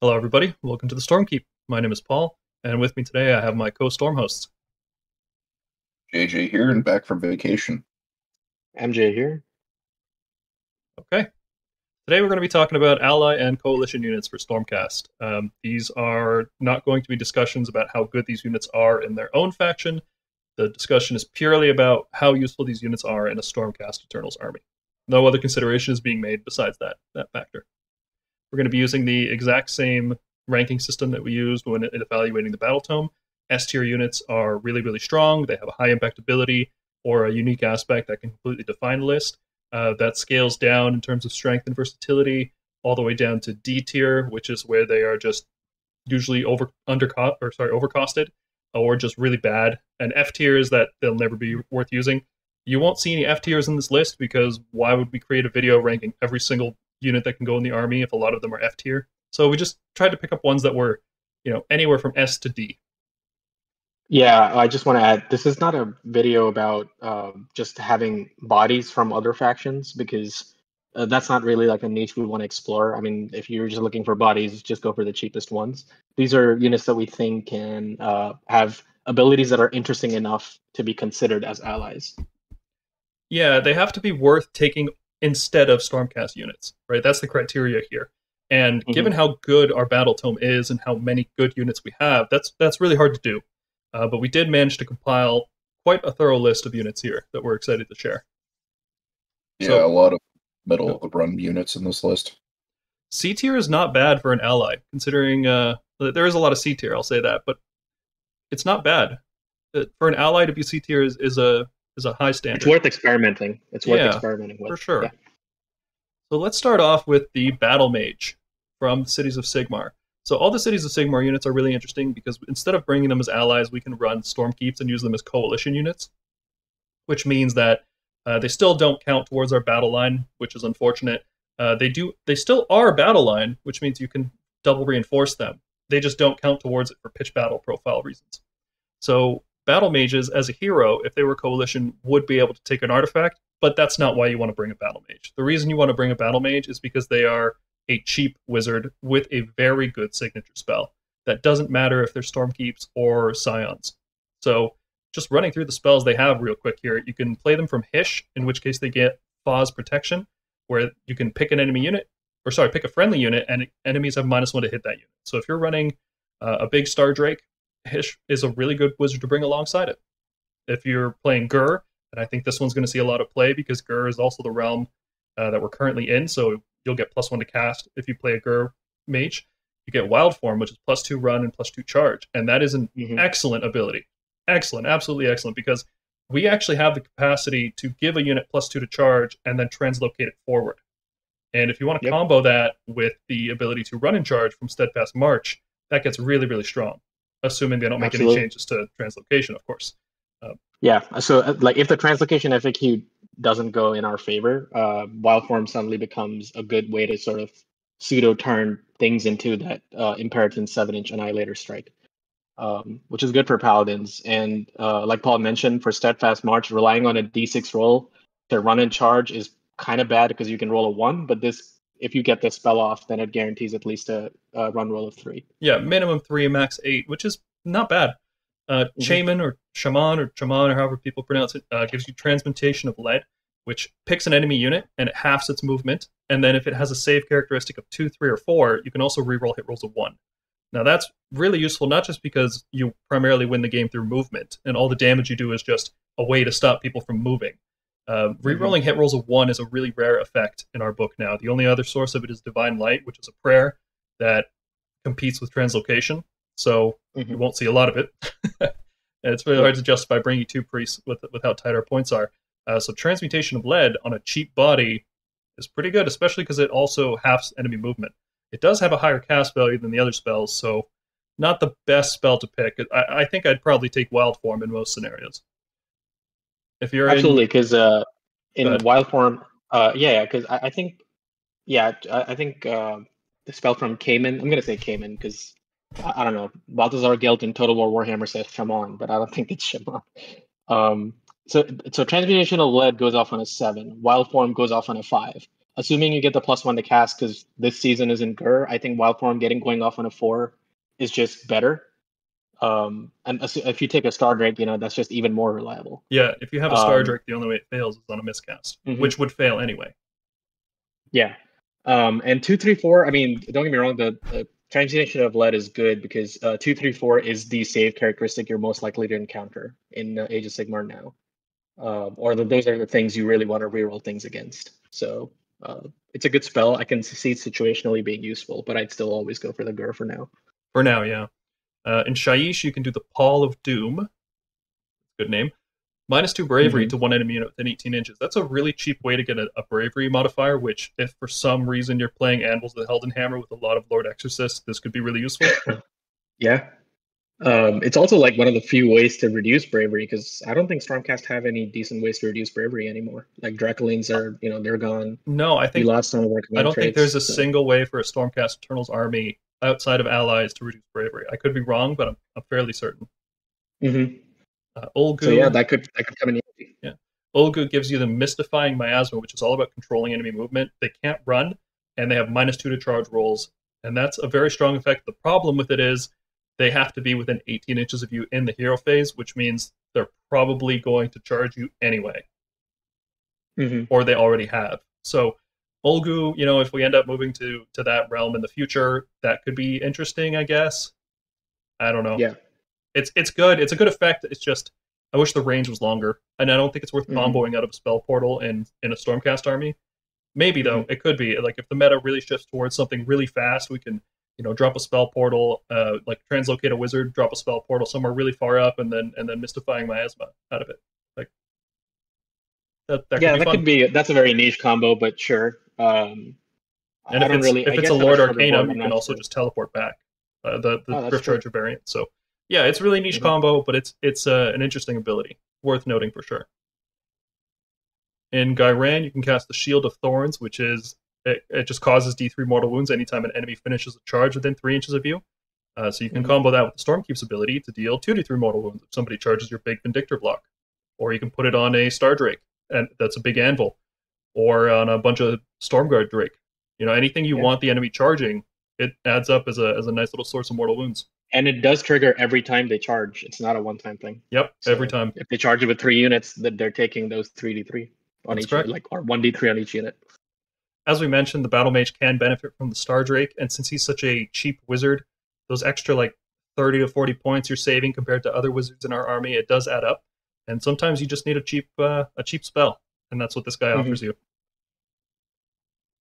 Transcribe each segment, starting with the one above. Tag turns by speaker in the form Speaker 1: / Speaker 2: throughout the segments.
Speaker 1: Hello, everybody. Welcome to the Stormkeep. My name is Paul, and with me today I have my co-storm hosts.
Speaker 2: JJ here and back from vacation.
Speaker 3: MJ here.
Speaker 1: Okay. Today we're going to be talking about ally and coalition units for Stormcast. Um, these are not going to be discussions about how good these units are in their own faction. The discussion is purely about how useful these units are in a Stormcast Eternals army. No other consideration is being made besides that that factor. We're going to be using the exact same ranking system that we used when evaluating the Battle Tome. S tier units are really, really strong. They have a high impact ability or a unique aspect that can completely define the list. Uh, that scales down in terms of strength and versatility all the way down to D tier, which is where they are just usually over under or sorry overcosted or just really bad. And F tier is that they'll never be worth using. You won't see any F tiers in this list because why would we create a video ranking every single unit that can go in the army if a lot of them are F tier? So we just tried to pick up ones that were, you know, anywhere from S to D.
Speaker 3: Yeah, I just want to add this is not a video about uh, just having bodies from other factions because uh, that's not really like a niche we want to explore. I mean, if you're just looking for bodies, just go for the cheapest ones. These are units that we think can uh, have abilities that are interesting enough to be considered as allies.
Speaker 1: Yeah, they have to be worth taking instead of Stormcast units, right? That's the criteria here. And mm-hmm. given how good our battle tome is and how many good units we have, that's that's really hard to do. Uh, but we did manage to compile quite a thorough list of units here that we're excited to share.
Speaker 2: Yeah, so, a lot of middle of the run units in this list.
Speaker 1: C tier is not bad for an ally, considering uh, there is a lot of C tier. I'll say that, but it's not bad. Uh, for an ally to be C tier is, is a is a high standard.
Speaker 3: It's worth experimenting. It's worth yeah, experimenting with
Speaker 1: for sure.
Speaker 3: Yeah.
Speaker 1: So let's start off with the Battle Mage from Cities of Sigmar. So all the Cities of Sigmar units are really interesting because instead of bringing them as allies, we can run Stormkeeps and use them as coalition units, which means that uh, they still don't count towards our battle line, which is unfortunate. Uh, they do. They still are battle line, which means you can double reinforce them. They just don't count towards it for pitch battle profile reasons. So battle mages, as a hero, if they were coalition, would be able to take an artifact, but that's not why you want to bring a battle mage. The reason you want to bring a battle mage is because they are a cheap wizard with a very good signature spell. That doesn't matter if they're Stormkeeps or Scions. So, just running through the spells they have real quick here, you can play them from Hysh, in which case they get Pha's Protection, where you can pick an enemy unit, or sorry, pick a friendly unit, and enemies have minus one to hit that unit. So, if you're running uh, a big Star Drake, Hysh is a really good wizard to bring alongside it. If you're playing Ghur, and I think this one's going to see a lot of play because Ghur is also the realm uh, that we're currently in, so you'll get plus one to cast if you play a Ghur mage. You get Wild Form, which is plus two run and plus two charge, and that is an mm-hmm. excellent ability. Excellent, absolutely excellent, because we actually have the capacity to give a unit plus two to charge and then translocate it forward. And if you want to yep. combo that with the ability to run and charge from Steadfast March, that gets really, really strong. Assuming they don't make Absolutely. any changes to translocation, of course.
Speaker 3: Um, yeah. So, uh, like, if the translocation FAQ doesn't go in our favor, uh, wild form suddenly becomes a good way to sort of pseudo turn things into that uh, seven inch annihilator strike, um, which is good for paladins. And uh, like Paul mentioned, for steadfast march, relying on a d6 roll to run and charge is kind of bad because you can roll a one, but this if you get this spell off, then it guarantees at least a, a run roll of three.
Speaker 1: Yeah, minimum three, max eight, which is not bad. Uh, mm-hmm. Shaman or Shaman or Shaman or however people pronounce it uh, gives you transmutation of lead, which picks an enemy unit and it halves its movement. And then if it has a save characteristic of two, three, or four, you can also reroll hit rolls of one. Now that's really useful not just because you primarily win the game through movement and all the damage you do is just a way to stop people from moving. Mm-hmm. rerolling hit rolls of one is a really rare effect in our book now. The only other source of it is Divine Light, which is a prayer that competes with translocation so mm-hmm. you won't see a lot of it. and it's really hard to justify bringing two priests with with how tight our points are. Uh, so transmutation of lead on a cheap body is pretty good, especially because it also halves enemy movement. It does have a higher cast value than the other spells, so not the best spell to pick. I, I think I'd probably take Wild Form in most scenarios.
Speaker 3: If you're absolutely because uh, in Wild Form, uh, yeah, because I, I, think, yeah, I, I think uh, the spell from Cayman. I'm gonna say Cayman because I, don't know. Balthazar Gelt in Total War Warhammer says Shaman, but I don't think it's Shaman. Um, so so transmutation of lead goes off on a seven. Wild form goes off on a five. assuming you get the plus one to cast because this season is in Ghur, I think Wild Form getting going off on a four is just better. Um, and if you take a Star Drake, you know that's just even more reliable.
Speaker 1: Yeah, if you have a Star um, Drake, the only way it fails is on a miscast, mm-hmm. which would fail anyway.
Speaker 3: Yeah, um, and two three four. I mean, don't get me wrong. The, the transmutation of lead is good because uh, two three four is the save characteristic you're most likely to encounter in uh, Age of Sigmar now, um, or the, those are the things you really want to reroll things against. So uh, it's a good spell. I can see it situationally being useful, but I'd still always go for the Ghur for now.
Speaker 1: For now, yeah. Uh, in Shyish, you can do the Pall of Doom. Good name. Minus two bravery mm-hmm. to one enemy unit within 18 inches. That's a really cheap way to get a, a, bravery modifier, which, if for some reason you're playing Anvils with Heldenhammer with a lot of Lord Exorcist, this could be really useful.
Speaker 3: yeah. Um, it's also like one of the few ways to reduce bravery because I don't think Stormcast have any decent ways to reduce bravery anymore. Like Dracolines are, you know, they're gone.
Speaker 1: No, I think
Speaker 3: we lost some of our
Speaker 1: I don't traits, think there's a so. single way for a Stormcast Eternals army outside of allies to reduce bravery. I could be wrong, but I'm, I'm fairly certain.
Speaker 3: Mm-hmm.
Speaker 1: Uh, Ulgu,
Speaker 3: so yeah, that could that could come in handy.
Speaker 1: Yeah, Ulgu gives you the mystifying miasma, which is all about controlling enemy movement. They can't run, and they have minus two to charge rolls, and that's a very strong effect. The problem with it is they have to be within 18 inches of you in the hero phase, which means they're probably going to charge you anyway.
Speaker 3: Mm-hmm.
Speaker 1: Or they already have. So Ulgu, you know, if we end up moving to to that realm in the future, that could be interesting, I guess. I don't know.
Speaker 3: Yeah.
Speaker 1: It's it's good. It's a good effect. It's just I wish the range was longer. And I don't think it's worth mm-hmm. comboing out of a spell portal in in a Stormcast army. Maybe though, mm-hmm. it could be. Like if the meta really shifts towards something really fast, we can you know, drop a spell portal, uh, like translocate a wizard, drop a spell portal somewhere really far up, and then and then mystifying miasma out of it.
Speaker 3: That. that yeah, could that fun. could be. That's a very niche combo, but sure. Um,
Speaker 1: and if it's, really, if it's a Lord Arcanum, you can also just teleport back uh, the the oh, Charger variant. So yeah, it's really niche mm-hmm. combo, but it's it's uh, an interesting ability, worth noting for sure. In Ghyran, you can cast the Shield of Thorns, which is it, it just causes D3 mortal wounds anytime an enemy finishes a charge within three inches of you. Uh, so you can mm-hmm. combo that with the Stormkeep's ability to deal 2 d3 mortal wounds if somebody charges your big Vindictor block. Or you can put it on a Star Drake, and that's a big anvil. Or on a bunch of Stormguard Drake. You know, anything you yeah. want the enemy charging, it adds up as a, as a nice little source of mortal wounds.
Speaker 3: And it does trigger every time they charge. It's not a one time thing.
Speaker 1: Yep, so every time.
Speaker 3: If they charge it with three units, that they're taking those 3d3 on that's each, correct. like, or 1d3 on each unit
Speaker 1: as we mentioned, the Battle Mage can benefit from the Star Drake, and since he's such a cheap wizard, those extra like 30 to 40 points you're saving compared to other wizards in our army, it does add up. And sometimes you just need a cheap uh, a cheap spell, and that's what this guy mm-hmm. offers you.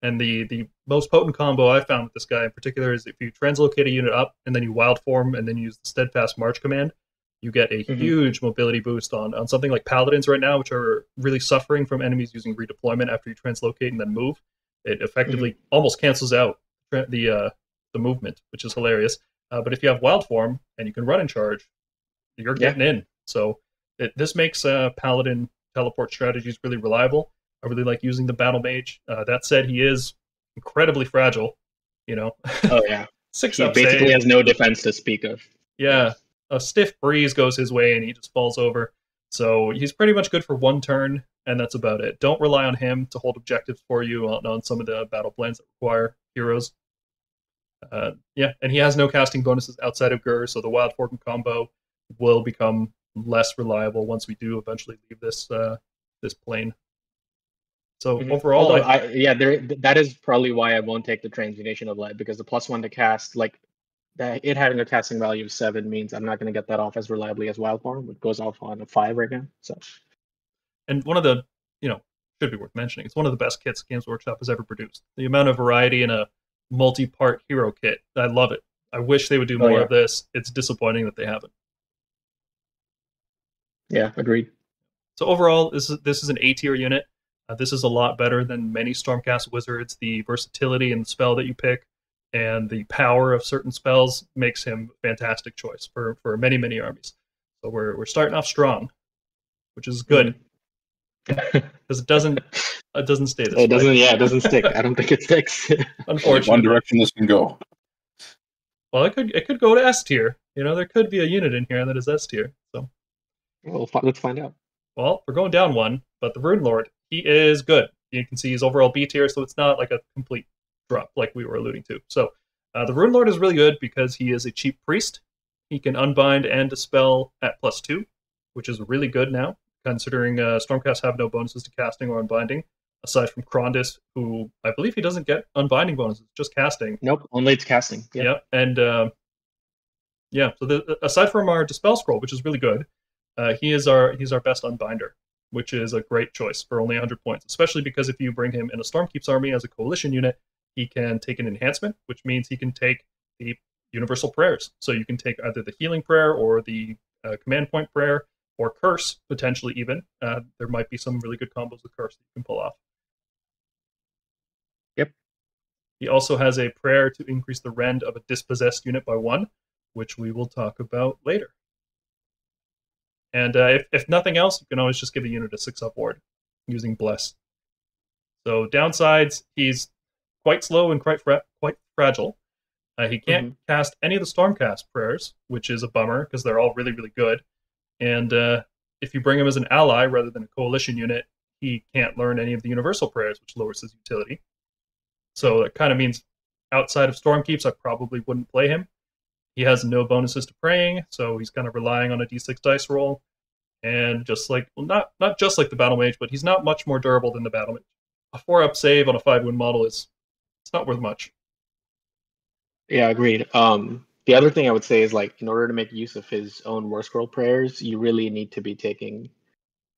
Speaker 1: And the the most potent combo I found with this guy in particular is if you translocate a unit up and then you wild form and then use the steadfast march command, you get a mm-hmm. huge mobility boost on on something like paladins right now, which are really suffering from enemies using redeployment after you translocate and then move. It effectively mm-hmm. almost cancels out the uh, the movement, which is hilarious. Uh, but if you have wild form and you can run in charge, you're getting yeah. in. So it, this makes uh, paladin teleport strategies really reliable. I really like using the battle mage. Uh, that said, he is incredibly fragile. You know.
Speaker 3: Oh yeah.
Speaker 1: Six.
Speaker 3: He basically save. has no defense to speak of.
Speaker 1: Yeah, a stiff breeze goes his way and he just falls over. So he's pretty much good for one turn, and that's about it. Don't rely on him to hold objectives for you on, on some of the battle plans that require heroes. Uh, yeah, and he has no casting bonuses outside of Ghur, so the Wild Form combo will become less reliable once we do eventually leave this uh, this plane. So mm-hmm. overall,
Speaker 3: I, I, yeah, there that is probably why I won't take the transmutation of lead because the plus one to cast, like that, it having a casting value of seven means I'm not going to get that off as reliably as Wild Form, which goes off on a five right now. So
Speaker 1: and one of the you know should be worth mentioning. It's one of the best kits Games Workshop has ever produced. The amount of variety in a multi-part hero kit, I love it. I wish they would do oh, more oh, yeah. of this. It's disappointing that they haven't.
Speaker 3: Yeah, agreed.
Speaker 1: So overall, this is this is an A tier unit. Uh, this is a lot better than many Stormcast wizards. The versatility and the spell that you pick, and the power of certain spells makes him a fantastic choice for for many many armies. So we're we're starting off strong, which is good. Because it doesn't it doesn't stay this
Speaker 3: it doesn't yeah it doesn't stick i don't think it sticks
Speaker 2: unfortunately one direction this can go
Speaker 1: well it could it could go to s tier you know there could be a unit in here that is s tier so
Speaker 3: well let's find out
Speaker 1: well we're going down one but the rune lord he is good you can see he's overall B tier, so it's not like a complete drop like we were alluding to. So uh, the Rune Lord is really good because he is a cheap priest. He can unbind and dispel at plus two, which is really good now, considering uh, Stormcast have no bonuses to casting or unbinding, aside from Krondys, who I believe he doesn't get unbinding bonuses, just casting.
Speaker 3: Nope, only it's casting.
Speaker 1: Yeah, yeah and uh, yeah. So the, aside from our dispel scroll, which is really good, uh, he is our he's our best unbinder, which is a great choice for only 100 points, especially because if you bring him in a Stormkeep's army as a coalition unit, he can take an enhancement, which means he can take the universal prayers. So you can take either the healing prayer or the uh, command point prayer or curse potentially even. Uh, there might be some really good combos with curse that you can pull off.
Speaker 3: Yep.
Speaker 1: He also has a prayer to increase the rend of a dispossessed unit by one, which we will talk about later. And uh, if, if nothing else, you can always just give a unit a six up ward using bless. So downsides, he's quite slow and quite fra- quite fragile. Uh, he can't mm-hmm. cast any of the Stormcast prayers, which is a bummer because they're all really really good. And uh, if you bring him as an ally rather than a coalition unit, he can't learn any of the universal prayers, which lowers his utility. So it kind of means outside of Stormkeeps, I probably wouldn't play him. He has no bonuses to praying, so he's kind of relying on a d6 dice roll. And just like, well, not not just like the Battle Mage, but he's not much more durable than the Battle Mage. A four up save on a five win model is it's not worth much.
Speaker 3: Yeah, agreed. Um, the other thing I would say is like, in order to make use of his own War Scroll prayers, you really need to be taking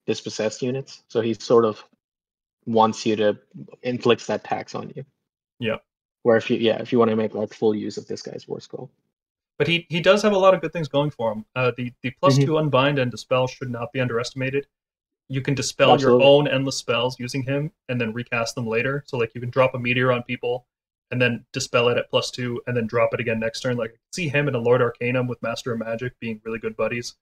Speaker 3: dispossessed units. So he sort of wants you to inflict that tax on you.
Speaker 1: Yeah.
Speaker 3: Where if you yeah, if you want to make like full use of this guy's War Scroll.
Speaker 1: But he he does have a lot of good things going for him. Uh, the the plus mm-hmm. two unbind and dispel should not be underestimated. You can dispel Absolutely. your own endless spells using him and then recast them later. So like you can drop a meteor on people and then dispel it at plus two and then drop it again next turn. Like see him and a Lord Arcanum with Master of Magic being really good buddies.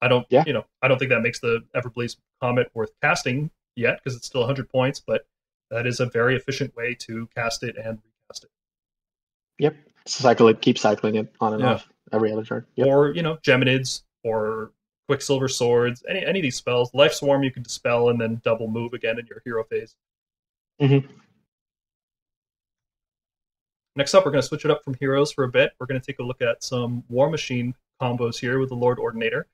Speaker 1: I don't yeah. you know, I don't think that makes the Everblaze Comet worth casting yet because it's still 100 points, but that is a very efficient way to cast it and recast it.
Speaker 3: Yep cycle it, keep cycling it on and yeah. off every other turn.
Speaker 1: Yep. Or you know, Geminids or Quicksilver Swords, any any of these spells. Life Swarm you can dispel and then double move again in your hero phase.
Speaker 3: Mm-hmm.
Speaker 1: Next up, we're going to switch it up from heroes for a bit. We're going to take a look at some War Machine combos here with the Lord Ordinator.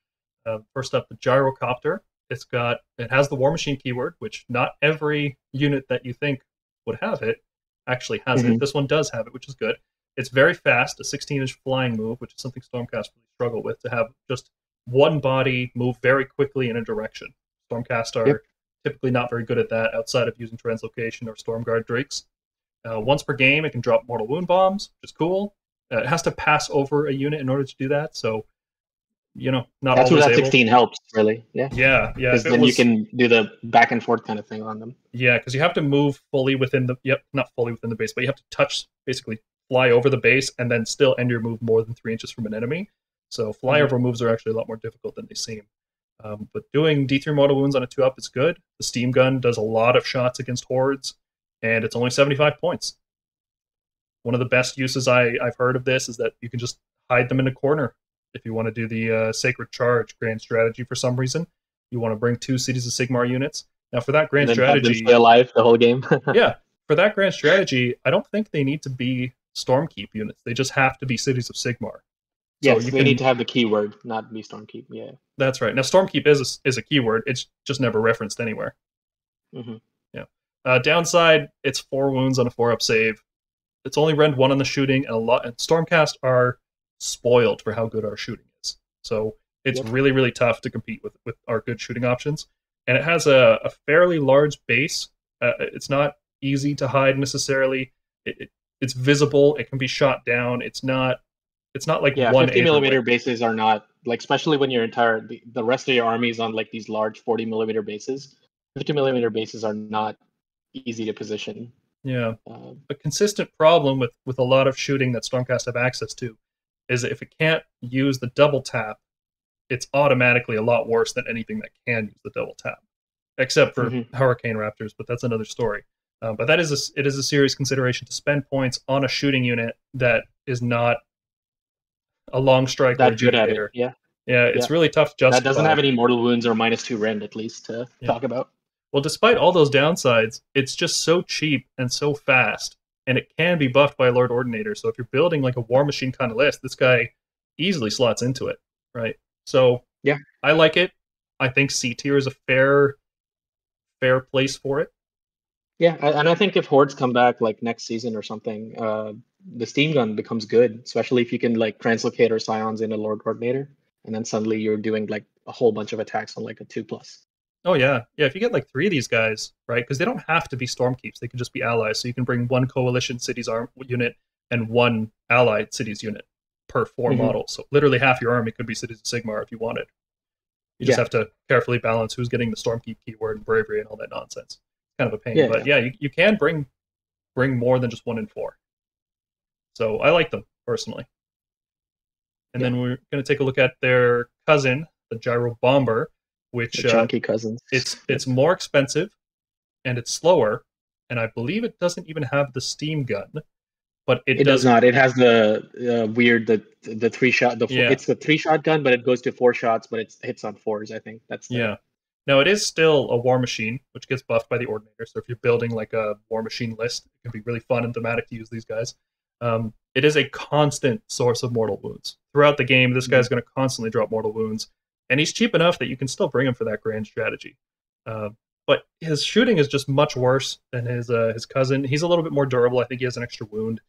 Speaker 1: Uh, first up, the Gyrocopter. It's got it has the War Machine keyword, which not every unit that you think would have it actually has mm-hmm. it. This one does have it, which is good. It's very fast, a 16 inch flying move, which is something Stormcast really struggle with to have just one body move very quickly in a direction. Stormcast are yep. typically not very good at that outside of using Translocation or Stormguard Drakes. Uh, once per game, it can drop Mortal Wound bombs, which is cool. Uh, it has to pass over a unit in order to do that, so you know, not
Speaker 3: that's
Speaker 1: where
Speaker 3: that 16 helps, really. Yeah.
Speaker 1: Yeah, yeah.
Speaker 3: Because then was, you can do the back and forth kind of thing on them.
Speaker 1: Yeah, because you have to move fully within the yep, not fully within the base, but you have to touch basically fly over the base and then still end your move more than three inches from an enemy. So flyover mm-hmm. moves are actually a lot more difficult than they seem. Um, but doing D3 mortal wounds on a 2 up is good. The steam gun does a lot of shots against hordes, and it's only 75 points. One of the best uses I, I've heard of this is that you can just hide them in a corner if you want to do the uh, Sacred Charge grand strategy for some reason. You want to bring two Cities of Sigmar units. Now, for that grand strategy,
Speaker 3: stay alive the whole game.
Speaker 1: yeah, for that grand strategy, I don't think they need to be Stormkeep units. They just have to be Cities of Sigmar.
Speaker 3: So yes, they can, need to have the keyword, not be Stormkeep. Yeah,
Speaker 1: that's right. Now, Stormkeep is a, is a keyword. It's just never referenced anywhere.
Speaker 3: Mm-hmm.
Speaker 1: Yeah. Uh, downside: it's four wounds on a four up save. It's only rend one on the shooting, and a lot. And Stormcast are spoiled for how good our shooting is. So it's yep. really really tough to compete with with our good shooting options. And it has a, a fairly large base. Uh, it's not easy to hide necessarily. It, it, it's visible. It can be shot down. It's not. It's not like one.
Speaker 3: yeah, 50 millimeter bases are not like especially when your entire the, the rest of your army is on like these large 40 millimeter bases. 50 millimeter bases are not easy to position.
Speaker 1: Yeah, uh, a consistent problem with with a lot of shooting that Stormcast have access to is that if it can't use the double tap, it's automatically a lot worse than anything that can use the double tap, except for mm-hmm. Hurricane Raptors. But that's another story. Um, but that is a, it is a serious consideration to spend points on a shooting unit that is not a long strike
Speaker 3: that at it. Yeah.
Speaker 1: Yeah, it's yeah. really tough Just.
Speaker 3: That doesn't have any mortal wounds or minus two rend at least to yeah. talk about.
Speaker 1: Well, despite all those downsides, it's just so cheap and so fast, and it can be buffed by a Lord Ordinator. So if you're building like a War Machine kind of list, this guy easily slots into it, right? So
Speaker 3: yeah,
Speaker 1: I like it. I think C tier is a fair, fair place for it.
Speaker 3: Yeah, and I think if hordes come back like next season or something, uh, the steam gun becomes good, especially if you can like translocate or scions in a Lord Ordinator, and then suddenly you're doing like a whole bunch of attacks on like a two plus.
Speaker 1: Oh yeah, yeah. If you get like three of these guys, right? Because they don't have to be Stormkeeps; they can just be allies. So you can bring one coalition cities arm unit and one allied cities unit per 4 mm-hmm. model. So literally half your army could be cities of Sigmar if you wanted. You just yeah. have to carefully balance who's getting the Stormkeep keyword and bravery and all that nonsense kind of a pain. Yeah, but yeah, you, you can bring bring more than just one in four. So I like them personally. And yeah. then we're going to take a look at their cousin, the Gyro Bomber, which
Speaker 3: the chunky uh, cousins.
Speaker 1: It's it's more expensive, and it's slower, and I believe it doesn't even have the steam gun. But it,
Speaker 3: it does, does not. It has the uh, weird the the three shot. The four, yeah. it's the three shot gun, but it goes to four shots, but it hits on fours. I think that's the,
Speaker 1: yeah. Now, it is still a war machine, which gets buffed by the Ordinator. So if you're building like a war machine list, it can be really fun and thematic to use these guys. Um, it is a constant source of mortal wounds. Throughout the game, this guy's mm-hmm. going to constantly drop mortal wounds, and he's cheap enough that you can still bring him for that grand strategy. Uh, but his shooting is just much worse than his uh, his cousin. He's a little bit more durable. I think he has an extra wound.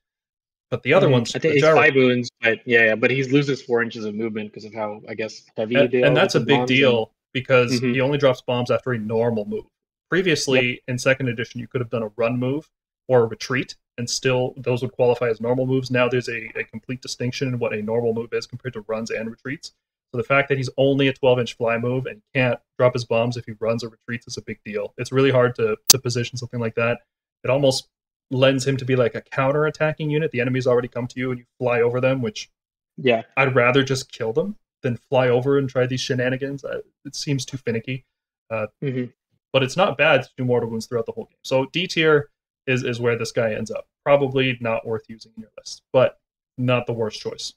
Speaker 1: But the other mm-hmm. ones,
Speaker 3: I think he's five wounds, but yeah, yeah, but he loses four inches of movement because of how I guess heavy
Speaker 1: and, and that's a big deal because mm-hmm. he only drops bombs after a normal move. Previously, yep. in second edition, you could have done a run move or a retreat, and still those would qualify as normal moves. Now there's a, a complete distinction in what a normal move is compared to runs and retreats. So the fact that he's only a 12 inch fly move and can't drop his bombs if he runs or retreats is a big deal. It's really hard to, to position something like that. It almost lends him to be like a counter attacking unit. The enemy's already come to you and you fly over them, which
Speaker 3: yeah,
Speaker 1: I'd rather just kill them than fly over and try these shenanigans. Uh, it seems too finicky. Uh, mm-hmm. But it's not bad to do mortal wounds throughout the whole game. So D tier is is where this guy ends up. Probably not worth using in your list, but not the worst choice.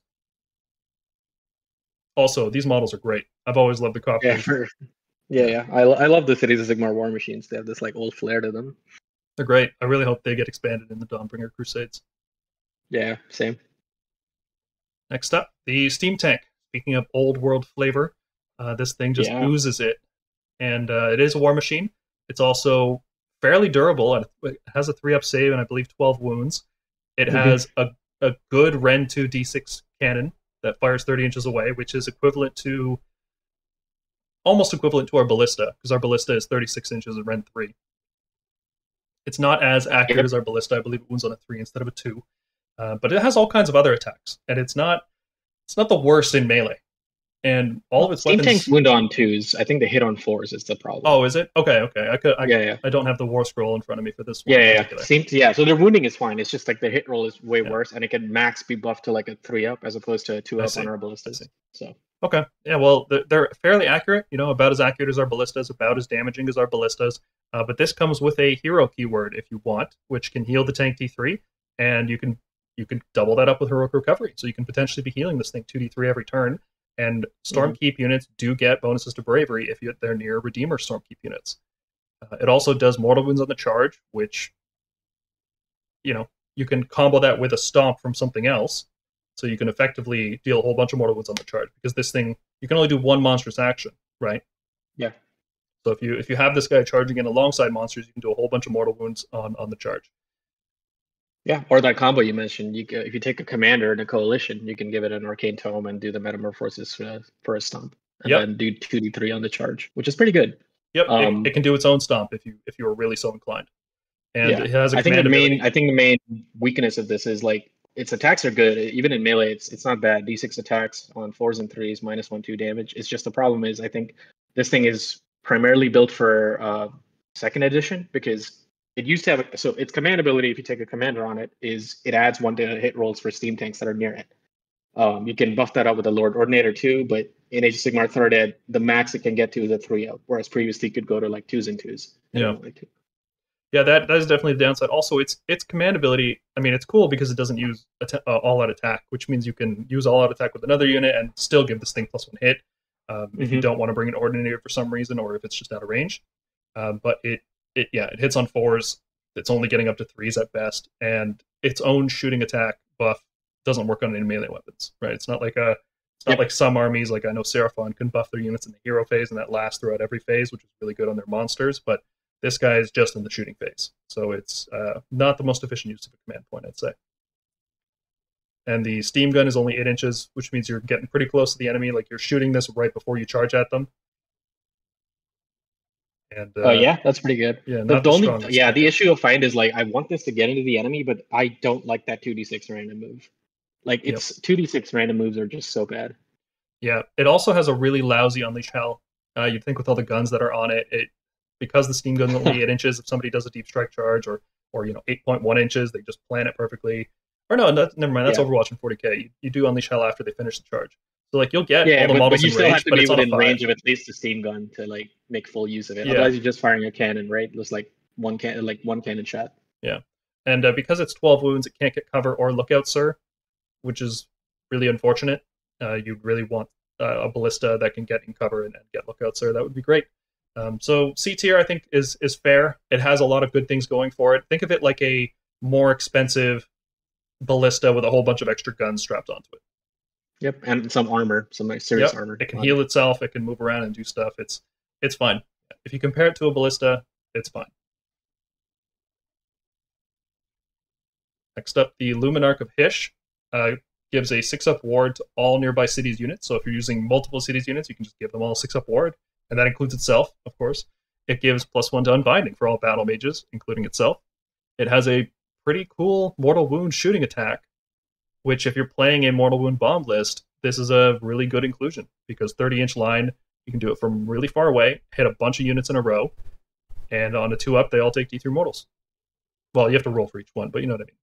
Speaker 1: Also, these models are great. I've always loved the copy.
Speaker 3: Yeah, yeah, yeah. I, I love the Cities of Sigmar war machines. They have this like old flair to them.
Speaker 1: They're great. I really hope they get expanded in the Dawnbringer Crusades.
Speaker 3: Yeah, same.
Speaker 1: Next up, the Steam Tank. Speaking of old world flavor, uh, this thing just yeah. oozes it, and uh, it is a war machine. It's also fairly durable. It has a three up save and I believe twelve wounds. It mm-hmm. has a a good Rend two D six cannon that fires thirty inches away, which is equivalent to almost equivalent to our ballista because our ballista is thirty six inches of Rend three. It's not as accurate as our ballista. I believe it wounds on a three instead of a two, uh, but it has all kinds of other attacks, and it's not it's not the worst in melee. And all of its
Speaker 3: Steam
Speaker 1: weapons...
Speaker 3: tanks wound on twos. I think they hit on fours is the problem.
Speaker 1: Oh, is it? Okay, okay. I could. I,
Speaker 3: yeah, yeah.
Speaker 1: I don't have the war scroll in front of me for this one.
Speaker 3: Yeah, yeah. Seems, yeah. So their wounding is fine. It's just like the hit roll is way yeah. worse, and it can max be buffed to like a three up as opposed to a two up on our ballistas. So.
Speaker 1: Okay. Yeah. Well, they're, they're, fairly accurate. You know, about as accurate as our ballistas, about as damaging as our ballistas. Uh, but this comes with a hero keyword if you want, which can heal the tank D3, and you can you can double that up with heroic recovery. So you can potentially be healing this thing 2d3 every turn. And Stormkeep mm-hmm. units do get bonuses to bravery if they're near Redeemer Stormkeep units. Uh, it also does mortal wounds on the charge, which, you know, you can combo that with a stomp from something else. So you can effectively deal a whole bunch of mortal wounds on the charge because this thing you can only do one monstrous action, right?
Speaker 3: Yeah.
Speaker 1: So if you if you have this guy charging in alongside monsters, you can do a whole bunch of mortal wounds on on the charge.
Speaker 3: Yeah, or that combo you mentioned. You if you take a commander in a coalition, you can give it an arcane tome and do the metamorphosis for, for a stomp, and yep. then do two d three on the charge, which is pretty good.
Speaker 1: Yep, um, it, it, can do its own stomp if you if you are really so inclined. And yeah. it has a
Speaker 3: I think the main ability. I think the main weakness of this is like its attacks are good. Even in melee, it's it's not bad. D six attacks on fours and threes, minus one two damage. It's just the problem is I think this thing is primarily built for uh, second edition because it used to have so its command ability if you take a commander on it is it adds one to hit rolls for steam tanks that are near it. Um, you can buff that up with a lord ordinator too but in age of sigmar third ed the max it can get to is a three up whereas previously could go to like twos and twos.
Speaker 1: Yeah. Yeah that, that is definitely the downside. Also its its command ability i mean it's cool because it doesn't use uh, all out attack which means you can use all out attack with another unit and still give this thing plus one hit um, mm-hmm. if you mm-hmm. don't want to bring an ordinator for some reason or if it's just out of range. Um, but it it yeah it hits on fours. It's only getting up to threes at best, and its own shooting attack buff doesn't work on any melee weapons. Right? It's not like a it's not yep. like some armies like I know Seraphon can buff their units in the hero phase, and that lasts throughout every phase, which is really good on their monsters. But this guy is just in the shooting phase, so it's uh, not the most efficient use of a command point, I'd say. And the steam gun is only eight inches, which means you're getting pretty close to the enemy. Like you're shooting this right before you charge at them.
Speaker 3: And uh, uh yeah, that's pretty good. Yeah, the, the only yeah the issue you'll find is like I want this to get into the enemy, but I don't like that two d six random move. Like it's two d six random moves are just so bad.
Speaker 1: Yeah, it also has a really lousy unleash hell. Uh, you'd think with all the guns that are on it, it because the steam gun's only eight inches. If somebody does a deep strike charge or or you know eight point one inches, they just plan it perfectly. Or no, no never mind. That's yeah. Overwatch in 40k. You, you, do unleash hell after they finish the charge. So like you'll get yeah, all the but, models but you still range, have to be within
Speaker 3: range of at least a steam gun to like make full use of it. Yeah. Otherwise, you're just firing a cannon, right? It's like one can like one cannon shot.
Speaker 1: Yeah, and uh, because it's 12 wounds, it can't get cover or lookout, sir, which is really unfortunate. Uh, you'd really want uh, a ballista that can get in cover and, and, get lookout, sir. That would be great. Um, so C tier, I think, is is fair. It has a lot of good things going for it. Think of it like a more expensive ballista with a whole bunch of extra guns strapped onto it.
Speaker 3: Yep, and some armor, some like serious yep. armor.
Speaker 1: It can heal itself. It can move around and do stuff. It's it's fine. If you compare it to a ballista, it's fine. Next up, the Luminarch of Hysh uh, gives a six-up ward to all nearby cities units. So if you're using multiple cities units, you can just give them all a six-up ward, and that includes itself, of course. It gives plus one to unbinding for all battle mages, including itself. It has a pretty cool mortal wound shooting attack which if you're playing a Mortal Wound bomb list, this is a really good inclusion because 30 inch line, you can do it from really far away, hit a bunch of units in a row, and on a two up, they all take D3 mortals. Well, you have to roll for each one, but you know what I mean.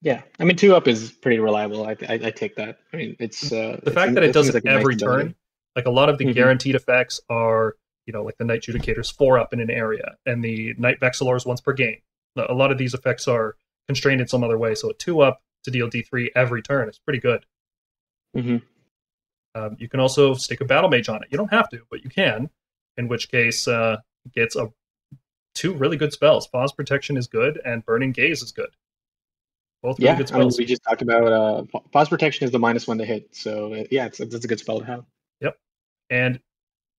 Speaker 3: Yeah, I mean two up is pretty reliable. I I, I take that. I mean it's uh,
Speaker 1: the fact that it does it like every nice turn. Like a lot of the mm-hmm. guaranteed effects are, you know, like the Knight Judicators four up in an area, and the Knight Vexillors once per game. A lot of these effects are constrained in some other way. So a two up to deal D3 every turn. is pretty good.
Speaker 3: Mm-hmm.
Speaker 1: Um, you can also stick a battle mage on it. You don't have to, but you can. In which case, uh, gets a two really good spells. Pause protection is good, and burning gaze is good.
Speaker 3: Both really yeah, good spells. I mean, we just talked about uh, pause protection is the minus one to hit. So uh, yeah, it's, it's a good spell to have.
Speaker 1: Yep, and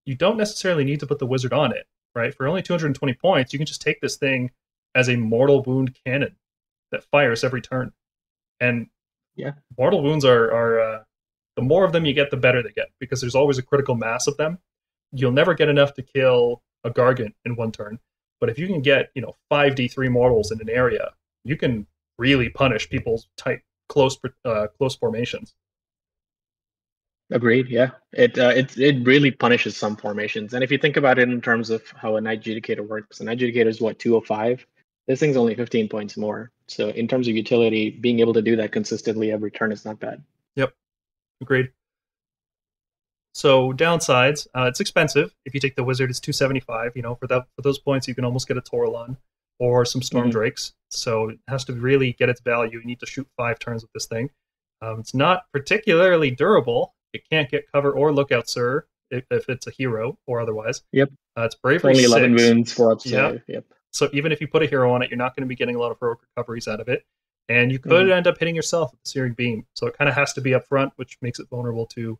Speaker 1: you don't necessarily need to put the wizard on it, right? For only 220 points, you can just take this thing as a mortal wound cannon that fires every turn. And
Speaker 3: yeah,
Speaker 1: mortal wounds are are uh, the more of them you get, the better they get because there's always a critical mass of them. You'll never get enough to kill a gargant in one turn, but if you can get you know five d three mortals in an area, you can really punish people's tight close uh, close formations.
Speaker 3: Agreed. Yeah, it uh, it it really punishes some formations, and if you think about it in terms of how a Knight Judicator works, an Knight Judicator is what two hundred five. This thing's only 15 points more. So in terms of utility, being able to do that consistently every turn is not bad.
Speaker 1: Yep, agreed. So downsides, uh, it's expensive. If you take the wizard, it's 275. You know, for that for those points, you can almost get a Tauralon or some Storm mm-hmm. Drakes. So it has to really get its value. You need to shoot five turns with this thing. Um, it's not particularly durable. It can't get cover or lookout, sir, if, if it's a hero or otherwise.
Speaker 3: Yep.
Speaker 1: Uh, it's bravery.
Speaker 3: Only 11 wounds, four up.
Speaker 1: Yep. yep. So even if you put a hero on it, you're not going to be getting a lot of heroic recoveries out of it. And you could mm. end up hitting yourself with the Searing Beam. So it kind of has to be up front, which makes it vulnerable to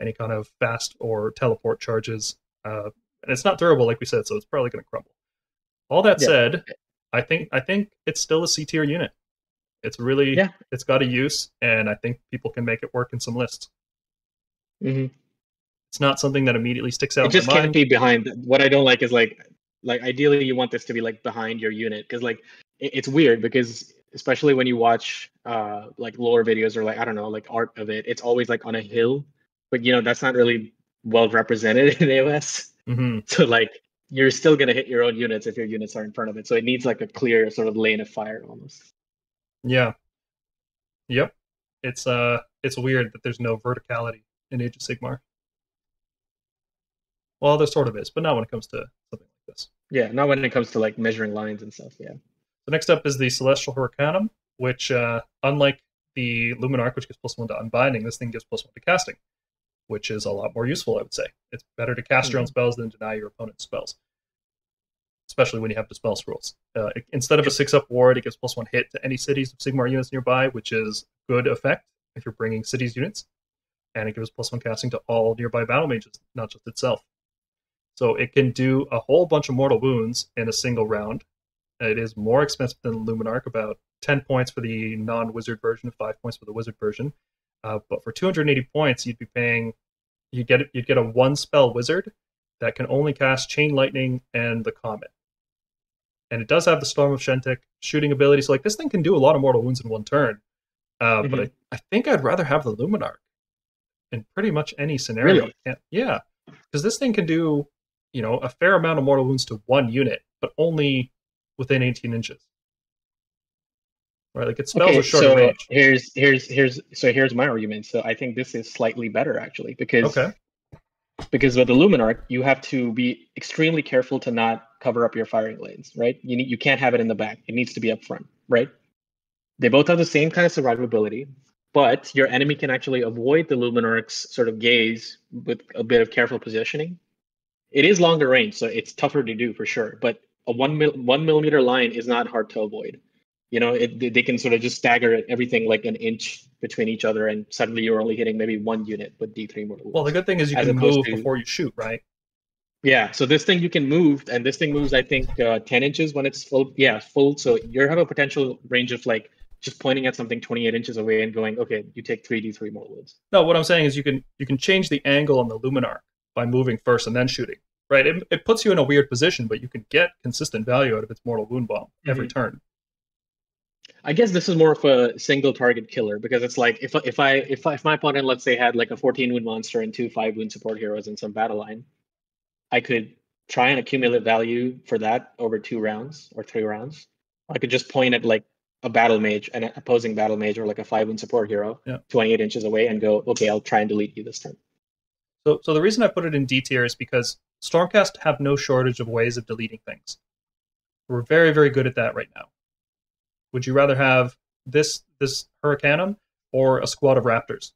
Speaker 1: any kind of fast or teleport charges. Uh, and it's not durable, like we said, so it's probably going to crumble. All that yeah. said, I think I think it's still a C tier unit. It's really yeah. it's got a use, and I think people can make it work in some lists.
Speaker 3: Mm-hmm.
Speaker 1: It's not something that immediately sticks out.
Speaker 3: It just can't be behind. What I don't like is like like ideally you want this to be like behind your unit because like it, it's weird because especially when you watch uh like lore videos or like i don't know like art of it it's always like on a hill. But you know that's not really well represented in aos
Speaker 1: mm-hmm.
Speaker 3: so like you're still going to hit your own units if your units are in front of it. So it needs like a clear sort of lane of fire almost.
Speaker 1: Yeah. Yep. It's uh it's weird that there's no verticality in age of sigmar. Well there sort of is but not when it comes to something like this
Speaker 3: yeah, not when it comes to like measuring lines and stuff. Yeah.
Speaker 1: So next up is the Celestial Hurricanum, which, uh, unlike the Luminarch, which gives plus one to unbinding, this thing gives plus one to casting, which is a lot more useful, I would say. It's better to cast mm-hmm. your own hmm. spells than deny your opponent's spells. especially when you have dispel scrolls. Uh, instead of a six up ward, it gives plus one hit to any cities of Sigmar units nearby, which is good effect if you're bringing cities units, and it gives plus one casting to all nearby battle mages, not just itself. So it can do a whole bunch of mortal wounds in a single round. It is more expensive than Luminarch, about 10 points for the non wizard version, 5 points for the wizard version. Uh, but for 280 points, you'd be paying, you get you'd get a one spell wizard that can only cast Chain Lightning and the Comet. And it does have the Storm of Shemtek shooting ability. So, like, this thing can do a lot of mortal wounds in one turn. Uh, mm-hmm. But I, I think I'd rather have the Luminarch in pretty much any scenario.
Speaker 3: Really?
Speaker 1: Yeah. Because this thing can do, you know, a fair amount of mortal wounds to one unit, but only within 18 inches. Right, like it spells okay, a shorter
Speaker 3: so
Speaker 1: range.
Speaker 3: Here's here's here's so here's my argument. So I think this is slightly better actually because
Speaker 1: okay
Speaker 3: because with the Luminarch, you have to be extremely careful to not cover up your firing lanes, right? You need, you can't have it in the back. It needs to be up front, right? They both have the same kind of survivability, but your enemy can actually avoid the Luminarch's sort of gaze with a bit of careful positioning. It is longer range, so it's tougher to do for sure. But a one mil, one millimeter line is not hard to avoid. You know, it, they can sort of just stagger everything like an inch between each other, and suddenly you're only hitting maybe one unit with D3 mortal.
Speaker 1: Well, the good thing is you can move to, before you shoot, right?
Speaker 3: Yeah, so this thing you can move, and this thing moves, I think, uh, 10 inches when it's full. Yeah, full. So you have a potential range of like just pointing at something 28 inches away and going, okay, you take 3d3 more wounds.
Speaker 1: No, what I'm saying is you can you can change the angle on the Luminarch by moving first and then shooting. Right? It, it puts you in a weird position, but you can get consistent value out of its mortal wound bomb every mm-hmm. turn.
Speaker 3: I guess this is more of a single target killer because it's like if if I if I, if my opponent let's say had like a 14 wound monster and two five wound support heroes in some battle line, I could try and accumulate value for that over two rounds or three rounds. I could just point at like a battle mage, an opposing battle mage, or like a five wound support hero,
Speaker 1: yeah.
Speaker 3: 28 inches away, and go, okay, I'll try and delete you this turn.
Speaker 1: So, so the reason I put it in D tier is because Stormcast have no shortage of ways of deleting things. We're very, very good at that right now. Would you rather have this this Hurricanum or a squad of Raptors?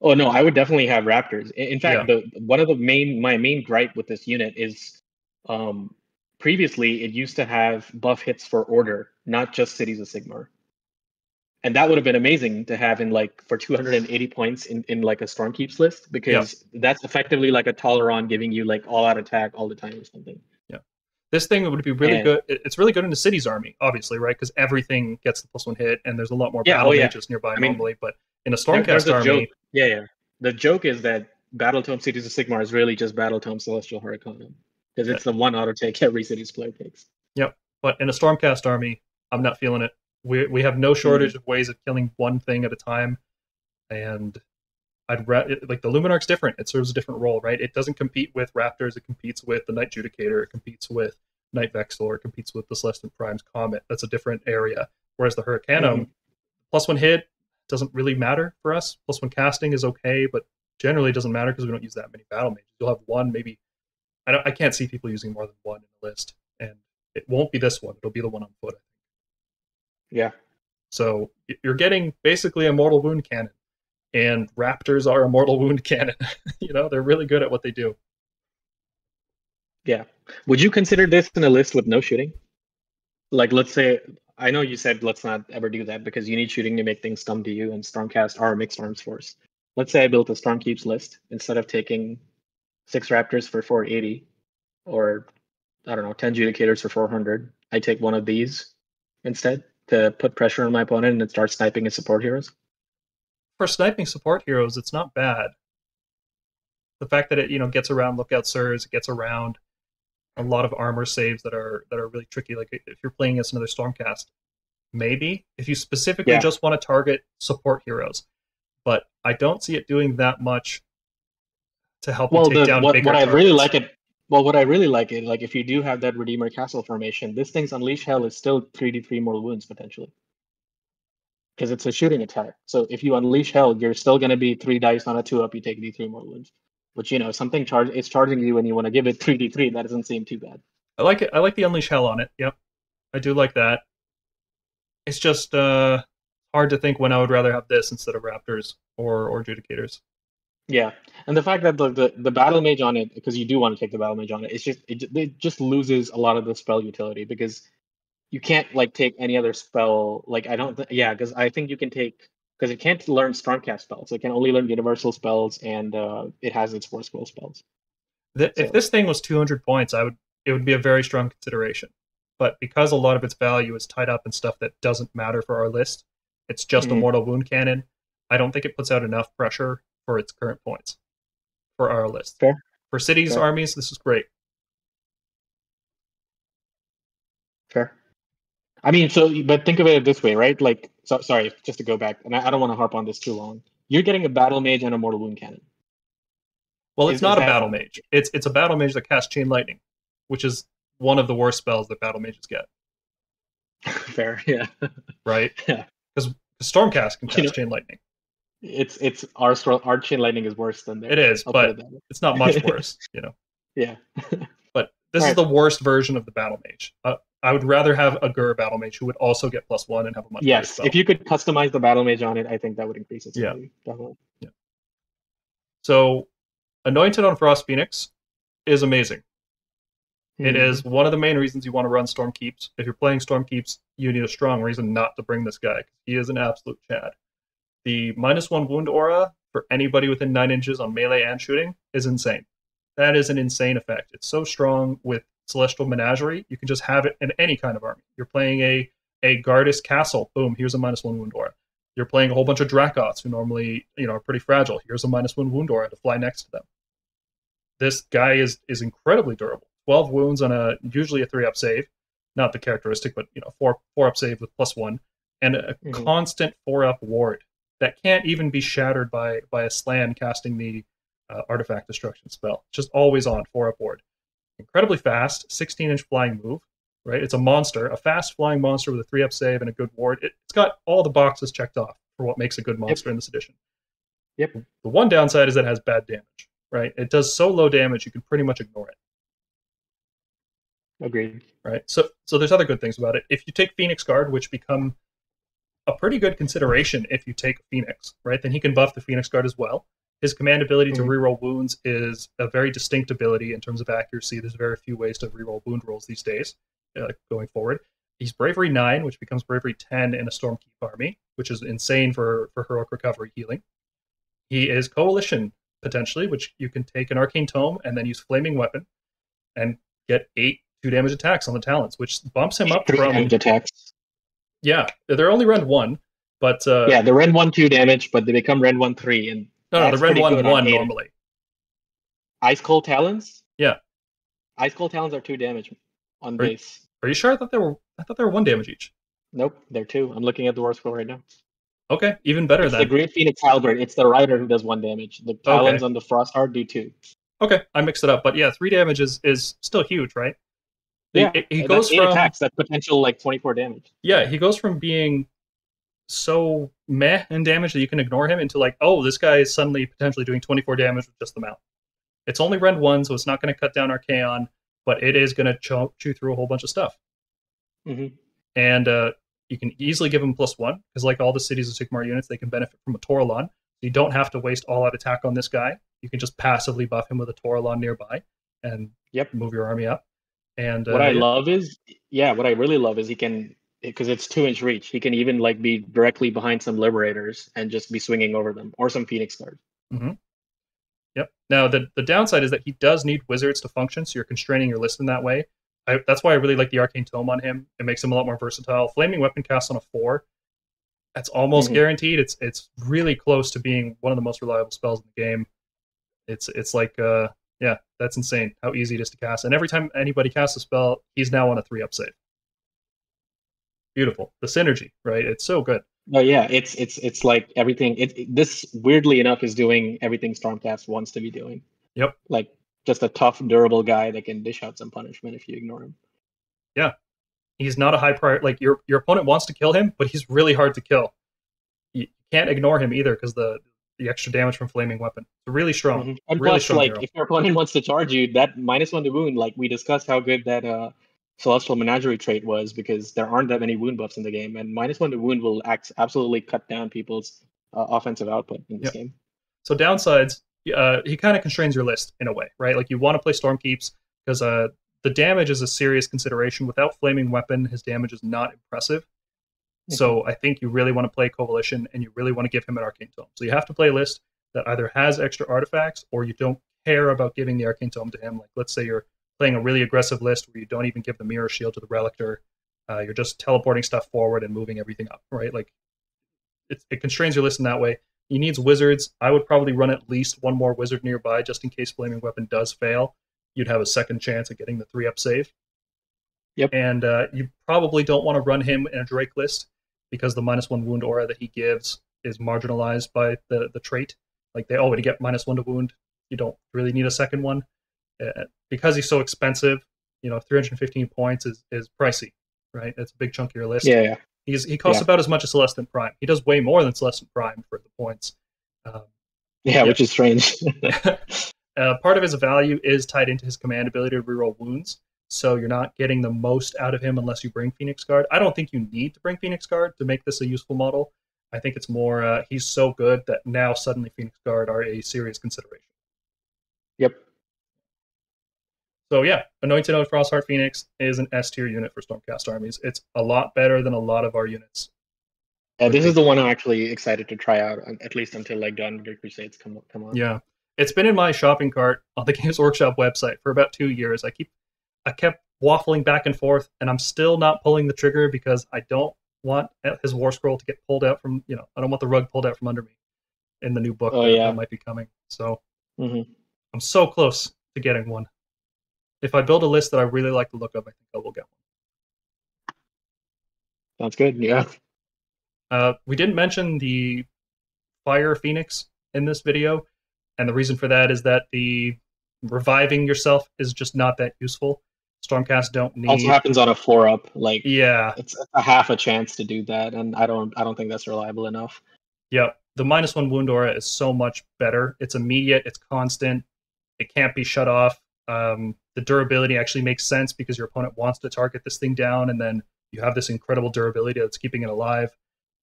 Speaker 3: Oh no, I would definitely have Raptors. In fact, yeah. the one of the main my main gripe with this unit is um previously it used to have buff hits for order, not just cities of Sigmar. And that would have been amazing to have in like for 280 points in, in like a Stormkeeps list because yeah. that's effectively like a Tauralon giving you like all out attack all the time or something.
Speaker 1: Yeah this thing would be really and, good. It's really good in the city's army, obviously, right? Because everything gets the plus one hit, and there's a lot more
Speaker 3: yeah, oh,
Speaker 1: battle
Speaker 3: oh, yeah.
Speaker 1: nearby I mean, normally. But in a Stormcast army,
Speaker 3: joke. yeah, yeah. The joke is that Battle Tome Cities of Sigmar is really just Battle Tome Celestial Hurricanum because it's yeah. the one auto take every city's player takes.
Speaker 1: Yep. But in a Stormcast army, I'm not feeling it. We we have no shortage mm-hmm. of ways of killing one thing at a time, and I'd ra- like the Luminarch's different. It serves a different role, right? It doesn't compete with Raptors. It competes with the Knight Judicator. It competes with Night Vexil. It competes with the Celestant Prime's Comet. That's a different area. Whereas the Hurricanum, mm-hmm. plus one hit doesn't really matter for us. Plus one casting is okay, but generally doesn't matter because we don't use that many battle mages. You'll have one, maybe. I don't. I can't see people using more than one in the list, and it won't be this one. It'll be the one on foot.
Speaker 3: Yeah.
Speaker 1: So you're getting basically a mortal wound cannon and raptors are a mortal wound cannon. you know, they're really good at what they do.
Speaker 3: Yeah. Would you consider this in a list with no shooting? Like, let's say, I know you said let's not ever do that because you need shooting to make things come to you, and Stormcast are a mixed arms force. Let's say I built a Stormkeeps list instead of taking six Raptors for 480 or I don't know, 10 Judicators for 400. I take one of these instead to put pressure on my opponent and start sniping his support heroes
Speaker 1: for sniping support heroes, it's not bad. The fact that it you know gets around lookout sirs, it gets around a lot of armor saves that are that are really tricky. Like if you're playing against another Stormcast, maybe if you specifically yeah. just want to target support heroes, but I don't see it doing that much to help well, take the, down
Speaker 3: what,
Speaker 1: bigger.
Speaker 3: What
Speaker 1: targets.
Speaker 3: I really like it. Well, what I really like is like if you do have that Redeemer Castle formation, this thing's Unleash Hell is still 3d3 mortal wounds potentially because it's a shooting attack. So if you unleash hell, you're still going to be three dice on a two up. You take d3 mortal wounds, which you know something charge is charging you, and you want to give it three d3. That doesn't seem too bad.
Speaker 1: I like it. I like the unleash hell on it. Yep, I do like that. It's just uh, hard to think when I would rather have this instead of raptors or or judicators.
Speaker 3: Yeah, and the fact that the, the, the battle mage on it, because you do want to take the battle mage on it, it's just it, it just loses a lot of the spell utility because you can't like take any other spell. Like I don't, th- yeah, because I think you can take because it can't learn stormcast spells. It can only learn universal spells, and uh, it has its force scroll spells.
Speaker 1: The, so. If this thing was 200 points, I would it would be a very strong consideration. But because a lot of its value is tied up in stuff that doesn't matter for our list, it's just mm-hmm. a mortal wound cannon. I don't think it puts out enough pressure for its current points for our list.
Speaker 3: Fair.
Speaker 1: For cities, Fair. armies, this is great.
Speaker 3: Fair. I mean, so but think of it this way, right? Like, so, sorry, just to go back, and I, I, don't want to harp on this too long. You're getting a battle mage and a mortal wound cannon.
Speaker 1: Well, it's is, not is a battle mage. It's it's a battle mage that casts chain lightning, which is one of the worst spells that battle mages get.
Speaker 3: Fair, yeah.
Speaker 1: Right.
Speaker 3: Yeah.
Speaker 1: Because Stormcast can cast you know, chain lightning.
Speaker 3: It's it's our our chain lightning is worse than
Speaker 1: theirs. It is, I'll but it it's not much worse, you know.
Speaker 3: Yeah.
Speaker 1: but this is the worst version of the battle mage. Uh, I would rather have a Ghur battle mage who would also get plus one and have a much
Speaker 3: yes. If you could customize the battle mage on it, I think that would increase its
Speaker 1: yeah. value. Definitely. Yeah. So, anointed on Frost Phoenix is amazing. Mm-hmm. It is one of the main reasons you want to run Stormkeeps. If you're playing Stormkeeps, you need a strong reason not to bring this guy. He is an absolute chad. The minus one wound aura for anybody within nine inches on melee and shooting is insane. That is an insane effect. It's so strong with Celestial Menagerie, you can just have it in any kind of army. You're playing a a Gardus Castle, boom, here's a minus one wound aura. You're playing a whole bunch of Dracoths who normally, you know, are pretty fragile. Here's a minus one wound aura to fly next to them. This guy is is incredibly durable. Twelve wounds on a usually a three up save, not the characteristic, but you know, four four up save with plus one, and a mm-hmm. constant four up ward that can't even be shattered by by a Slann casting the uh, artifact destruction spell. Just always on for up ward incredibly fast, 16 inch flying move, right? It's a monster, a fast flying monster with a three up save and a good ward. It, has got all the boxes checked off for what makes a good monster yep. in this edition.
Speaker 3: Yep.
Speaker 1: The one downside is that it has bad damage, right? It does so low damage you can pretty much ignore it.
Speaker 3: Agreed.
Speaker 1: Right. So so there's other good things about it. If you take Phoenix Guard, which become a pretty good consideration if you take Phoenix, right? Then he can buff the Phoenix Guard as well. His command ability mm-hmm. to reroll wounds is a very distinct ability in terms of accuracy. There's very few ways to reroll wound rolls these days uh, going forward. He's bravery nine, which becomes bravery ten in a Stormkeep army, which is insane for for heroic recovery healing. He is coalition potentially, which you can take an arcane tome and then use flaming weapon and get eight two damage attacks on the talents, which bumps him up
Speaker 3: Three
Speaker 1: from
Speaker 3: damage attacks.
Speaker 1: Yeah, they're only rend one, but uh,
Speaker 3: yeah, they're rend one two damage, but they become rend one three, and
Speaker 1: no, no, the red one one normally.
Speaker 3: Ice cold talons.
Speaker 1: Yeah.
Speaker 3: Ice cold talons are two damage on are base.
Speaker 1: Are you sure? I thought they were. I thought they were one damage each.
Speaker 3: Nope, they're two. I'm looking at the war scroll right now.
Speaker 1: Okay, even better
Speaker 3: it's
Speaker 1: then.
Speaker 3: The Great Phoenix Halberd. It's the rider who does one damage. The talons okay. on the frost Frostheart do two.
Speaker 1: Okay, I mixed it up, but yeah, three damage is, is still huge, right?
Speaker 3: Yeah, he, he goes from attacks. That potential like 24 damage.
Speaker 1: Yeah, he goes from being so meh in damage that you can ignore him into like, oh, this guy is suddenly potentially doing 24 damage with just the mount. It's only rend one, so it's not going to cut down Archaon, but it is going to chew, chew through a whole bunch of stuff.
Speaker 3: Mm-hmm.
Speaker 1: And uh, you can easily give him plus one because, like all the cities of Sigmar units, they can benefit from a Tauralon. You don't have to waste all out attack on this guy. You can just passively buff him with a Tauralon nearby and
Speaker 3: yep,
Speaker 1: move your army up. And
Speaker 3: uh, what I yeah. love is, yeah, what I really love is he can because it's two inch reach. He can even like be directly behind some liberators and just be swinging over them, or some phoenix guards.
Speaker 1: Mm-hmm. Yep. Now the the downside is that he does need wizards to function, so you're constraining your list in that way. I, that's why I really like the arcane tome on him. It makes him a lot more versatile. Flaming weapon cast on a four, that's almost mm-hmm. guaranteed. It's it's really close to being one of the most reliable spells in the game. It's it's like uh yeah, that's insane how easy it is to cast. And every time anybody casts a spell, he's now on a three up save beautiful. The synergy, right? It's so good.
Speaker 3: Oh yeah, it's it's it's like everything. It, it, this weirdly enough is doing everything Stormcast wants to be doing.
Speaker 1: Yep.
Speaker 3: Like just a tough, durable guy that can dish out some punishment if you ignore him.
Speaker 1: Yeah, he's not a high priority. Like your your opponent wants to kill him, but he's really hard to kill. You can't ignore him either because the the extra damage from flaming weapon. It's really strong. Mm-hmm.
Speaker 3: And
Speaker 1: really
Speaker 3: plus, strong like hero. if your opponent wants to charge you, that minus one to wound, like we discussed how good that uh Celestial Menagerie trait was because there aren't that many wound buffs in the game, and minus one to wound will act, absolutely cut down people's uh, offensive output in this yep. game.
Speaker 1: So downsides, uh, he kind of constrains your list in a way, right? Like you want to play Stormkeeps because uh, the damage is a serious consideration. Without Flaming Weapon, his damage is not impressive. Mm-hmm. So I think you really want to play Coalition and you really want to give him an Arcane Tome. So you have to play a list that either has extra artifacts or you don't care about giving the Arcane Tome to him. Like let's say you're playing a really aggressive list where you don't even give the Mirror Shield to the Relictor. Uh, you're just teleporting stuff forward and moving everything up, right? Like it, it constrains your list in that way. He needs wizards. I would probably run at least one more wizard nearby just in case Flaming Weapon does fail. You'd have a second chance at getting the three up save.
Speaker 3: Yep.
Speaker 1: And uh, you probably don't want to run him in a Drake list because the minus one wound aura that he gives is marginalized by the, the trait. Like they already get minus one to wound. You don't really need a second one. Uh, because he's so expensive, you know, 315 points is, is pricey, right? It's a big chunk of your list.
Speaker 3: Yeah, yeah.
Speaker 1: He's he costs
Speaker 3: Yeah.
Speaker 1: about as much as Celestant-Prime. He does way more than Celestant-Prime for the points. Um,
Speaker 3: Yeah,
Speaker 1: Yep.
Speaker 3: which is strange.
Speaker 1: uh, part of his value is tied into his command ability to reroll wounds. So you're not getting the most out of him unless you bring Phoenix Guard. I don't think you need to bring Phoenix Guard to make this a useful model. I think it's more uh, he's so good that now suddenly Phoenix Guard are a serious consideration.
Speaker 3: yep.
Speaker 1: So yeah, Anointed Out Frostheart Phoenix is an S tier unit for Stormcast armies. It's a lot better than a lot of our units.
Speaker 3: Uh, this is the one I'm actually excited to try out, at least until like Dawn of Crusades come come on.
Speaker 1: Yeah, it's been in my shopping cart on the Games Workshop website for about two years. I keep, I kept waffling back and forth, and I'm still not pulling the trigger because I don't want his War Scroll to get pulled out from, you know, I don't want the rug pulled out from under me in the new book
Speaker 3: Oh,
Speaker 1: that,
Speaker 3: yeah.
Speaker 1: that might be coming. So
Speaker 3: hmm
Speaker 1: I'm so close to getting one. If I build a list that I really like the look of, I think I will get one.
Speaker 3: Sounds good. Yeah.
Speaker 1: Uh, we didn't mention the Fire Phoenix in this video, and the reason for that is that the reviving yourself is just not that useful. Stormcast don't need.
Speaker 3: Also happens on a four up. Like
Speaker 1: yeah,
Speaker 3: it's a half a chance to do that, and I don't I don't think that's reliable enough.
Speaker 1: Yep. The minus one wound aura is so much better. It's immediate, it's constant, it can't be shut off. Um, the durability actually makes sense because your opponent wants to target this thing down, and then you have this incredible durability that's keeping it alive.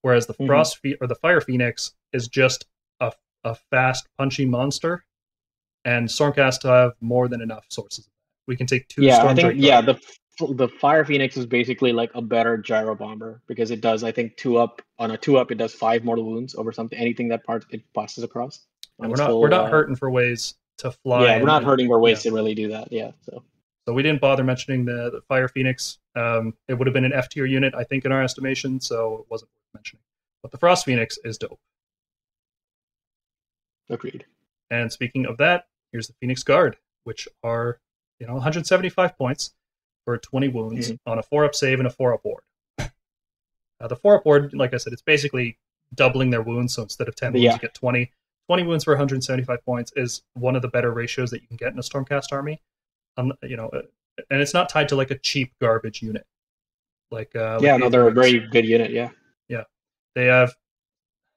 Speaker 1: Whereas the
Speaker 3: Mhm.
Speaker 1: frost Phe- or the fire phoenix is just a, a fast, punchy monster, and Stormcast have more than enough sources. We can take two.
Speaker 3: yeah,
Speaker 1: Storm
Speaker 3: I think yeah the the Fire Phoenix is basically like a better gyro bomber because it does I think two up on a two up it does five mortal wounds over something anything that part it passes across.
Speaker 1: And we're not we're not
Speaker 3: uh,
Speaker 1: hurting for ways to fly.
Speaker 3: Yeah, we're not hurting for ways
Speaker 1: yeah.
Speaker 3: to really do that. Yeah, so
Speaker 1: So we didn't bother mentioning the, the Fire Phoenix. Um, it would have been an F tier unit, I think, in our estimation, so it wasn't worth mentioning. But the Frost Phoenix is dope.
Speaker 3: agreed.
Speaker 1: And speaking of that, here's the Phoenix Guard, which are you know 175 points for 20 wounds on a four up save and a four up ward. Uh, the four up ward, like I said, it's basically doubling their wounds. So instead of 10 wounds,
Speaker 3: Yeah.
Speaker 1: you get 20. 20 wounds for 175 points is one of the better ratios that you can get in a Stormcast army. Um, you know, uh, and it's not tied to like a cheap garbage unit. Like uh,
Speaker 3: yeah,
Speaker 1: like
Speaker 3: no, they're a very good unit. Yeah, yeah,
Speaker 1: They have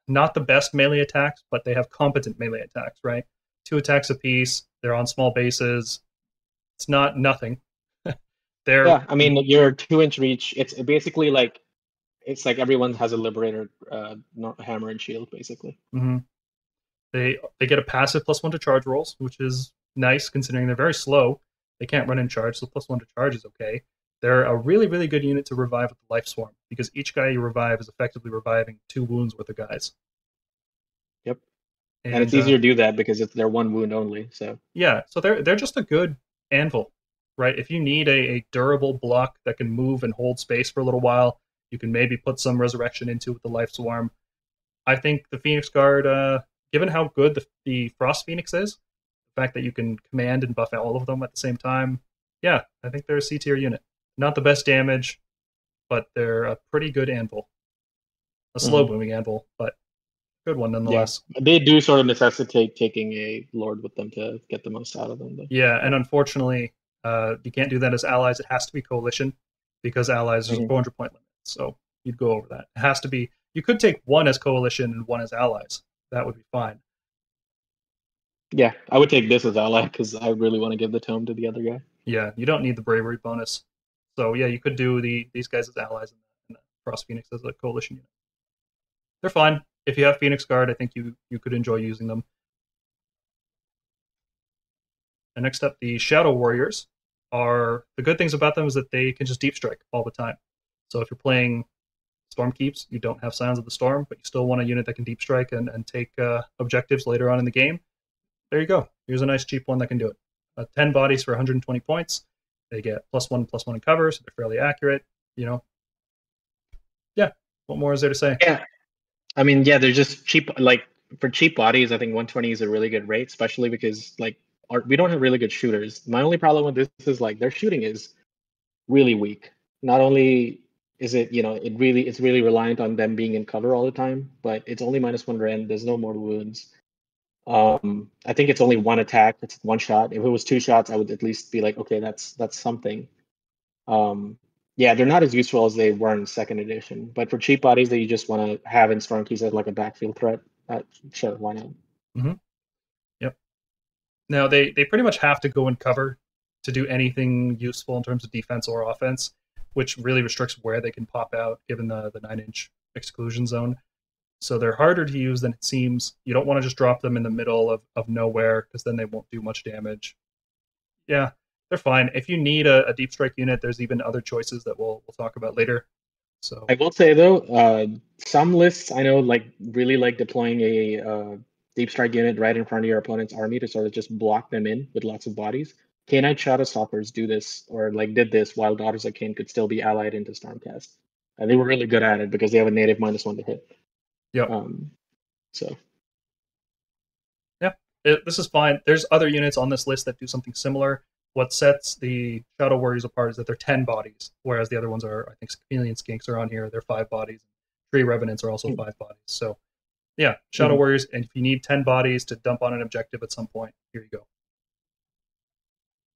Speaker 1: not the best melee attacks, but they have competent melee attacks, right? Two attacks apiece. They're on small bases. It's not nothing. they're
Speaker 3: yeah. I mean, your two inch reach. It's basically like it's like everyone has a liberator uh, hammer and shield basically.
Speaker 1: mhm. they they get a passive plus one to charge rolls, which is nice considering they're very slow. They can't run in charge, so plus one to charge is okay. They're a really, really good unit to revive with the life swarm because each guy you revive is effectively reviving two wounds worth of guys.
Speaker 3: Yep. And, it's
Speaker 1: uh,
Speaker 3: easier to do that because it's their one wound only. So
Speaker 1: Yeah, so they're they're just a good anvil, right? If you need a, a durable block that can move and hold space for a little while, you can maybe put some resurrection into with the life swarm. I think the Phoenix Guard, uh, given how good the, the Frost Phoenix is, the fact that you can command and buff all of them at the same time, yeah, I think they're a C tier unit. Not the best damage, but they're a pretty good anvil. A slow moving anvil, but good one nonetheless.
Speaker 3: they do sort of necessitate taking a lord with them to get the most out of them. Though.
Speaker 1: Yeah, and unfortunately, uh, you can't do that as allies. It has to be coalition because allies is a
Speaker 3: Mhm.
Speaker 1: 400 point limit. So you'd go over that. It has to be. You could take one as coalition and one as allies. That would be fine.
Speaker 3: Yeah, I would take this as ally because I really want to give the tome to the other guy.
Speaker 1: Yeah, you don't need the bravery bonus. So yeah, you could do the these guys as allies and and Frost Phoenix as a coalition unit. They're fine. If you have Phoenix Guard, I think you you could enjoy using them. And next up, the Shadow Warriors are the good things about them is that they can just deep strike all the time. So if you're playing Stormkeeps, you don't have Scions of the Storm, but you still want a unit that can deep strike and, and take uh, objectives later on in the game. There you go. Here's a nice cheap one that can do it. Uh, 10 bodies for 120 points. They get plus one, plus one in cover, so they're fairly accurate. You know, yeah. What more is there to say?
Speaker 3: Yeah, I mean, yeah, they're just cheap. Like for cheap bodies, I think 120 is a really good rate, especially because like our, we don't have really good shooters. My only problem with this is like their shooting is really weak. Not only is it you know it really it's really reliant on them being in cover all the time, but it's only minus one rend. There's no more wounds. Um, I think it's only one attack. It's one shot. If it was two shots, I would at least be like, okay, that's that's something. Um, yeah, they're not as useful as they were in second edition. But for cheap bodies that you just want to have in Stormkeeps as like a backfield threat, uh, sure, why not?
Speaker 1: Mm-hmm. Yep. Now they they pretty much have to go in cover to do anything useful in terms of defense or offense, which really restricts where they can pop out given the the nine inch exclusion zone. So they're harder to use than it seems. You don't want to just drop them in the middle of, of nowhere because then they won't do much damage. Yeah, they're fine. If you need a, a, deep strike unit, there's even other choices that we'll we'll talk about later. So
Speaker 3: I will say though, uh, some lists I know like really like deploying a uh, deep strike unit right in front of your opponent's army to sort of just block them in with lots of bodies. Khainite Shadowstalkers do this or like did this while Daughters of Khaine could still be allied into Stormcast. And they were really good at it because they have a native minus one to hit.
Speaker 1: Yeah.
Speaker 3: Um, so.
Speaker 1: Yeah, it, this is fine. There's other units on this list that do something similar. What sets the Shadow Warriors apart is that they're 10 bodies, whereas the other ones are, I think, Chameleon Skinks are on here. They're five bodies. Tree Revenants are also mm-hmm. five bodies. So, yeah, Shadow mm-hmm. Warriors. And if you need 10 bodies to dump on an objective at some point, here you go.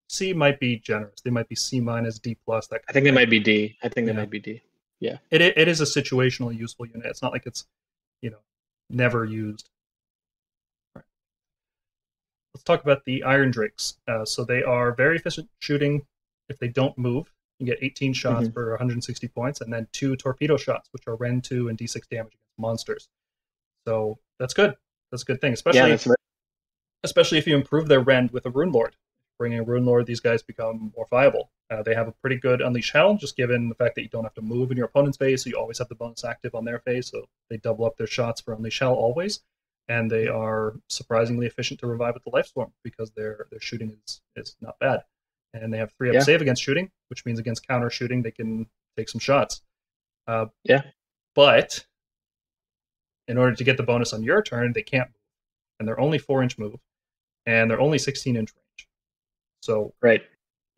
Speaker 1: C might be generous. They might be C minus, D plus. That
Speaker 3: I think they might be D. I think yeah. they might be D. Yeah.
Speaker 1: It, it is a situationally useful unit. It's not like it's you know, never used. Let's talk about the Iron Drakes. Uh, so they are very efficient shooting if they don't move. You get 18 shots mm-hmm. for 160 points, and then two torpedo shots, which are Rend 2 and D6 damage against monsters. So that's good. That's a good thing, especially yeah, right. especially if you improve their Rend with a Rune Lord. Bringing a Rune Lord, these guys become more viable. Uh, they have a pretty good Unleash Hell, just given the fact that you don't have to move in your opponent's phase, so you always have the bonus active on their phase, so they double up their shots for Unleash Hell always. And they are surprisingly efficient to revive with the Life Swarm because their their shooting is is not bad. And they have three up yeah. save against shooting, which means against counter shooting they can take some shots.
Speaker 3: Uh, yeah.
Speaker 1: But in order to get the bonus on your turn, they can't move. And they're only four inch move, and they're only 16 inch range. so
Speaker 3: right.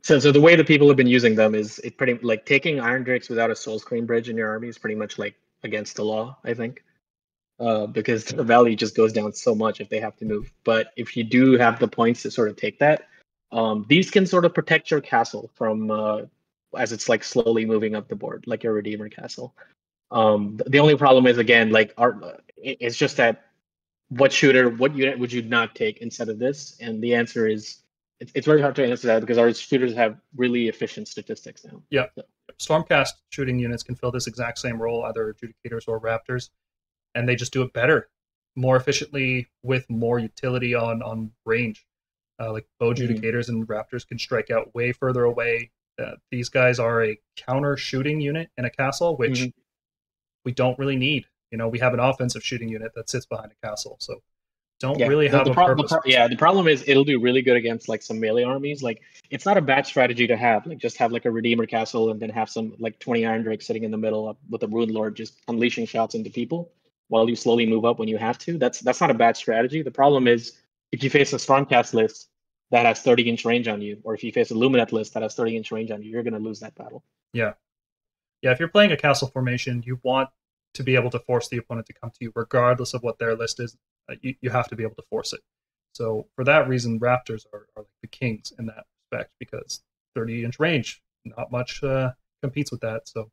Speaker 3: So so the way that people have been using them is it pretty like taking Iron Drakes without a Soulscream Bridge in your army is pretty much like against the law, I think. Uh, because the value just goes down so much if they have to move. But if you do have the points to sort of take that, um, these can sort of protect your castle from uh, as it's like slowly moving up the board, like your Redeemer castle. Um, the only problem is again, like our, it's just that what shooter, what unit would you not take instead of this? And the answer is it's, it's very hard to answer that because our shooters have really efficient statistics now.
Speaker 1: Yeah. So. Stormcast shooting units can fill this exact same role, either adjudicators or raptors, and they just do it better, more efficiently with more utility on on range. Uh, like bow mm-hmm. adjudicators mm-hmm. and raptors can strike out way further away. Uh, these guys are a counter shooting unit in a castle, which mm-hmm. we don't really need. You know, we have an offensive shooting unit that sits behind a castle, so don't yeah. really have the, the a pro- purpose.
Speaker 3: The pro- yeah, the problem is it'll do really good against like some melee armies. Like it's not a bad strategy to have. Like just have like a Redeemer Castle and then have some like 20 Iron Drake sitting in the middle with a Rune Lord just unleashing shots into people while you slowly move up when you have to. That's that's not a bad strategy. The problem is if you face a Stormcast list that has 30 inch range on you, or if you face a Lumineth list that has 30 inch range on you, you're gonna lose that battle.
Speaker 1: Yeah. Yeah, if you're playing a castle formation, you want to be able to force the opponent to come to you regardless of what their list is uh, you, you have to be able to force it. So for that reason, Raptors are, are like the kings in that respect because 30 inch range, not much uh, competes with that. So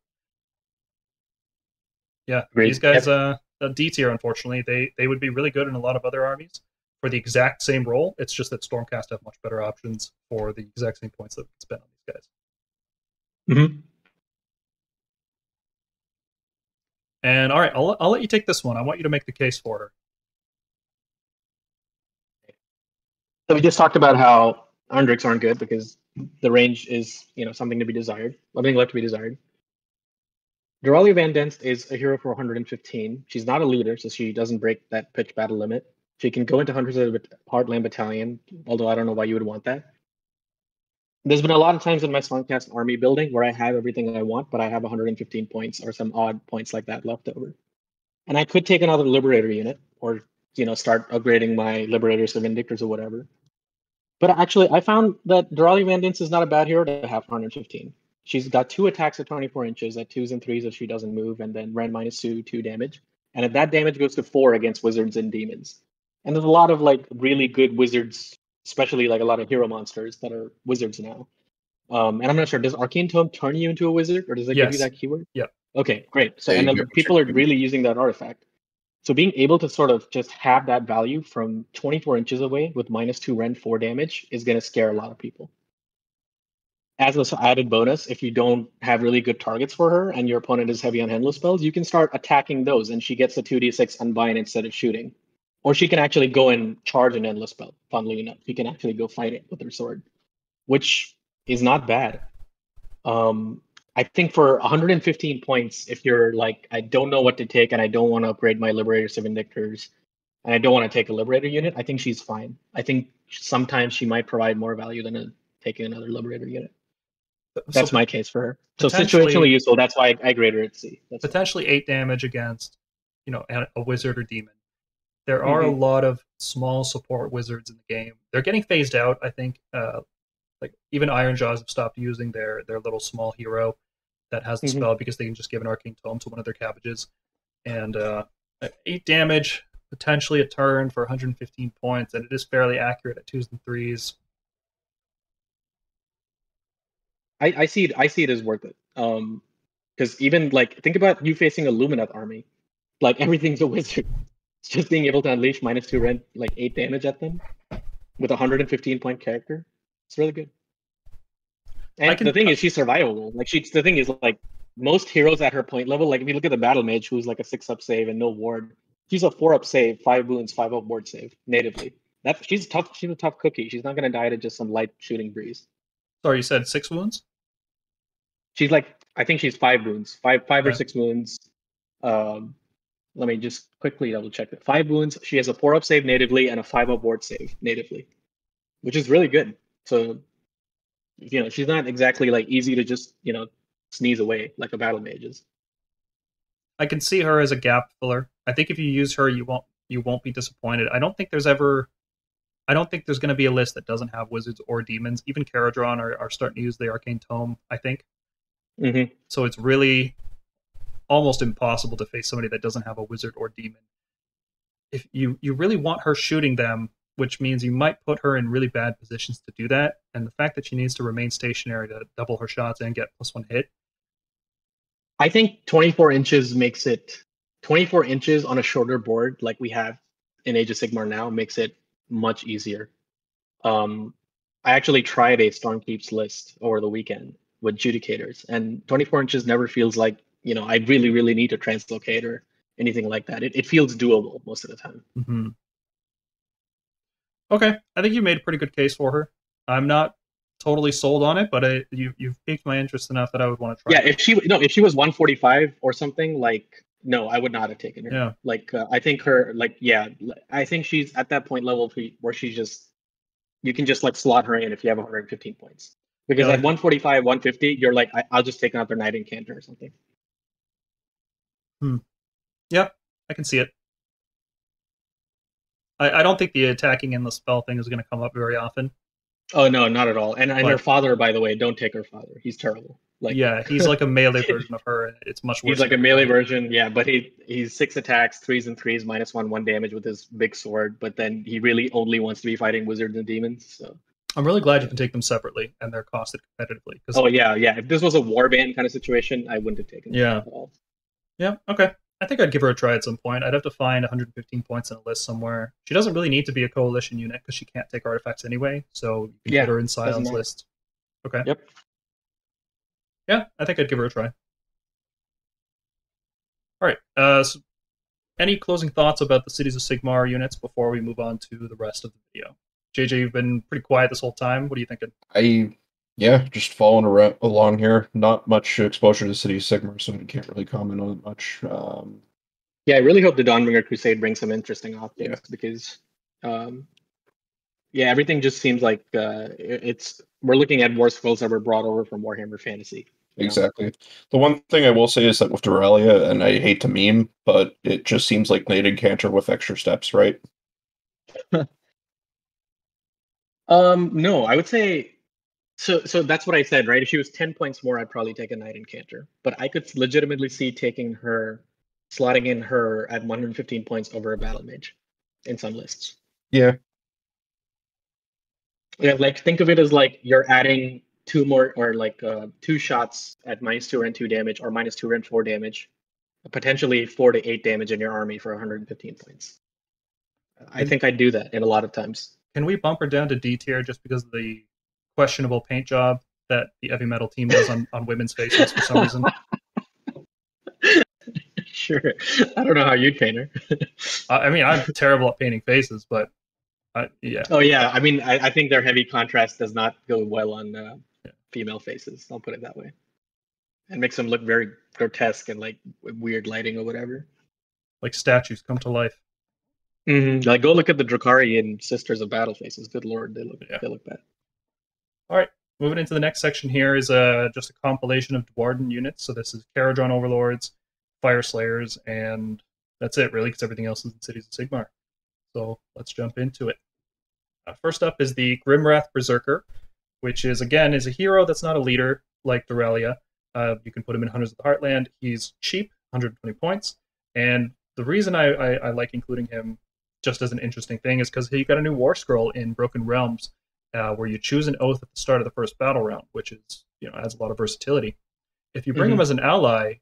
Speaker 1: yeah, Great. these guys, yep. uh, D tier, unfortunately, they they would be really good in a lot of other armies for the exact same role. It's just that Stormcast have much better options for the exact same points that we can spend on these guys.
Speaker 3: Mm-hmm.
Speaker 1: And all right, I'll I'll let you take this one. I want you to make the case for her.
Speaker 3: So we just talked about how Undricks aren't good because the range is you know something to be desired, something left to be desired. Doralia ven Denst is a hero for 115. She's not a leader, so she doesn't break that pitch battle limit. She can go into Hunters of the Heartland Battalion, although I don't know why you would want that. There's been a lot of times in my Stormcast army building where I have everything I want, but I have 115 points or some odd points like that left over. And I could take another Liberator unit or, you know, start upgrading my Liberators or Vindictors or whatever. But actually, I found that Doralia ven Denst is not a bad hero to have 115. She's got two attacks at 24 inches at twos and threes if she doesn't move, and then Rend minus two, two damage. And if that damage goes to four against wizards and demons. And there's a lot of like really good wizards, especially like a lot of hero monsters that are wizards now. Um, and I'm not sure, does Arcane Tome turn you into a wizard or does it
Speaker 1: yes.
Speaker 3: give you that keyword?
Speaker 1: Yeah.
Speaker 3: Okay, great. So and then people are really using that artifact. So being able to sort of just have that value from 24 inches away with minus two rend four damage is going to scare a lot of people as an added bonus, if you don't have really good targets for her and your opponent is heavy on endless spells, you can start attacking those and she gets a 2d6 unbind instead of shooting. Or she can actually go and charge an endless spell, funnily enough. She can actually go fight it with her sword, which is not bad. Um, I think for 115 points, if you're like, I don't know what to take and I don't want to upgrade my Liberators to Vindictors and I don't want to take a Liberator unit, I think she's fine. I think sometimes she might provide more value than a, taking another Liberator unit. That's so my case for her. So situationally useful. That's why I, I grade her at C. That's
Speaker 1: potentially eight damage against, you know, a wizard or demon. There are mm-hmm. a lot of small support wizards in the game. They're getting phased out. I think, uh, like even Ironjawz have stopped using their their little small hero that has the mm-hmm. spell because they can just give an arcane tome to one of their cabbages, and uh, eight damage potentially a turn for 115 points, and it is fairly accurate at twos and threes.
Speaker 3: I, I see it. I see it as worth it. Um, because even like think about you facing a Lumineth army, like everything's a wizard. It's just being able to unleash minus two rend like eight damage at them with a 115 point character. It's really good. And can, the thing is, she's survivable. Like she's the thing is like most heroes at her point level. Like if you look at the battle mage, who's like a six up save and no ward, she's a four up save, five wounds, five up ward save natively. That's she's tough. She's a tough cookie. She's not gonna die to just some light shooting breeze.
Speaker 1: Sorry, you said six wounds.
Speaker 3: She's like I think she's five wounds, five five or six wounds. Um, let me just quickly double check that. Five wounds. She has a four up save natively and a five up ward save natively, which is really good. So, you know, she's not exactly like easy to just you know sneeze away like a battle mage is.
Speaker 1: I can see her as a gap filler. I think if you use her, you won't you won't be disappointed. I don't think there's ever I don't think there's going to be a list that doesn't have wizards or demons. Even Kharadron are, are starting to use the Arcane Tome, I think.
Speaker 3: Mm-hmm.
Speaker 1: So it's really almost impossible to face somebody that doesn't have a wizard or demon. If you you really want her shooting them, which means you might put her in really bad positions to do that, and the fact that she needs to remain stationary to double her shots and get plus one hit.
Speaker 3: I think 24 inches makes it 24 inches on a shorter board like we have in Age of Sigmar now makes it much easier. Um, I actually tried a Stormkeep's list over the weekend, with judicators. And 24 inches never feels like, you know, I really, really need to translocate or anything like that. It, it feels doable most of the time.
Speaker 1: Mm-hmm. Okay. I think you made a pretty good case for her. I'm not totally sold on it, but I, you, you've piqued my interest enough that I would want to try.
Speaker 3: Yeah. If she, no, if she was 145 or something like, no, I would not have taken her.
Speaker 1: Yeah.
Speaker 3: Like, uh, I think her, like, yeah, I think she's at that point level where she's just, you can just like slot her in if you have 115 points. Because yeah. at 145, 150, you're like, I, will just take another Knight Incantor or something.
Speaker 1: Hmm. Yeah, I can see it. I, I don't think the attacking in the spell thing is going to come up very often.
Speaker 3: Oh no, not at all. And and her father, by the way, don't take her father. He's terrible.
Speaker 1: Like yeah, he's like a melee version of her. It's much worse.
Speaker 3: He's like a melee version, yeah. But he he's six attacks, threes and threes, minus one, one damage with his big sword. But then he really only wants to be fighting wizards and demons. So
Speaker 1: I'm really glad you can take them separately and they're costed competitively.
Speaker 3: Oh yeah, yeah. If this was a warband kind of situation, I wouldn't have taken. Them.
Speaker 1: Yeah. Yeah. Okay. I think I'd give her a try at some point. I'd have to find 115 points in a list somewhere. She doesn't really need to be a coalition unit because she can't take artifacts anyway. So you can yeah, put her in Scion's list. Okay.
Speaker 3: Yep.
Speaker 1: Yeah, I think I'd give her a try. All right. Uh, so any closing thoughts about the Cities of Sigmar units before we move on to the rest of the video? JJ, you've been pretty quiet this whole time. What are you thinking?
Speaker 2: I yeah, just following around along here. Not much exposure to City of Sigmar, so I can't really comment on it much. Um,
Speaker 3: yeah, I really hope the Dawnbringer Crusade brings some interesting optics yeah. because, um, yeah, everything just seems like uh, it's we're looking at war scrolls that were brought over from Warhammer Fantasy.
Speaker 2: Exactly. Know? The one thing I will say is that with Doralia, and I hate to meme, but it just seems like Nated Cantor with extra steps, right?
Speaker 3: um, no, I would say so. So that's what I said, right? If she was ten points more, I'd probably take a Knight Incantor. But I could legitimately see taking her, slotting in her at 115 points over a Battle Mage, in some lists.
Speaker 2: Yeah.
Speaker 3: Yeah, like think of it as like you're adding two more or like uh, two shots at minus two and two damage or minus two and four damage, potentially four to eight damage in your army for 115 points. I think I'd do that in a lot of times.
Speaker 1: Can we bump her down to D tier just because of the questionable paint job that the heavy metal team does on, on women's faces for some reason?
Speaker 3: sure. I don't know how you'd paint her.
Speaker 1: I mean, I'm terrible at painting faces, but uh, yeah.
Speaker 3: Oh yeah. I mean, I, I, think their heavy contrast does not go well on uh, yeah. female faces. I'll put it that way, and makes them look very grotesque and like weird lighting or whatever.
Speaker 1: Like statues come to life.
Speaker 3: Mm-hmm. Like go look at the Drukhari and Sisters of Battle faces. Good lord, they look yeah. they look bad.
Speaker 1: All right, moving into the next section here is uh, just a compilation of Duardin units. So this is Kharadron Overlords, Fyreslayers, and that's it really, because everything else is in Cities of Sigmar. So let's jump into it. Uh, first up is the Grimwrath Berserker, which is again is a hero that's not a leader like Doralia. Uh, you can put him in Hunters of the Heartland. He's cheap, 120 points, and the reason I, I, I like including him just as an interesting thing is because he got a new war scroll in Broken Realms, uh, where you choose an oath at the start of the first battle round, which is you know adds a lot of versatility. If you bring mm-hmm. him as an ally,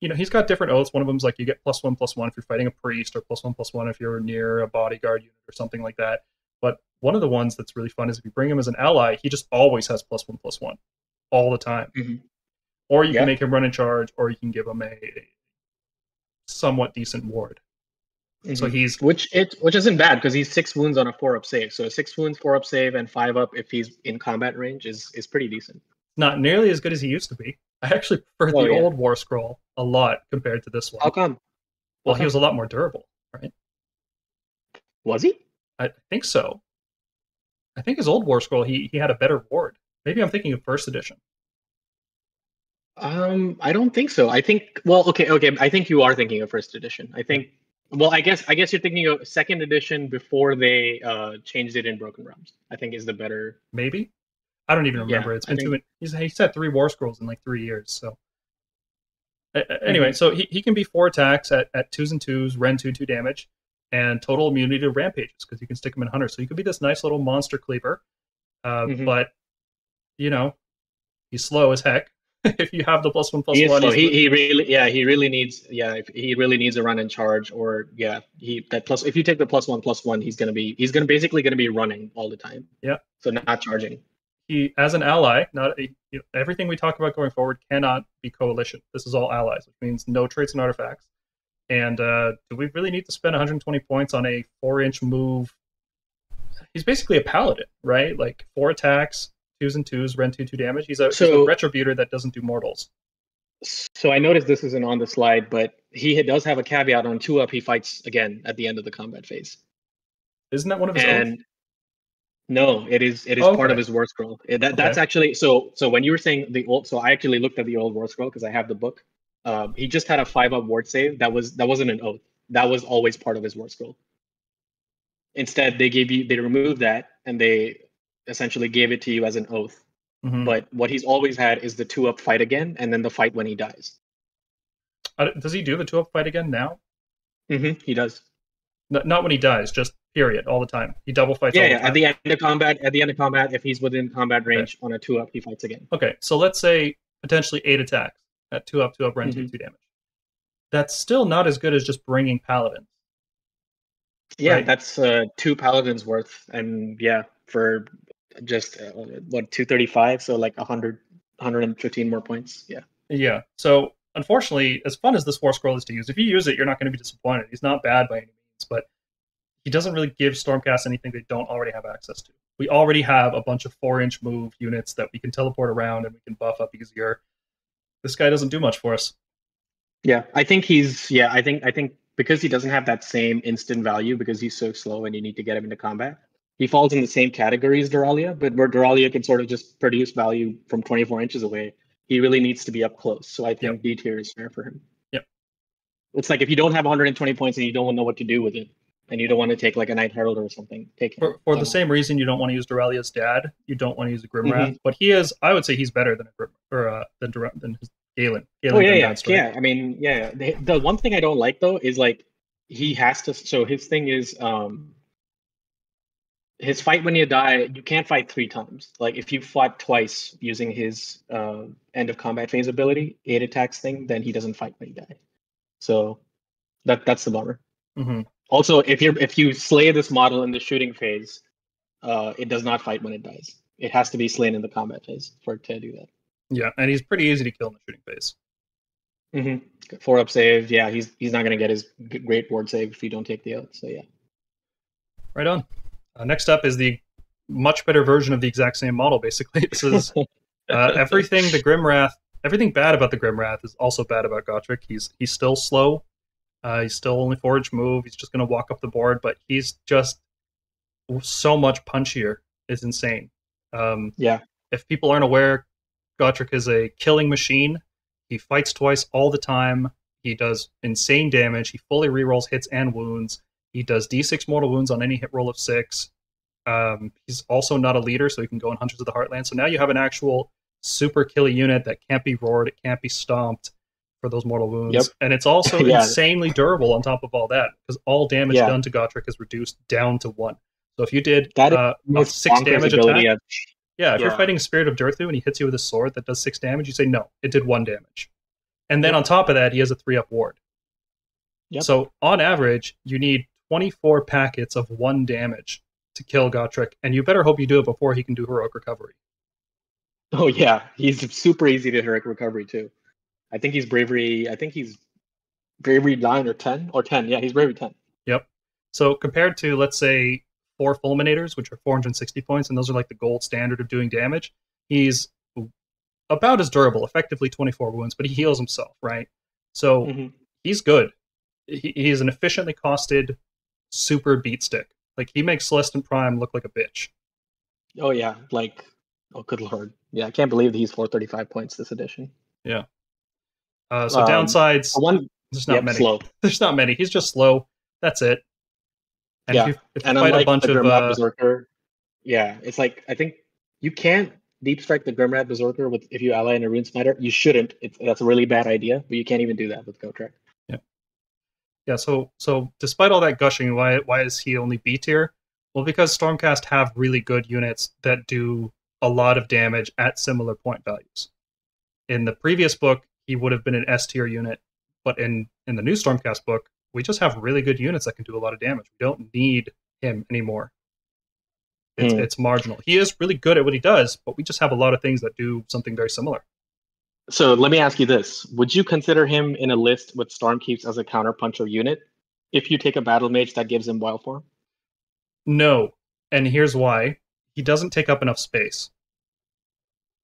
Speaker 1: you know he's got different oaths. One of them's like you get plus one plus one if you're fighting a priest, or plus one plus one if you're near a bodyguard unit or something like that. But one of the ones that's really fun is if you bring him as an ally, he just always has plus one plus one all the time. Mm-hmm. Or you yeah. can make him run in charge, or you can give him a somewhat decent ward. Mm-hmm. So he's
Speaker 3: which it which isn't bad because he's six wounds on a four up save. So six wounds, four up save, and five up if he's in combat range is is pretty decent.
Speaker 1: Not nearly as good as he used to be. I actually prefer oh, the yeah. old War Scroll a lot compared to this one.
Speaker 3: How come?
Speaker 1: Well, he was a lot more durable, right?
Speaker 3: Was he?
Speaker 1: I think so. I think his old War Scroll he he had a better ward. Maybe I'm thinking of first edition.
Speaker 3: Um, I don't think so. I think well, okay, okay. I think you are thinking of first edition. I think well, I guess I guess you're thinking of second edition before they uh, changed it in Broken Realms. I think is the better.
Speaker 1: Maybe. I don't even remember. Yeah, it's been think... too. He's he's had three war scrolls in like three years. So anyway, mm-hmm. so he, he can be four attacks at, at twos and twos, rend two two damage, and total immunity to rampages because you can stick him in hunter. So you could be this nice little monster cleaver, uh, mm-hmm. but you know he's slow as heck. if you have the plus one plus
Speaker 3: he
Speaker 1: one.
Speaker 3: He, he really yeah he really needs yeah if he really needs a run in charge or yeah he that plus if you take the plus one plus one he's gonna be he's gonna basically gonna be running all the time.
Speaker 1: Yeah.
Speaker 3: So not charging.
Speaker 1: He as an ally, not a, you know, everything we talk about going forward cannot be coalition. This is all allies, which means no traits and artifacts. And uh, do we really need to spend 120 points on a four inch move? He's basically a paladin, right? Like four attacks, twos and twos, rend two two damage. He's a, so, he's a retributor that doesn't do mortals.
Speaker 3: So I noticed this isn't on the slide, but he does have a caveat on two up. He fights again at the end of the combat phase.
Speaker 1: Isn't that one of his? And oath?
Speaker 3: no, it is. It is okay. part of his war scroll. It, that, okay. That's actually so. So when you were saying the old, so I actually looked at the old war scroll because I have the book. Um, he just had a five up ward save. That was that wasn't an oath. That was always part of his war scroll. Instead, they gave you they removed that and they essentially gave it to you as an oath. Mm-hmm. But what he's always had is the two up fight again, and then the fight when he dies.
Speaker 1: Uh, does he do the two up fight again now?
Speaker 3: Mm-hmm, he does.
Speaker 1: No, not when he dies, just period, all the time. He double fights.
Speaker 3: Yeah, yeah. At the end of combat, at the end of combat, if he's within combat range okay. on a two up, he fights again.
Speaker 1: Okay, so let's say potentially eight attacks at two up, two up, rend mm-hmm. two, two damage. That's still not as good as just bringing paladins.
Speaker 3: Yeah, right? that's uh, two paladins worth, and yeah, for just uh, what 235 so like 100 115 more points yeah
Speaker 1: yeah so unfortunately as fun as this war scroll is to use if you use it you're not going to be disappointed he's not bad by any means but he doesn't really give Stormcast anything they don't already have access to. We already have a bunch of four inch move units that we can teleport around and we can buff up easier. This guy doesn't do much for us.
Speaker 3: Yeah, I think he's yeah, I think I think because he doesn't have that same instant value because he's so slow and you need to get him into combat. He falls in the same category as Doralia, but where Doralia can sort of just produce value from 24 inches away, he really needs to be up close. So I think
Speaker 1: Yep.
Speaker 3: D tier is fair for him.
Speaker 1: Yep.
Speaker 3: It's like if you don't have 120 points and you don't know what to do with it, and you don't want to take like a Night Herald or something, take him.
Speaker 1: For, for the same reason you don't want to use Doralia's dad, you don't want to use a Grimwrath, but he is. I would say he's better than a Grim or uh, than Dur- than his Galen. Galen
Speaker 3: Oh yeah, yeah, yeah. I mean, yeah. yeah. The, the one thing I don't like though is like he has to. So his thing is um his fight when you die. You can't fight three times. Like if you fought twice using his uh, end of combat phase ability, eight attacks thing, then he doesn't fight when you die. So that that's the bummer.
Speaker 1: Mhm.
Speaker 3: Also, if you're if you slay this model in the shooting phase, uh, it does not fight when it dies. It has to be slain in the combat phase for it to do that.
Speaker 1: Yeah, and he's pretty easy to kill in the shooting phase.
Speaker 3: Mm-hmm. Four up save. Yeah, he's he's not going to get his great ward save if you don't take the out. So yeah.
Speaker 1: Right on. Uh, next up is the much better version of the exact same model. Basically, this is uh, everything the Grimwrath. Everything bad about the Grimwrath is also bad about Gotrek. He's he's still slow. Uh, he's still only forage move. He's just going to walk up the board, but he's just so much punchier. It's insane. Um,
Speaker 3: Yeah.
Speaker 1: if people aren't aware, Gotrek is a killing machine. He fights twice all the time. He does insane damage. He fully rerolls hits and wounds. He does d6 mortal wounds on any hit roll of six. Um, he's also not a leader, so he can go in Hunters of the Heartland. So now you have an actual super killy unit that can't be roared, it can't be stomped for those mortal wounds,
Speaker 3: Yep.
Speaker 1: and it's also
Speaker 3: Yeah.
Speaker 1: insanely durable on top of all that because all damage
Speaker 3: Yeah.
Speaker 1: done to Gotrek is reduced down to one. So if you did
Speaker 3: That is
Speaker 1: uh, a six damage
Speaker 3: ability
Speaker 1: attack,
Speaker 3: of-
Speaker 1: yeah, if you're
Speaker 3: Yeah.
Speaker 1: fighting Spirit of Durthu and he hits you with a sword that does six damage, you say no, it did one damage. And then on top of that, he has a three up ward.
Speaker 3: Yep.
Speaker 1: So on average, you need 24 packets of one damage to kill Gotrek, and you better hope you do it before he can do heroic recovery.
Speaker 3: Oh yeah, he's super easy to heroic recovery too. I think he's bravery. I think he's bravery nine or ten or ten. Yeah, he's bravery ten. Yep.
Speaker 1: So compared to let's say four fulminators, which are 460 points, and those are like the gold standard of doing damage, he's about as durable, effectively 24 wounds, but he heals himself, right? So
Speaker 3: Mhm.
Speaker 1: he's good. He, he is an efficiently costed super beat stick. Like he makes Celestant-Prime look like a bitch.
Speaker 3: Oh yeah, like oh good lord. Yeah, I can't believe that he's 435 points this edition.
Speaker 1: Uh, so
Speaker 3: Um,
Speaker 1: downsides,
Speaker 3: One
Speaker 1: there's not
Speaker 3: yep,
Speaker 1: many.
Speaker 3: slow.
Speaker 1: There's not many. He's just slow. That's it. And
Speaker 3: Yeah,
Speaker 1: if you, if you
Speaker 3: and
Speaker 1: fight
Speaker 3: unlike
Speaker 1: a bunch
Speaker 3: the
Speaker 1: of uh,
Speaker 3: Berserker, yeah, it's like I think you can't deep strike the Grimwrath Berserker with if you ally in a Rune Smiter. You shouldn't. It's that's a really bad idea, but you can't even do that with Gotrek.
Speaker 1: Yeah, so so despite all that gushing, why why is he only B tier? Well, because Stormcast have really good units that do a lot of damage at similar point values. In the previous book, he would have been an S tier unit, but in in the new Stormcast book, we just have really good units that can do a lot of damage. We don't need him anymore. It's
Speaker 3: Hmm.
Speaker 1: it's marginal. He is really good at what he does, but we just have a lot of things that do something very similar.
Speaker 3: So let me ask you this: Would you consider him in a list with Stormkeeps as a counterpuncher unit if you take a battle mage that gives him wild form?
Speaker 1: No, and here's why: he doesn't take up enough space.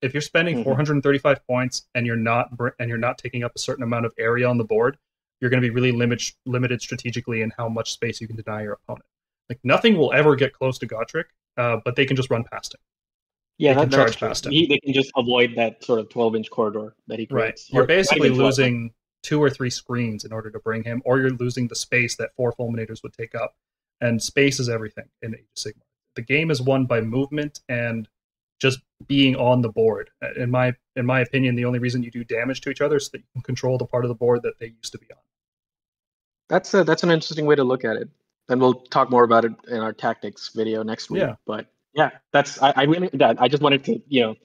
Speaker 1: If you're spending
Speaker 3: Mhm.
Speaker 1: 435 points and you're not br- and you're not taking up a certain amount of area on the board, you're going to be really limit, limited strategically in how much space you can deny your opponent. Like nothing will ever get close to Gotrek, uh, but they can just run past him.
Speaker 3: Yeah,
Speaker 1: They can charge
Speaker 3: that's true.
Speaker 1: past him.
Speaker 3: He, they can just avoid that sort of 12 inch corridor that he creates.
Speaker 1: Right.
Speaker 3: creates.
Speaker 1: You're
Speaker 3: Or
Speaker 1: basically
Speaker 3: even 12,
Speaker 1: losing two or three screens in order to bring him, or you're losing the space that four fulminators would take up. And space is everything in Age of Sigmar. The game is won by movement and just being on the board. Uh, In my in my opinion, the only reason you do damage to each other is that you can control the part of the board that they used to be on.
Speaker 3: That's a, that's an interesting way to look at it. And we'll talk more about it in our tactics video next week.
Speaker 1: Yeah.
Speaker 3: But yeah, that's I, I really that I just wanted to you know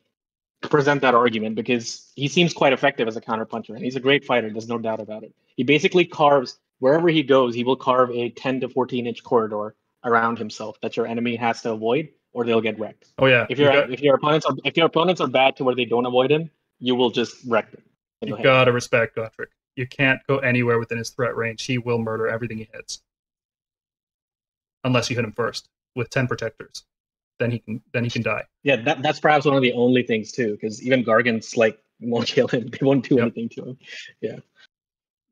Speaker 3: present that argument because he seems quite effective as a counterpuncher and he's a great fighter. There's no doubt about it. He basically carves wherever he goes. He will carve a 10 to 14 inch corridor around himself that your enemy has to avoid or they'll get wrecked.
Speaker 1: Oh yeah,
Speaker 3: If
Speaker 1: you
Speaker 3: your
Speaker 1: got,
Speaker 3: if your opponents are if your opponents are bad to where they don't avoid him, you will just wreck them.
Speaker 1: you gotta respect Gotrek. You can't go anywhere within his threat range. He will murder everything he hits. unless you hit him first with ten protectors. Then he can then he can die.
Speaker 3: Yeah, that, that's perhaps one of the only things too, because even Gargants like won't kill him. They won't do
Speaker 1: Yep.
Speaker 3: anything to him.
Speaker 1: Yeah.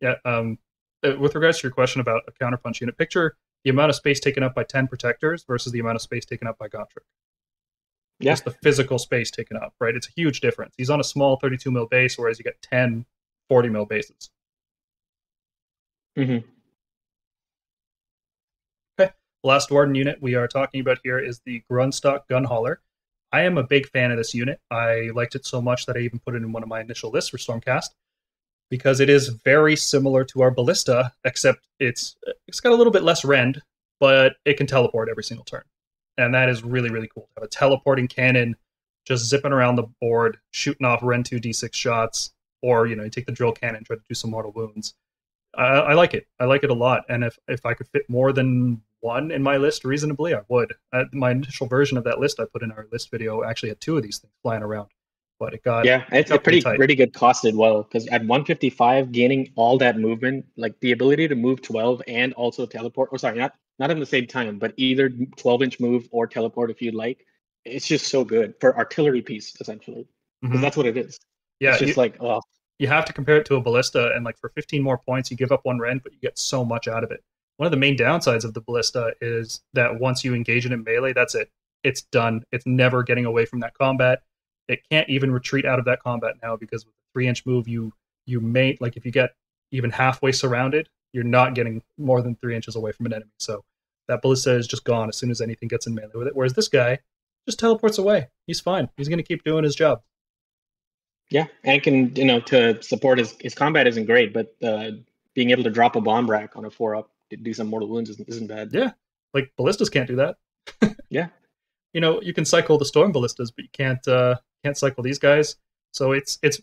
Speaker 1: yeah. Um, uh, with regards to your question about a counterpunch unit, picture the amount of space taken up by ten protectors versus the amount of space taken up by Gotrek.
Speaker 3: Yeah.
Speaker 1: Just the physical space taken up, right? It's a huge difference. He's on a small 32 mil base, whereas you get 10 40 mil bases. Mm-hmm. Last Warden unit we are talking about here is the Grundstok Gun Hauler. I am a big fan of this unit. I liked it so much that I even put it in one of my initial lists for Stormcast because it is very similar to our Ballista, except it's it's got a little bit less rend, but it can teleport every single turn, and that is really really cool. To have a teleporting cannon just zipping around the board, shooting off rend two d6 shots, or you know you take the drill cannon, try to do some mortal wounds. I, I like it. I like it a lot. And if if I could fit more than one in my list reasonably, I would. Uh, my initial version of that list I put in our list video actually had two of these things flying around, but it got
Speaker 3: Yeah, it's a
Speaker 1: pretty
Speaker 3: pretty
Speaker 1: tight.
Speaker 3: pretty good costed well because at 155, gaining all that movement, like the ability to move 12 and also teleport. Or sorry, not not in the same time, but either 12 inch move or teleport if you'd like. It's just so good for artillery piece essentially. 'Cause
Speaker 1: Mhm.
Speaker 3: That's what it is.
Speaker 1: yeah.
Speaker 3: it's
Speaker 1: You,
Speaker 3: like oh
Speaker 1: you have to compare it to a ballista, and like for 15 more points, you give up one rend, but you get so much out of it. One of the main downsides of the ballista is that once you engage it melee, that's it. It's done. It's never getting away from that combat. It can't even retreat out of that combat now because with a three inch move, you you may like if you get even halfway surrounded, you're not getting more than three inches away from an enemy. So that ballista is just gone as soon as anything gets in melee with it. Whereas this guy just teleports away. He's fine. He's going to keep doing his job.
Speaker 3: yeah, and can you know to support his his combat isn't great, but uh, being able to drop a bomb rack on a four up do some mortal wounds isn't, isn't bad.
Speaker 1: Yeah. Like ballistas can't do that.
Speaker 3: Yeah.
Speaker 1: You know, you can cycle the storm ballistas, but you can't uh can't cycle these guys. So it's it's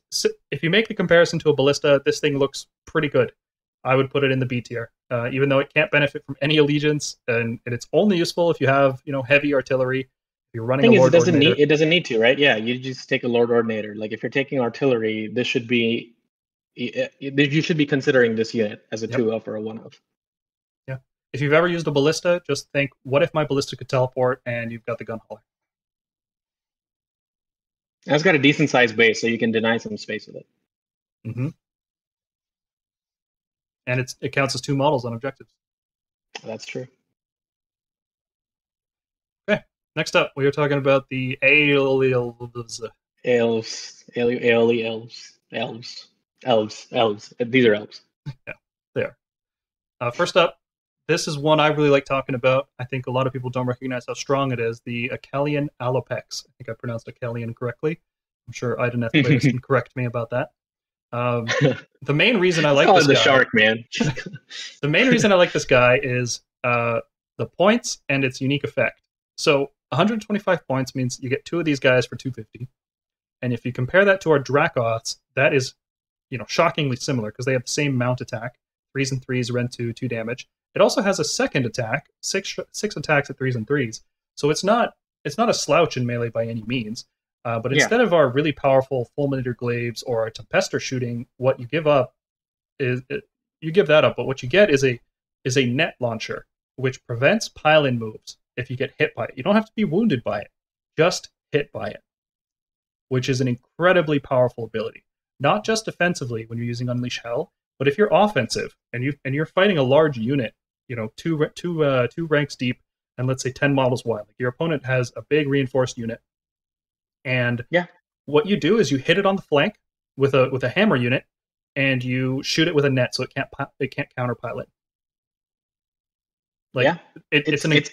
Speaker 1: if you make the comparison to a ballista, this thing looks pretty good. I would put it in the B tier, uh, even though it can't benefit from any allegiance, and, and it's only useful if you have you know heavy artillery. If you're running a Lord
Speaker 3: it doesn't
Speaker 1: Ordinator.
Speaker 3: need it doesn't need to, right? Yeah, you just take a Lord Ordinator. Like if you're taking artillery, this should be you should be considering this unit as a
Speaker 1: Yep.
Speaker 3: two of or a one up.
Speaker 1: If you've ever used a ballista, just think, what if my ballista could teleport and you've got the gun hauler?
Speaker 3: It's got a decent sized base, so you can deny some space with it.
Speaker 1: Mm-hmm. And it's it counts as two models on objectives.
Speaker 3: That's true. Okay.
Speaker 1: Next up, we are talking about the Aelves.
Speaker 3: Elves, Aeoli, Aeoli, elves, elves, elves, elves. These are elves.
Speaker 1: Yeah, they Uh, first up, this is one I really like talking about. I think a lot of people don't recognize how strong it is. The Akhelian Allopex. I think I pronounced Akhelian correctly. I'm sure Players can correct me about that. Um, the main reason I like
Speaker 3: oh,
Speaker 1: this
Speaker 3: the
Speaker 1: guy,
Speaker 3: shark man.
Speaker 1: the main reason I like this guy is uh, the points and its unique effect. So 125 points means you get two of these guys for 250. And if you compare that to our Dracoths, that is, you know, shockingly similar because they have the same mount attack, threes and threes, rend two, two damage. It also has a second attack, six six attacks at threes and threes. So it's not it's not a slouch in melee by any means. Uh, but
Speaker 3: Yeah.
Speaker 1: instead of our really powerful fulminator glaives or our tempestor shooting, what you give up is it, you give that up. But what you get is a is a net launcher, which prevents pile-in moves if you get hit by it. You don't have to be wounded by it, just hit by it, which is an incredibly powerful ability. Not just defensively when you're using Unleash Hell, but if you're offensive and you and you're fighting a large unit, you know, two two uh, two ranks deep, and let's say ten models wide, like your opponent has a big reinforced unit, and
Speaker 3: Yeah.
Speaker 1: what you do is you hit it on the flank with a with a hammer unit, and you shoot it with a net so it can't it can't counter pilot. Like
Speaker 3: yeah,
Speaker 1: it, it's,
Speaker 3: it's
Speaker 1: an
Speaker 3: it's,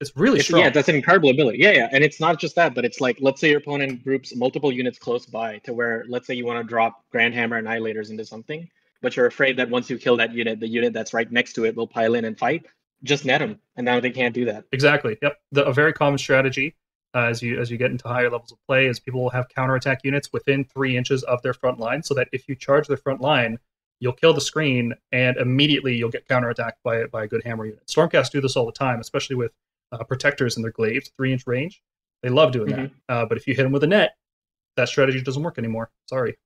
Speaker 1: it's really
Speaker 3: it's
Speaker 1: strong.
Speaker 3: yeah, that's an incredible ability. Yeah, yeah, and it's not just that, but it's like let's say your opponent groups multiple units close by to where let's say you want to drop Grand Hammer Annihilators into something, but you're afraid that once you kill that unit, the unit that's right next to it will pile in and fight. Just net them, and now they can't do that.
Speaker 1: Exactly. Yep. The, a very common strategy uh, as you as you get into higher levels of play is people will have counterattack units within three inches of their front line, so that if you charge their front line, you'll kill the screen and immediately you'll get counterattacked by by a good hammer unit. Stormcast do this all the time, especially with uh, protectors and their glaives, three inch range. They love doing that. Uh, but if you hit them with a net, that strategy doesn't work anymore. Sorry.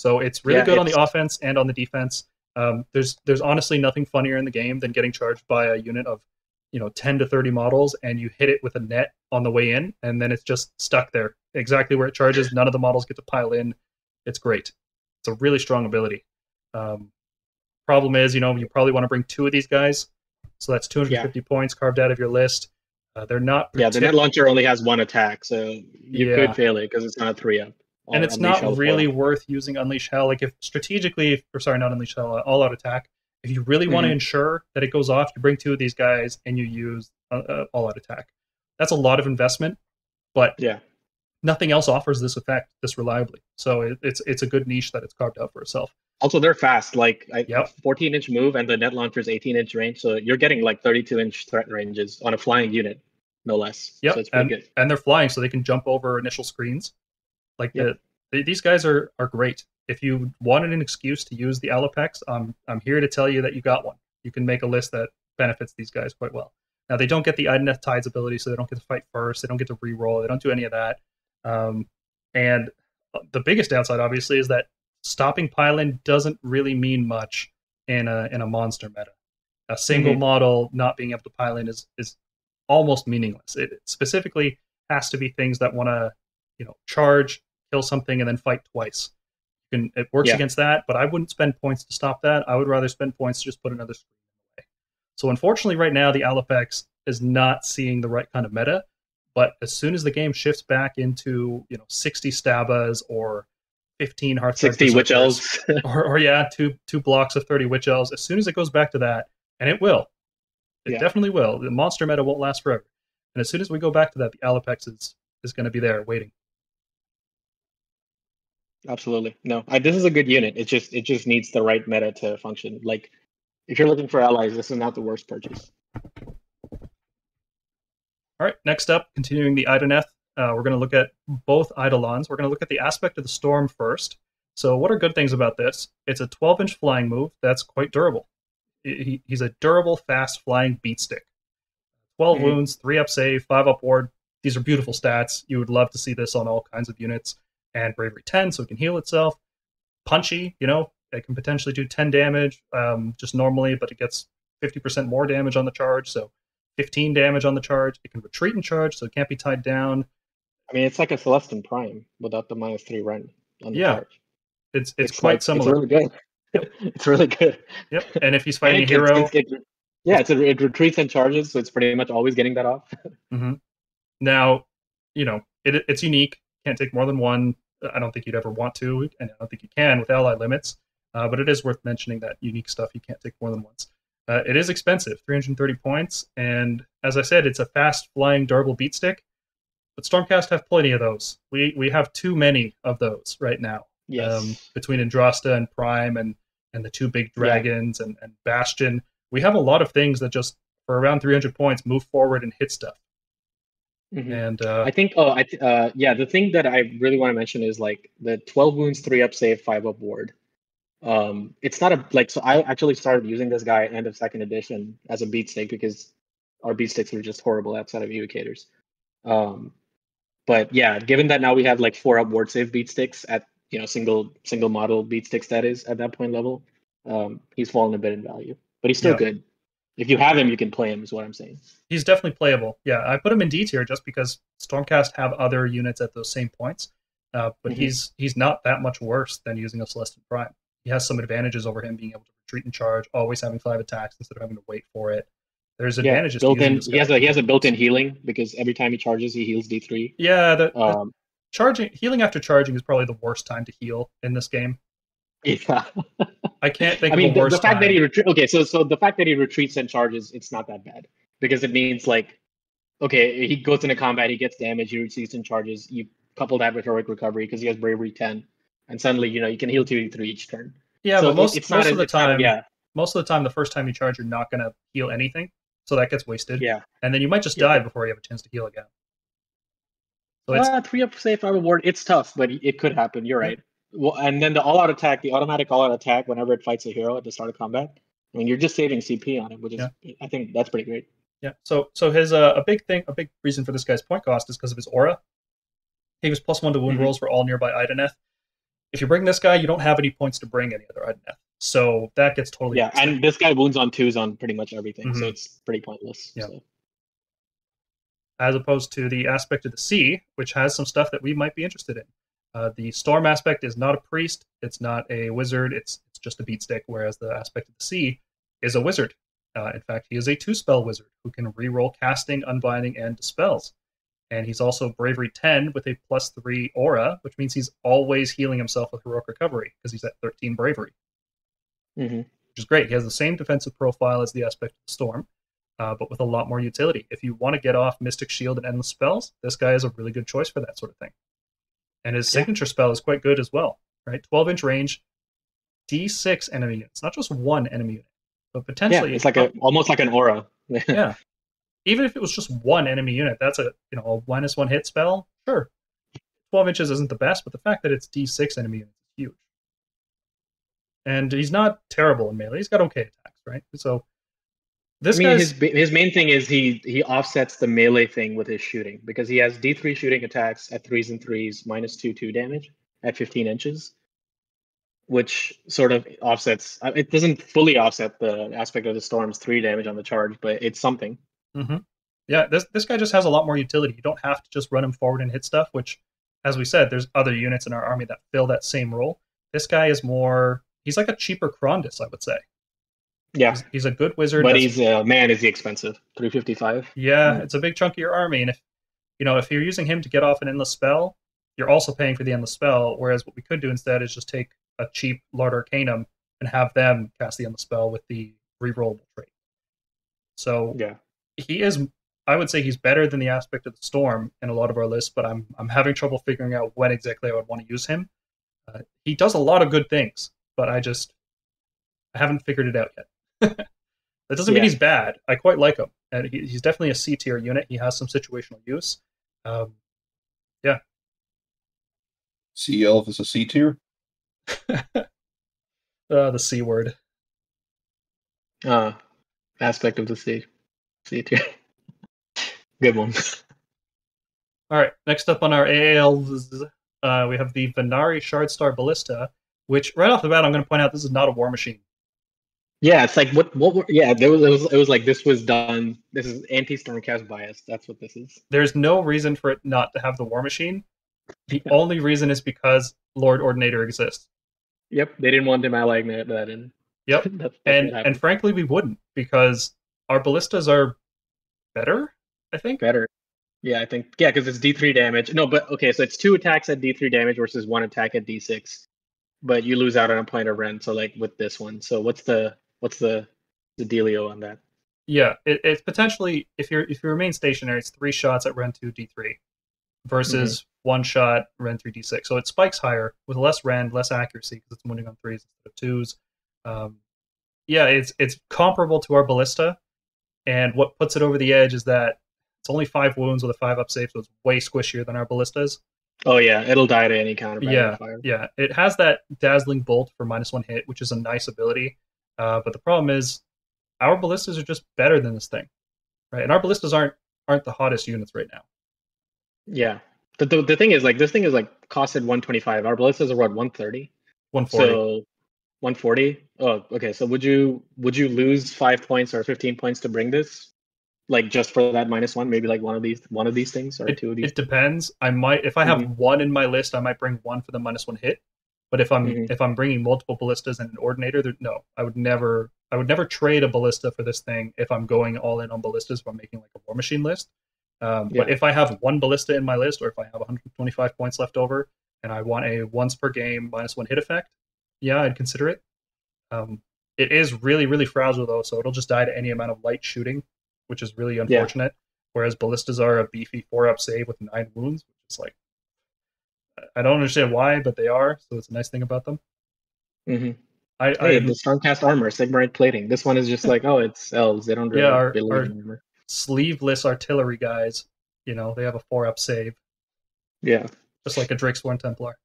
Speaker 1: So it's really
Speaker 3: Yeah,
Speaker 1: good on the offense and on the defense. Um, there's there's honestly nothing funnier in the game than getting charged by a unit of you know 10 to 30 models and you hit it with a net on the way in and then it's just stuck there. Exactly where it charges. None of the models get to pile in. It's great. It's a really strong ability. Um, problem is you know you probably want to bring two of these guys. So that's 250 yeah. points carved out of your list. Uh, they're not
Speaker 3: yeah the net launcher only has one attack so you yeah. could fail it because it's not a three up
Speaker 1: and it's not really worth using unleash hell like if strategically or sorry not unleash hell uh, all out attack if you really mm-hmm. want to ensure that it goes off, you bring two of these guys and you use uh, uh, all out attack. That's a lot of investment, but
Speaker 3: yeah,
Speaker 1: nothing else offers this effect this reliably. So it, it's it's a good niche that it's carved out for itself.
Speaker 3: Also, they're fast. Like yep. 14 inch move, and the net launcher is 18 inch range, so you're getting like 32 inch threat ranges on a flying unit, no less.
Speaker 1: Yeah,
Speaker 3: so
Speaker 1: and, good. and they're flying, so they can jump over initial screens. Like yep. the, the, these guys are are great if you wanted an excuse to use the Allopex, I'm I'm here to tell you that you got one. You can make a list that benefits these guys quite well. Now they don't get the Idoneth Tides ability, so they don't get to fight first. They don't get to re-roll. They don't do any of that. Um, and the biggest downside, obviously, is that stopping pile-in doesn't really mean much in a in a monster meta. A single mm-hmm. model not being able to pile in is is almost meaningless. It specifically has to be things that want to, you know, charge, kill something, and then fight twice can it works yeah. against that, but I wouldn't spend points to stop that. I would rather spend points to just put another screen in the way. So unfortunately, right now the Allopex is not seeing the right kind of meta. But as soon as the game shifts back into you know 60 stabbas or 15 heart
Speaker 3: 60 witch elves
Speaker 1: or, or, yeah two two blocks of 30 witch elves as soon as it goes back to that and it will it yeah. definitely will the monster meta won't last forever and as soon as we go back to that the allopex is is going to be there waiting
Speaker 3: Absolutely. No, I, this is a good unit. It just it just needs the right meta to function. Like if you're looking for allies, this is not the worst purchase.
Speaker 1: All right, next up, continuing the Idoneth, uh, we're going to look at both Eidolons. We're going to look at the aspect of the storm first. So, what are good things about this? It's a 12 inch flying move that's quite durable. He, he's a durable, fast flying beat stick. 12 mm-hmm. wounds, 3 up save, 5 up ward. These are beautiful stats. You would love to see this on all kinds of units and bravery 10 so it can heal itself. Punchy you know it can potentially do 10 damage um, just normally but it gets 50% more damage on the charge so 15 damage on the charge. It can retreat and charge so it can't be tied down.
Speaker 3: I mean it's like a Celestant-Prime without the minus three rend on the
Speaker 1: yeah.
Speaker 3: charge.
Speaker 1: It's it's, it's quite like, similar.
Speaker 3: it's really good. It's really good.
Speaker 1: Yep and if he's fighting a hero
Speaker 3: it, yeah it's a, it retreats and charges so it's pretty much always getting that off.
Speaker 1: Mm-hmm. now you know it, it's unique can't take more than one. I don't think you'd ever want to, and I don't think you can with ally limits. Uh, but it is worth mentioning that unique stuff you can't take more than once. Uh, it is expensive, 330 points, and as I said, it's a fast flying durable beat stick. But Stormcast have plenty of those. We we have too many of those right now.
Speaker 3: Yes. Um,
Speaker 1: between Yndrasta and Prime and and the two big dragons yeah. and, and Bastion, we have a lot of things that just for around 300 points move forward and hit stuff. Mm-hmm. And uh,
Speaker 3: I think, oh, I th- uh, yeah, the thing that I really want to mention is like the 12 wounds, three up save, five up ward. Um, it's not a like, so I actually started using this guy end of second edition as a beat stick because our beat sticks were just horrible outside of evocators. Um, but yeah, given that now we have like four up ward save beat sticks at you know single single model beat sticks that is at that point level, um, he's fallen a bit in value, but he's still yeah. good if you have him, you can play him. Is what I'm saying.
Speaker 1: He's definitely playable. Yeah, I put him in D tier just because Stormcast have other units at those same points, uh, but mm-hmm. he's he's not that much worse than using a Celestant-Prime. He has some advantages over him being able to retreat and charge, always having five attacks instead of having to wait for it. There's advantages.
Speaker 3: Yeah, built in. He has a he has a built-in healing because every time he charges, he heals D three.
Speaker 1: Yeah, the, um, the charging healing after charging is probably the worst time to heal in this game.
Speaker 3: Yeah.
Speaker 1: I can't think. I
Speaker 3: mean,
Speaker 1: the,
Speaker 3: the, fact time. that he retreats. Okay, so so the fact that he retreats and charges, it's not that bad because it means like, okay, he goes into combat, he gets damage, he retreats and charges. You couple that with heroic recovery because he has bravery ten, and suddenly you know you can heal two through each turn.
Speaker 1: Yeah, so but most it's most not of the time, of, yeah, most of the time, the first time you charge, you're not going to heal anything, so that gets wasted.
Speaker 3: Yeah,
Speaker 1: and then you might just yeah. die before you have a chance to heal again.
Speaker 3: So it's, uh, three up safe reward. It's tough, but it could happen. You're right. Well, and then the all-out attack, the automatic all-out attack, whenever it fights a hero at the start of combat. I mean, you're just saving CP on it, which is, yeah. I think, that's pretty great.
Speaker 1: Yeah. So, so his uh, a big thing, a big reason for this guy's point cost is because of his aura. He was plus one to wound mm-hmm. rolls for all nearby Idoneth. If you bring this guy, you don't have any points to bring any other Idoneth. So that gets totally
Speaker 3: Yeah, and this guy wounds on twos on pretty much everything, so
Speaker 1: Mhm.
Speaker 3: it's pretty pointless.
Speaker 1: Yeah.
Speaker 3: so.
Speaker 1: as opposed to the aspect of the sea, which has some stuff that we might be interested in. Uh, the storm aspect is not a priest, it's not a wizard, it's it's just a beat stick, whereas the aspect of the sea is a wizard. Uh, in fact, he is a two spell wizard who can reroll casting, unbinding, and dispels. And he's also bravery 10 with a plus three aura, which means he's always healing himself with heroic recovery because he's at 13 bravery
Speaker 3: Mhm.
Speaker 1: which is great. He has the same defensive profile as the aspect of the storm, uh, but with a lot more utility. If you want to get off Mystic Shield and Endless Spells, this guy is a really good choice for that sort of thing. And his
Speaker 3: Yeah.
Speaker 1: signature spell is quite good as well, right? 12 inch range, D6 enemy units, not just one enemy unit, but potentially Yeah,
Speaker 3: it's like a almost like an aura.
Speaker 1: yeah. Even if it was just one enemy unit, that's a you know a minus one hit spell. Sure, twelve inches isn't the best, but the fact that it's D six enemy units is huge. And he's not terrible in melee. He's got okay attacks, right? So this
Speaker 3: I mean, his his main thing is he he offsets the melee thing with his shooting because he has D three shooting attacks at threes and threes, minus two two damage at fifteen inches, which sort of offsets. uh, It doesn't fully offset the aspect of the storm's three damage on the charge, but it's something.
Speaker 1: yeah. This this guy just has a lot more utility. You don't have to just run him forward and hit stuff. Which, as we said, there's other units in our army that fill that same role. This guy is more. He's like a cheaper Krondys, I would say.
Speaker 3: Yeah,
Speaker 1: He's, he's a good wizard.
Speaker 3: but
Speaker 1: that's-
Speaker 3: he's uh, man, is he expensive? Three fifty five.
Speaker 1: Yeah,
Speaker 3: Mm.
Speaker 1: it's a big chunk of your army, and if you know if you're using him to get off an endless spell, you're also paying for the endless spell. Whereas what we could do instead is just take a cheap Lord Arcanum and have them cast the endless spell with the rerollable trait. So
Speaker 3: Yeah,
Speaker 1: he is, I would say, he's better than the aspect of the storm in a lot of our lists, but I'm I'm having trouble figuring out when exactly I would want to use him. Uh, he does a lot of good things, but I just I haven't figured it out yet. That doesn't mean he's bad. I quite like him, and he, he's definitely a C tier unit. He has some situational use. Um,
Speaker 2: Sea Elf is a C tier.
Speaker 1: uh, the C word.
Speaker 3: uh, aspect of the C. C tier. Good one.
Speaker 1: All right, next up on our Aelves, uh, we have the Vanari Shardstar Ballista, which right off the bat, I'm going to point out this is not a war machine.
Speaker 3: Yeah, it's like what what were, yeah, there was it, was it was like this was done. This is anti stormcast bias. That's what this is.
Speaker 1: There's no reason for it not to have the war machine. The only reason is because Lord Ordinator exists.
Speaker 3: Yep, they didn't want them allying that, that in.
Speaker 1: Yep.
Speaker 3: That's- that's
Speaker 1: And and frankly, we wouldn't because our ballistas are better. I think.
Speaker 3: better. Yeah, I think yeah, because it's D three damage. No, but okay, so it's two attacks at D three damage versus one attack at D six. But you lose out on a point of rend. So like with this one, so what's the what's the the dealio on that?
Speaker 1: Yeah, it, it's potentially if you're if you remain stationary, it's three shots at rend two D three versus one shot rend three D six. So it spikes higher with less rend, less accuracy because it's wounding on threes instead of twos. Um, yeah, it's it's comparable to our ballista, and what puts it over the edge is that it's only five wounds with a five up save, so it's way squishier than our ballistas.
Speaker 3: Oh yeah, it'll die to any counter. by
Speaker 1: Yeah,
Speaker 3: fire.
Speaker 1: Yeah, it has that dazzling bolt for minus one hit, which is a nice ability. Uh, but the problem is, our ballistas are just better than this thing, right? And our ballistas aren't aren't the hottest units right now.
Speaker 3: yeah. The, the the thing is like this thing is like costed one twenty five. Our ballistas are what one thirty.
Speaker 1: One forty.
Speaker 3: So 140. Oh, okay. So would you would you lose five points or 15 points to bring this? Like just for that minus one, maybe like one of these one of these things or two of these.
Speaker 1: it depends. I might if I have
Speaker 3: Mhm.
Speaker 1: one in my list, I might bring one for the minus one hit. But if I'm
Speaker 3: Mhm.
Speaker 1: if I'm bringing multiple ballistas and an ordinator, there, no, I would never I would never trade a ballista for this thing if I'm going all in on ballistas. If I'm making like a war machine list. Um, But if I have one ballista in my list, or if I have 125 points left over, and I want a once per game minus one hit effect, yeah, I'd consider it. Um, it is really really fragile though, so it'll just die to any amount of light shooting, which is really unfortunate. Whereas ballistas are a beefy four up save with nine wounds, which is like I don't understand why, but they are. So it's a nice thing about them.
Speaker 3: hmm
Speaker 1: I,
Speaker 3: Hey,
Speaker 1: I
Speaker 3: the Stormcast armor, Sigmarite plating. This one is just like, oh, it's elves. They don't really
Speaker 1: Yeah, our- our-
Speaker 3: armor.
Speaker 1: sleeveless artillery guys, you know, they have a four up save,
Speaker 3: Yeah,
Speaker 1: just like a Drake's Templar.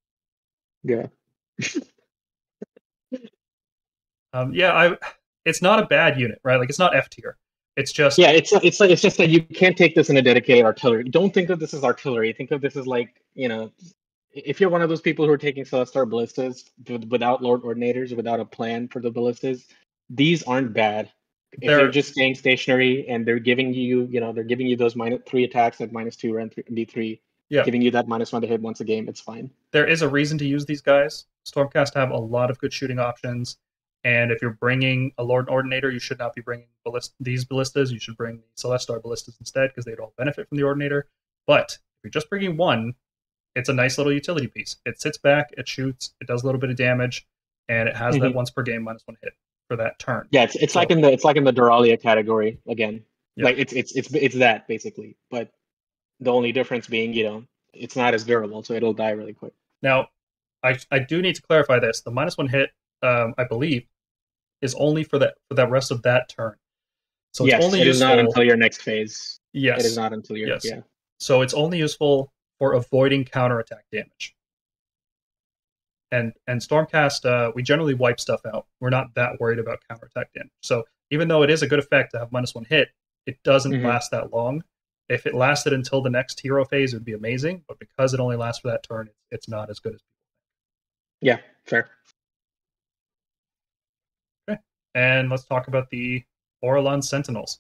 Speaker 3: yeah.
Speaker 1: Um, yeah, I. It's not a bad unit, right? Like it's not F tier. It's just
Speaker 3: Yeah, it's it's like it's just that you can't take this in a dedicated artillery. Don't think of this as artillery. Think of this as like you know, if you're one of those people who are taking Celestar ballistas without Lord Ordinators, without a plan for the ballistas, these aren't bad. If
Speaker 1: They're-
Speaker 3: you're just staying stationary and they're giving you, you know, they're giving you those minus three attacks at minus two and D three,
Speaker 1: Yeah.
Speaker 3: giving you that minus one to hit once a game, it's fine.
Speaker 1: there is a reason to use these guys. Stormcast have a lot of good shooting options, and if you're bringing a Lord Ordinator, you should not be bringing ballist- these ballistas. You should bring the Celestar ballistas instead because they'd all benefit from the Ordinator. But if you're just bringing one, it's a nice little utility piece. It sits back, it shoots, it does a little bit of damage, and it has that
Speaker 3: Mhm.
Speaker 1: once per game minus one hit for that turn.
Speaker 3: Yeah, it's it's
Speaker 1: So-
Speaker 3: like in the it's like in the Doralia category again.
Speaker 1: Yeah.
Speaker 3: Like it's it's it's it's that basically, but the only difference being, you know, it's not as durable, so it'll die really quick.
Speaker 1: Now, I I do need to clarify this. The minus one hit, um, I believe, is only for that for the rest of that turn. So it's
Speaker 3: yes,
Speaker 1: only
Speaker 3: it is
Speaker 1: useful.
Speaker 3: not until your next phase.
Speaker 1: yes,
Speaker 3: It is not until your
Speaker 1: Yes.
Speaker 3: yeah.
Speaker 1: So it's only useful for avoiding counterattack damage. And and Stormcast, uh, we generally wipe stuff out. We're not that worried about counterattack damage. So even though it is a good effect to have minus one hit, it doesn't
Speaker 3: Mhm.
Speaker 1: last that long. If it lasted until the next hero phase, it would be amazing. But because it only lasts for that turn, it's, it's not as good as
Speaker 3: Yeah, fair.
Speaker 1: Okay, and let's talk about the Auralan Sentinels.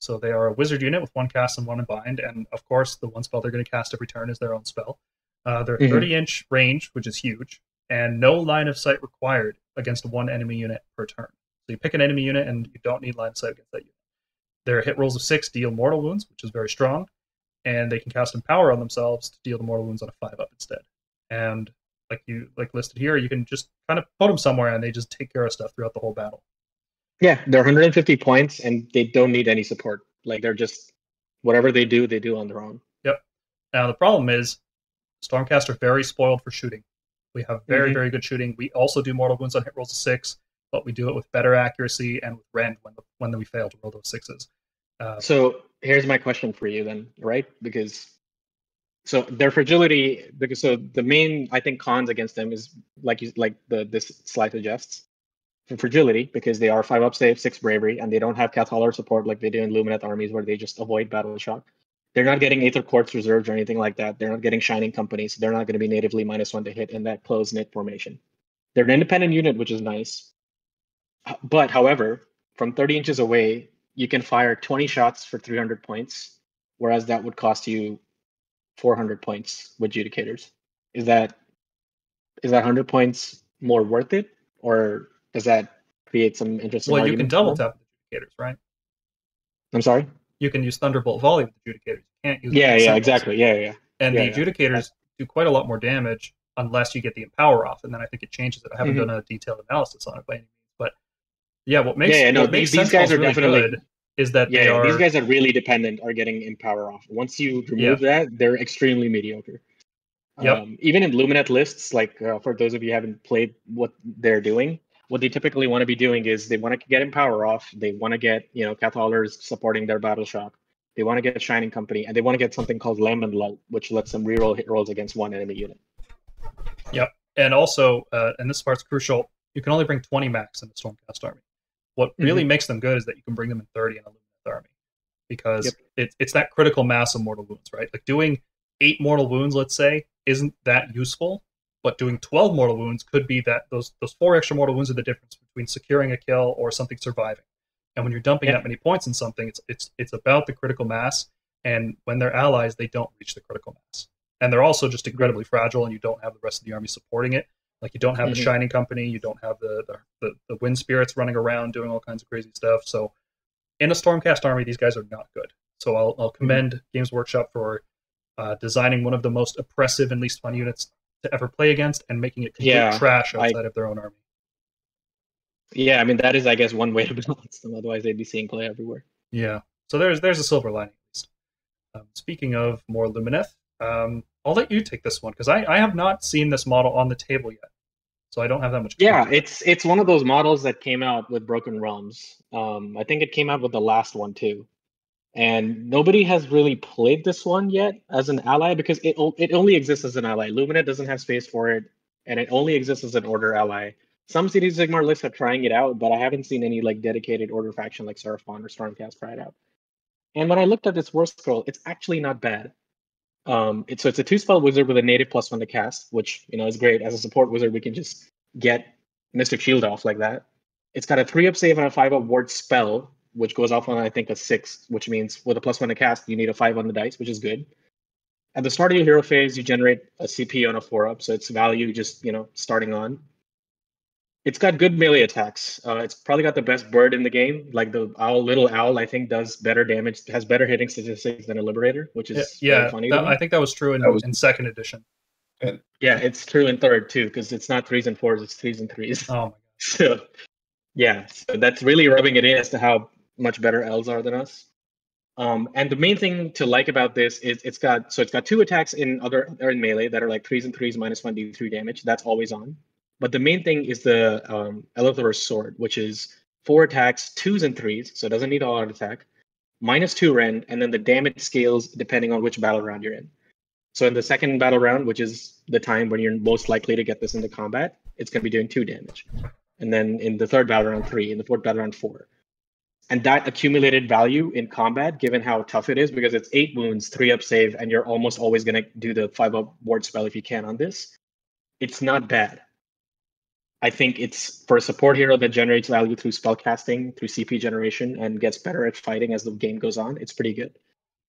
Speaker 1: So they are a wizard unit with one cast and one bind, and of course, the one spell they're going to cast every turn is their own spell. Uh, they're
Speaker 3: Mhm.
Speaker 1: 30 inch range, which is huge, and no line of sight required against one enemy unit per turn. So you pick an enemy unit, and you don't need line of sight against that unit. Their hit rolls of six deal mortal wounds, which is very strong, and they can cast Empower on themselves to deal the mortal wounds on a five up instead. And like you like listed here, you can just kind of put them somewhere, and they just take care of stuff throughout the whole battle.
Speaker 3: Yeah, they're 150 points and they don't need any support. Like they're just whatever they do, they do on their own. Yep.
Speaker 1: Now the problem is, Stormcast are very spoiled for shooting. We have very
Speaker 3: Mhm.
Speaker 1: very good shooting. We also do mortal wounds on hit rolls of six, but we do it with better accuracy and with rend when the, when we fail to roll those sixes. Uh,
Speaker 3: So here's my question for you then, right? Because so their fragility, because so the main I think cons against them is like you like the this slide suggests, for fragility because they are five up save, six bravery, and they don't have Cathallar support like they do in Lumineth armies where they just avoid battle shock. They're not getting Aether Quartz reserves or anything like that. They're not getting Shining Companies. They're not going to be natively minus one to hit in that close knit formation. They're an independent unit, which is nice. But however, from 30 inches away, you can fire 20 shots for 300 points, whereas that would cost you 400 points with Judicators. Is that is that 100 points more worth it, or does that create some interesting?
Speaker 1: well, you can double tap the adjudicators, right?
Speaker 3: I'm sorry.
Speaker 1: You can use Thunderbolt volley with adjudicators. You can't use
Speaker 3: Yeah, yeah,
Speaker 1: Sentinels.
Speaker 3: exactly. Yeah, yeah, yeah.
Speaker 1: And
Speaker 3: Yeah,
Speaker 1: the
Speaker 3: yeah.
Speaker 1: adjudicators do quite a lot more damage unless you get the empower off, and then I think it changes it. I haven't
Speaker 3: Mhm.
Speaker 1: done a detailed analysis on it by any means, but yeah, what makes
Speaker 3: Yeah, yeah, no,
Speaker 1: what
Speaker 3: these- these guys are
Speaker 1: really
Speaker 3: definitely-
Speaker 1: good is that
Speaker 3: Yeah,
Speaker 1: they are
Speaker 3: these guys are really dependent are getting empower off. Once you remove that, they're extremely mediocre.
Speaker 1: Yep.
Speaker 3: Um, even in Lumineth lists, like uh, for those of you who haven't played what they're doing, what they typically want to be doing is they want to get empower off. They want to get you know Cathallars supporting their battle shock. They want to get Shining Company, and they want to get something called Lambent Light, which lets them reroll hit rolls against one enemy unit. Yep.
Speaker 1: And also, uh, and this part's crucial, you can only bring 20 max in the Stormcast army. What really
Speaker 3: Mm-hmm.
Speaker 1: makes them good is that you can bring them in 30 in a Lumineth army because
Speaker 3: Yep.
Speaker 1: it, it's that critical mass of mortal wounds, right? Like doing eight mortal wounds, let's say, isn't that useful, but doing 12 mortal wounds could be that those those four extra mortal wounds are the difference between securing a kill or something surviving. And when you're dumping
Speaker 3: Yeah.
Speaker 1: that many points in something, it's it's it's about the critical mass. And when they're allies, they don't reach the critical mass and they're also just incredibly fragile and you don't have the rest of the army supporting it like you don't have the
Speaker 3: Mhm.
Speaker 1: shining company you don't have the, the the the wind spirits running around doing all kinds of crazy stuff so in a stormcast army these guys are not good so i'll, I'll commend games workshop for uh, designing one of the most oppressive and least fun units to ever play against and making it complete
Speaker 3: Yeah,
Speaker 1: trash
Speaker 3: I-
Speaker 1: outside of their own army
Speaker 3: Yeah, I mean that is, I guess, one way to balance them. Otherwise, they'd be seeing play everywhere.
Speaker 1: Yeah. So there's there's a silver lining. Um, speaking of more Lumineth, um, I'll let you take this one because I, I have not seen this model on the table yet, so I don't have that much.
Speaker 3: Yeah, it's it's one of those models that came out with Broken Realms. Um, I think it came out with the last one too, and nobody has really played this one yet as an ally because it it only exists as an ally. Lumineth doesn't have space for it, and it only exists as an order ally. Cities of Sigmar lists are trying it out, but I haven't seen any like dedicated order faction like Seraphon or Stormcast try it out. And when I looked at this war scroll, it's actually not bad. Um, it's so it's a two spell wizard with a native plus one to cast, which you know is great. As a support wizard, we can just get Mystic Shield off like that. It's got a three up save and a five up ward spell, which goes off on I think a six, which means with a plus one to cast, you need a five on the dice, which is good. At the start of your hero phase, you generate a CP on a four up, so it's value just you know starting on. It's got good melee attacks. Uh, it's probably got the best bird in the game. Like the owl, little owl, I think does better damage, has better hitting statistics than a liberator, which is
Speaker 1: yeah,
Speaker 3: very funny.
Speaker 1: that- I think that was true in,
Speaker 2: was-
Speaker 1: in second edition.
Speaker 3: yeah, it's true in third too, because it's not threes and fours, it's threes and threes.
Speaker 1: Oh my god.
Speaker 3: So, yeah, so that's really rubbing it in as to how much better elves are than us. Um, and the main thing to like about this is it's got so it's got two attacks in other or in melee that are like threes and threes minus one d three damage. That's always on. But the main thing is the um, Elithar's sword, which is four attacks, twos and threes, so it doesn't need all out attack, minus two rend, and then the damage scales depending on which battle round you're in. So in the second battle round, which is the time when you're most likely to get this into combat, it's going to be doing two damage. And then in the third battle round, three. In the fourth battle round, four. And that accumulated value in combat, given how tough it is, because it's eight wounds, three up save, and you're almost always going to do the five up ward spell if you can on this. It's not bad. I think it's for a support hero that generates value through spell casting, through CP generation, and gets better at fighting as the game goes on. It's pretty good.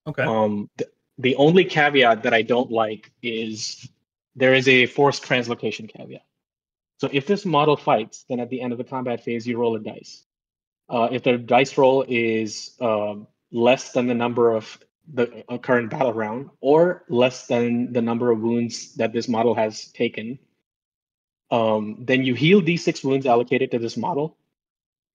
Speaker 1: Okay.
Speaker 3: Um, the, the only caveat that I don't like is there is a forced translocation caveat. So if this model fights, then at the end of the combat phase, you roll a dice. Uh, if the dice roll is um, less than the number of the uh, current battle round, or less than the number of wounds that this model has taken, um, then you heal these six wounds allocated to this model,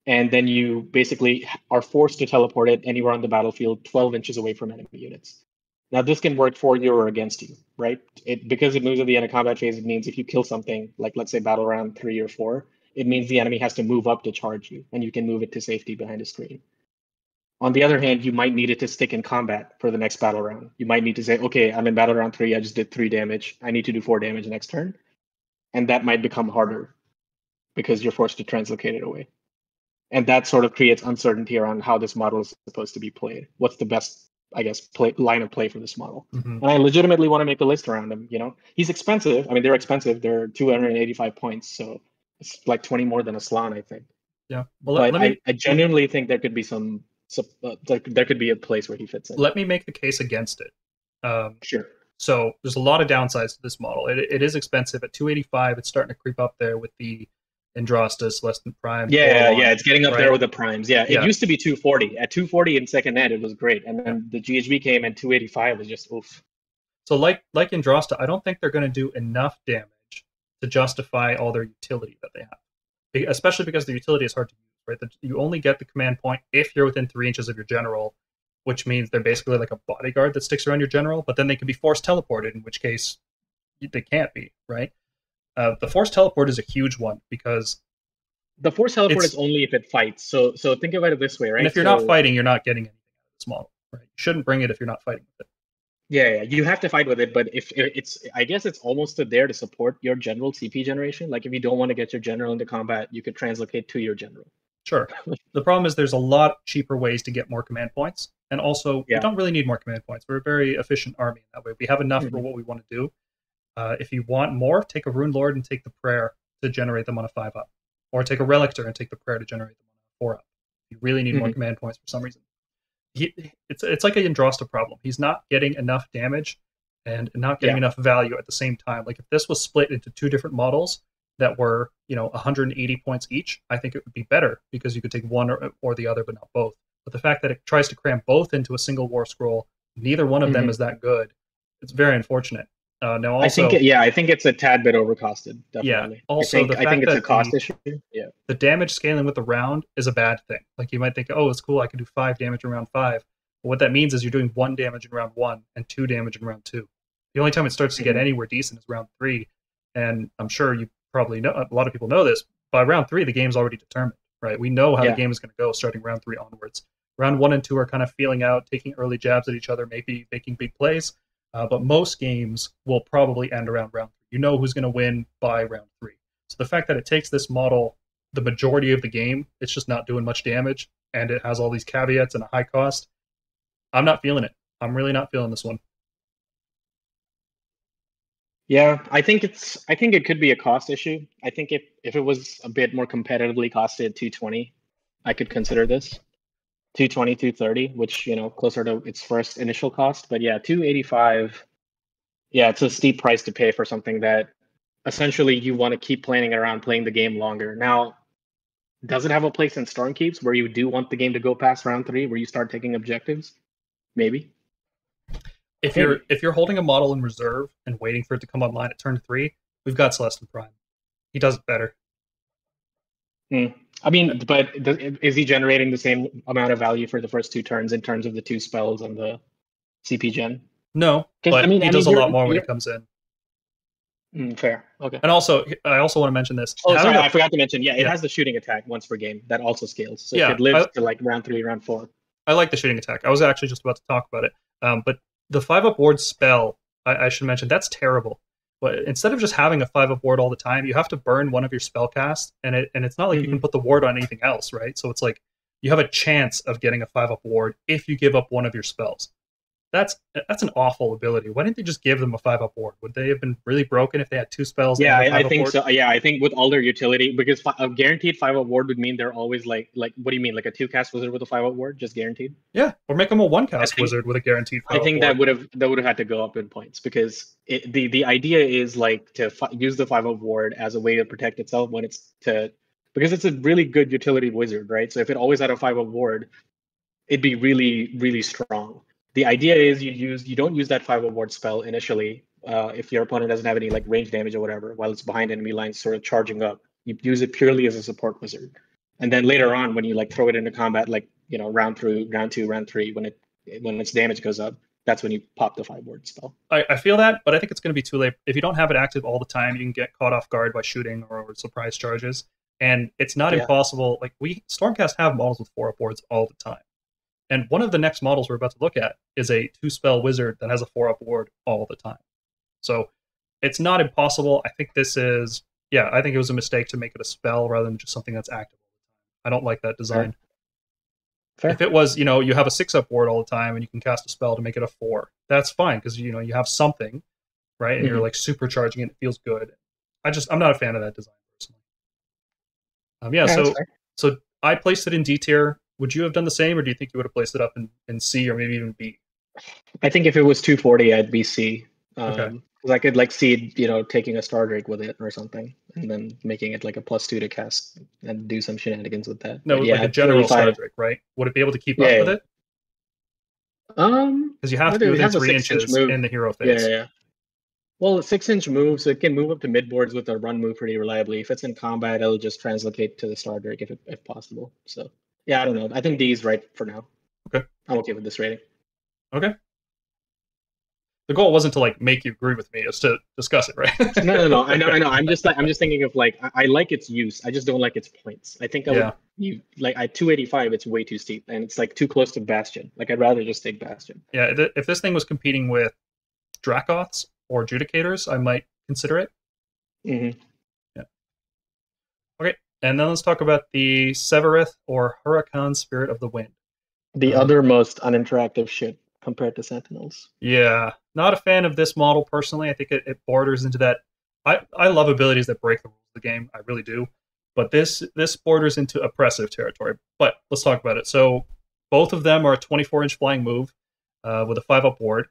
Speaker 3: and then you basically are forced to teleport it anywhere on the battlefield 12 inches away from enemy units. Now this can work for you or against you, right? It because it moves at the end of combat phase, it means if you kill something, like let's say battle round three or four, it means the enemy has to move up to charge you, and you can move it to safety behind a screen. On the other hand, you might need it to stick in combat for the next battle round. You might need to say, okay, I'm in battle round three, I just did three damage. I need to do four damage next turn. And that might become harder because you're forced to translocate it away. And that sort of creates uncertainty around how this model is supposed to be played. What's the best, I guess, play, line of play for this model?
Speaker 1: Mhm.
Speaker 3: And I legitimately want to make a list around him. You know, he's expensive. I mean, they're expensive. They're 285 points, so it's like 20 more than a Slann, I think.
Speaker 1: Yeah. Well, let,
Speaker 3: but
Speaker 1: let me
Speaker 3: I, I genuinely think there could be some, some uh, there, there could be a place where he fits in.
Speaker 1: let me make the case against it. Um,
Speaker 3: sure.
Speaker 1: so there's a lot of downsides to this model. It, it is expensive at 285. It's starting to creep up there with the Yndrasta, Celestin Prime.
Speaker 3: Yeah,
Speaker 1: Orlon,
Speaker 3: yeah, it's getting up
Speaker 1: right?
Speaker 3: there with the primes. Yeah, it
Speaker 1: Yeah.
Speaker 3: used to be 240. At 240 in second ed, it was great, and then the GHB came and 285 was just oof.
Speaker 1: So like like Yndrasta, I don't think they're going to do enough damage to justify all their utility that they have, especially because the utility is hard to use. Right, The- you only get the command point if you're within three inches of your general, which means they're basically like a bodyguard that sticks around your general. But then they can be force teleported, in which case they can't be. Right. Uh, the force teleport is a huge one because,
Speaker 3: The force teleport is only if it fights. So, so think about it this way, right?
Speaker 1: and if you're
Speaker 3: So-
Speaker 1: not fighting, you're not getting anything out of this model. Right. You shouldn't bring it if you're not fighting with it.
Speaker 3: Yeah, yeah, you have to fight with it, but if it's, I guess it's almost there to support your general CP generation. Like if you don't want to get your general into combat, you could translocate to your general.
Speaker 1: Sure. The problem is there's a lot cheaper ways to get more command points. And also,
Speaker 3: Yeah.
Speaker 1: we don't really need more command points. We're a very efficient army in that way. We have enough for
Speaker 3: Mhm.
Speaker 1: what we want to do. Uh, if you want more, take a Rune Lord and take the Prayer to generate them on a 5 up. Or take a Relictor and take the Prayer to generate them on a 4 up. You really need more
Speaker 3: Mhm.
Speaker 1: command points for some reason. He, it's, it's like a Yndrasta problem. He's not getting enough damage and not getting
Speaker 3: Yeah.
Speaker 1: enough value at the same time. Like if this was split into two different models, that were you know 180 points each, I think it would be better because you could take one or, or the other, but not both. But the fact that it tries to cram both into a single war scroll, neither one of them
Speaker 3: Mhm.
Speaker 1: is that good. It's very unfortunate. Uh, now also,
Speaker 3: I think, it, yeah, I think it's a tad bit overcosted.
Speaker 1: Yeah,
Speaker 3: Definitely.
Speaker 1: also
Speaker 3: I think,
Speaker 1: the
Speaker 3: I think
Speaker 1: fact
Speaker 3: it's a
Speaker 1: that
Speaker 3: cost
Speaker 1: the-
Speaker 3: issue. Yeah.
Speaker 1: the damage scaling with the round is a bad thing. Like you might think, oh, it's cool, I can do five damage in round five. But what that means is you're doing one damage in round one and two damage in round two. The only time it starts to get
Speaker 3: Mhm.
Speaker 1: anywhere decent is round three. And I'm sure you probably know a lot of people know this. By round three, the game's already determined, right? We know how
Speaker 3: Yeah.
Speaker 1: the game is going to go starting round three onwards. Round one and two are kind of feeling out, taking early jabs at each other, maybe making big plays. Uh, but most games will probably end around round three. You know who's going to win by round three. So the fact that it takes this model the majority of the game, it's just not doing much damage, and it has all these caveats and a high cost. I'm not feeling it. I'm really not feeling this one.
Speaker 3: Yeah, I think it's. I think it could be a cost issue. I think if if it was a bit more competitively costed, 220, I could consider this. 220, 230, which you know closer to its first initial cost. But yeah, 285. Yeah, it's a steep price to pay for something that essentially you want to keep playing around, playing the game longer. Now, does it have a place in storm keeps where you do want the game to go past round three, where you start taking objectives? Maybe.
Speaker 1: If you're if you're holding a model in reserve and waiting for it to come online at turn three, we've got Celestant-Prime. He does it better.
Speaker 3: Hmm. I mean, but is he generating the same amount of value for the first two turns in terms of the two spells and the CP gen?
Speaker 1: No, but I mean, he I does mean, a lot more when he comes in.
Speaker 3: Mm, fair. Okay.
Speaker 1: And also, I also want to mention this.
Speaker 3: Oh, sorry, I forgot to mention. Yeah, it yeah. has the shooting attack once per game that also scales. So yeah, it lives I, to like round three, round four.
Speaker 1: I like the shooting attack. I was actually just about to talk about it. Um, but the five up ward spell, I, I, should mention, that's terrible. But instead of just having a five up ward all the time, you have to burn one of your spell casts, and it and it's not like mm-hmm. you can mm-hmm. put the ward on anything else, right? So it's like you have a chance of getting a five up ward if you give up one of your spells that's that's an awful ability. Why didn't they just give them a five up ward? Would they have been really broken if they had two spells?
Speaker 3: Yeah, I, I think so. Yeah, I think with all their utility, because fi- a guaranteed five up ward would mean they're always like like what do you mean like a two cast wizard with a five up ward, just guaranteed?
Speaker 1: Yeah, or make them a one cast wizard with a guaranteed.
Speaker 3: I think that would have that would have had to go up in points because it, the the idea is like to fi- use the five up ward as a way to protect itself when it's to because it's a really good utility wizard, right? So if it always had a five up ward, it'd be really really strong the idea is you use you don't use that five ward spell initially uh, if your opponent doesn't have any like range damage or whatever while it's behind enemy lines sort of charging up. You use it purely as a support wizard. And then later on when you like throw it into combat like you know round through round two round three when it when its damage goes up that's when you pop the five ward spell.
Speaker 1: I, I feel that but i think it's going to be too late. If you don't have it active all the time you can get caught off guard by shooting or, or surprise charges. And it's not yeah. impossible like we stormcast have models with four up wards all the time and one of the next models we're about to look at is a two spell wizard that has a four up ward all the time. So it's not impossible. I think this is, yeah, I think it was a mistake to make it a spell rather than just something that's active all the time. I don't like that design. Fair. Fair. If it was, you know, you have a six up ward all the time and you can cast a spell to make it a four, that's fine because, you know, you have something, right? And mm-hmm. you're like supercharging it. It feels good. I just, I'm not a fan of that design personally. Um, yeah, yeah so, so I placed it in D tier would you have done the same, or do you think you would have placed it up in, in C or maybe even B?
Speaker 3: I think if it was 240, I'd be C. Um, okay. Because I could like see, you know, taking a star drake with it or something, and then making it like a plus two to cast and do some shenanigans with that.
Speaker 1: No, but yeah, like a general star drake, right? Would it be able to keep yeah, up with it?
Speaker 3: Um,
Speaker 1: because you have to do within three inches in the hero phase.
Speaker 3: Yeah, yeah. Well, six inch move, so it can move up to mid boards with a run move pretty reliably. If it's in combat, it'll just translocate to the Star Drake if, if possible. So yeah, I don't know. I think D is right for now.
Speaker 1: Okay.
Speaker 3: I'm okay with this rating.
Speaker 1: Okay. The goal wasn't to like make you agree with me; it's to discuss it, right?
Speaker 3: no, no, no. I know, I know. I'm just like I'm just thinking of like I, I like its use. I just don't like its points. I think I yeah. would you like at 285, it's way too steep, and it's like too close to Bastion. Like I'd rather just take Bastion.
Speaker 1: Yeah, if this thing was competing with Dracoths or Judicators, I might consider it.
Speaker 3: Mm-hmm.
Speaker 1: Yeah. Okay, and then let's talk about the Sevireth or Hurakan Spirit of the Wind.
Speaker 3: The um, other most uninteractive shit compared to Sentinels.
Speaker 1: Yeah, not a fan of this model personally. I think it, it borders into that. I, I love abilities that break the rules of the game. I really do. But this this borders into oppressive territory. But let's talk about it. So both of them are a 24 inch flying move uh, with a five up ward,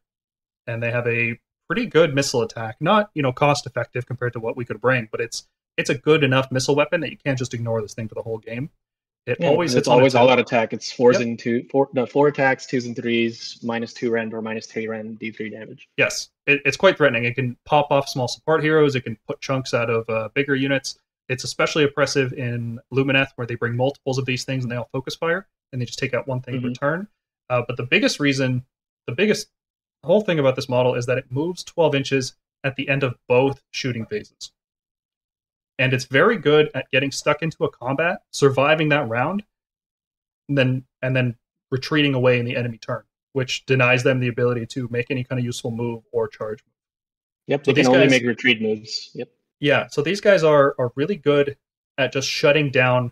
Speaker 1: and they have a pretty good missile attack. Not you know cost effective compared to what we could bring, but it's it's a good enough missile weapon that you can't just ignore this thing for the whole game. It yeah, always
Speaker 3: it's always all out attack. It's fours yep. and two, four, no, four attacks, twos and threes, minus two rend or minus three rend, d three damage.
Speaker 1: Yes, it, it's quite threatening. It can pop off small support heroes. It can put chunks out of uh, bigger units. It's especially oppressive in Lumineth, where they bring multiples of these things and they all focus fire, and they just take out one thing mm-hmm. in return. Uh, but the biggest reason, the biggest whole thing about this model is that it moves 12 inches at the end of both shooting phases and it's very good at getting stuck into a combat, surviving that round, and then and then retreating away in the enemy turn, which denies them the ability to make any kind of useful move or charge move.
Speaker 3: Yep, so they can only guys, make retreat moves. Yep.
Speaker 1: Yeah, so these guys are are really good at just shutting down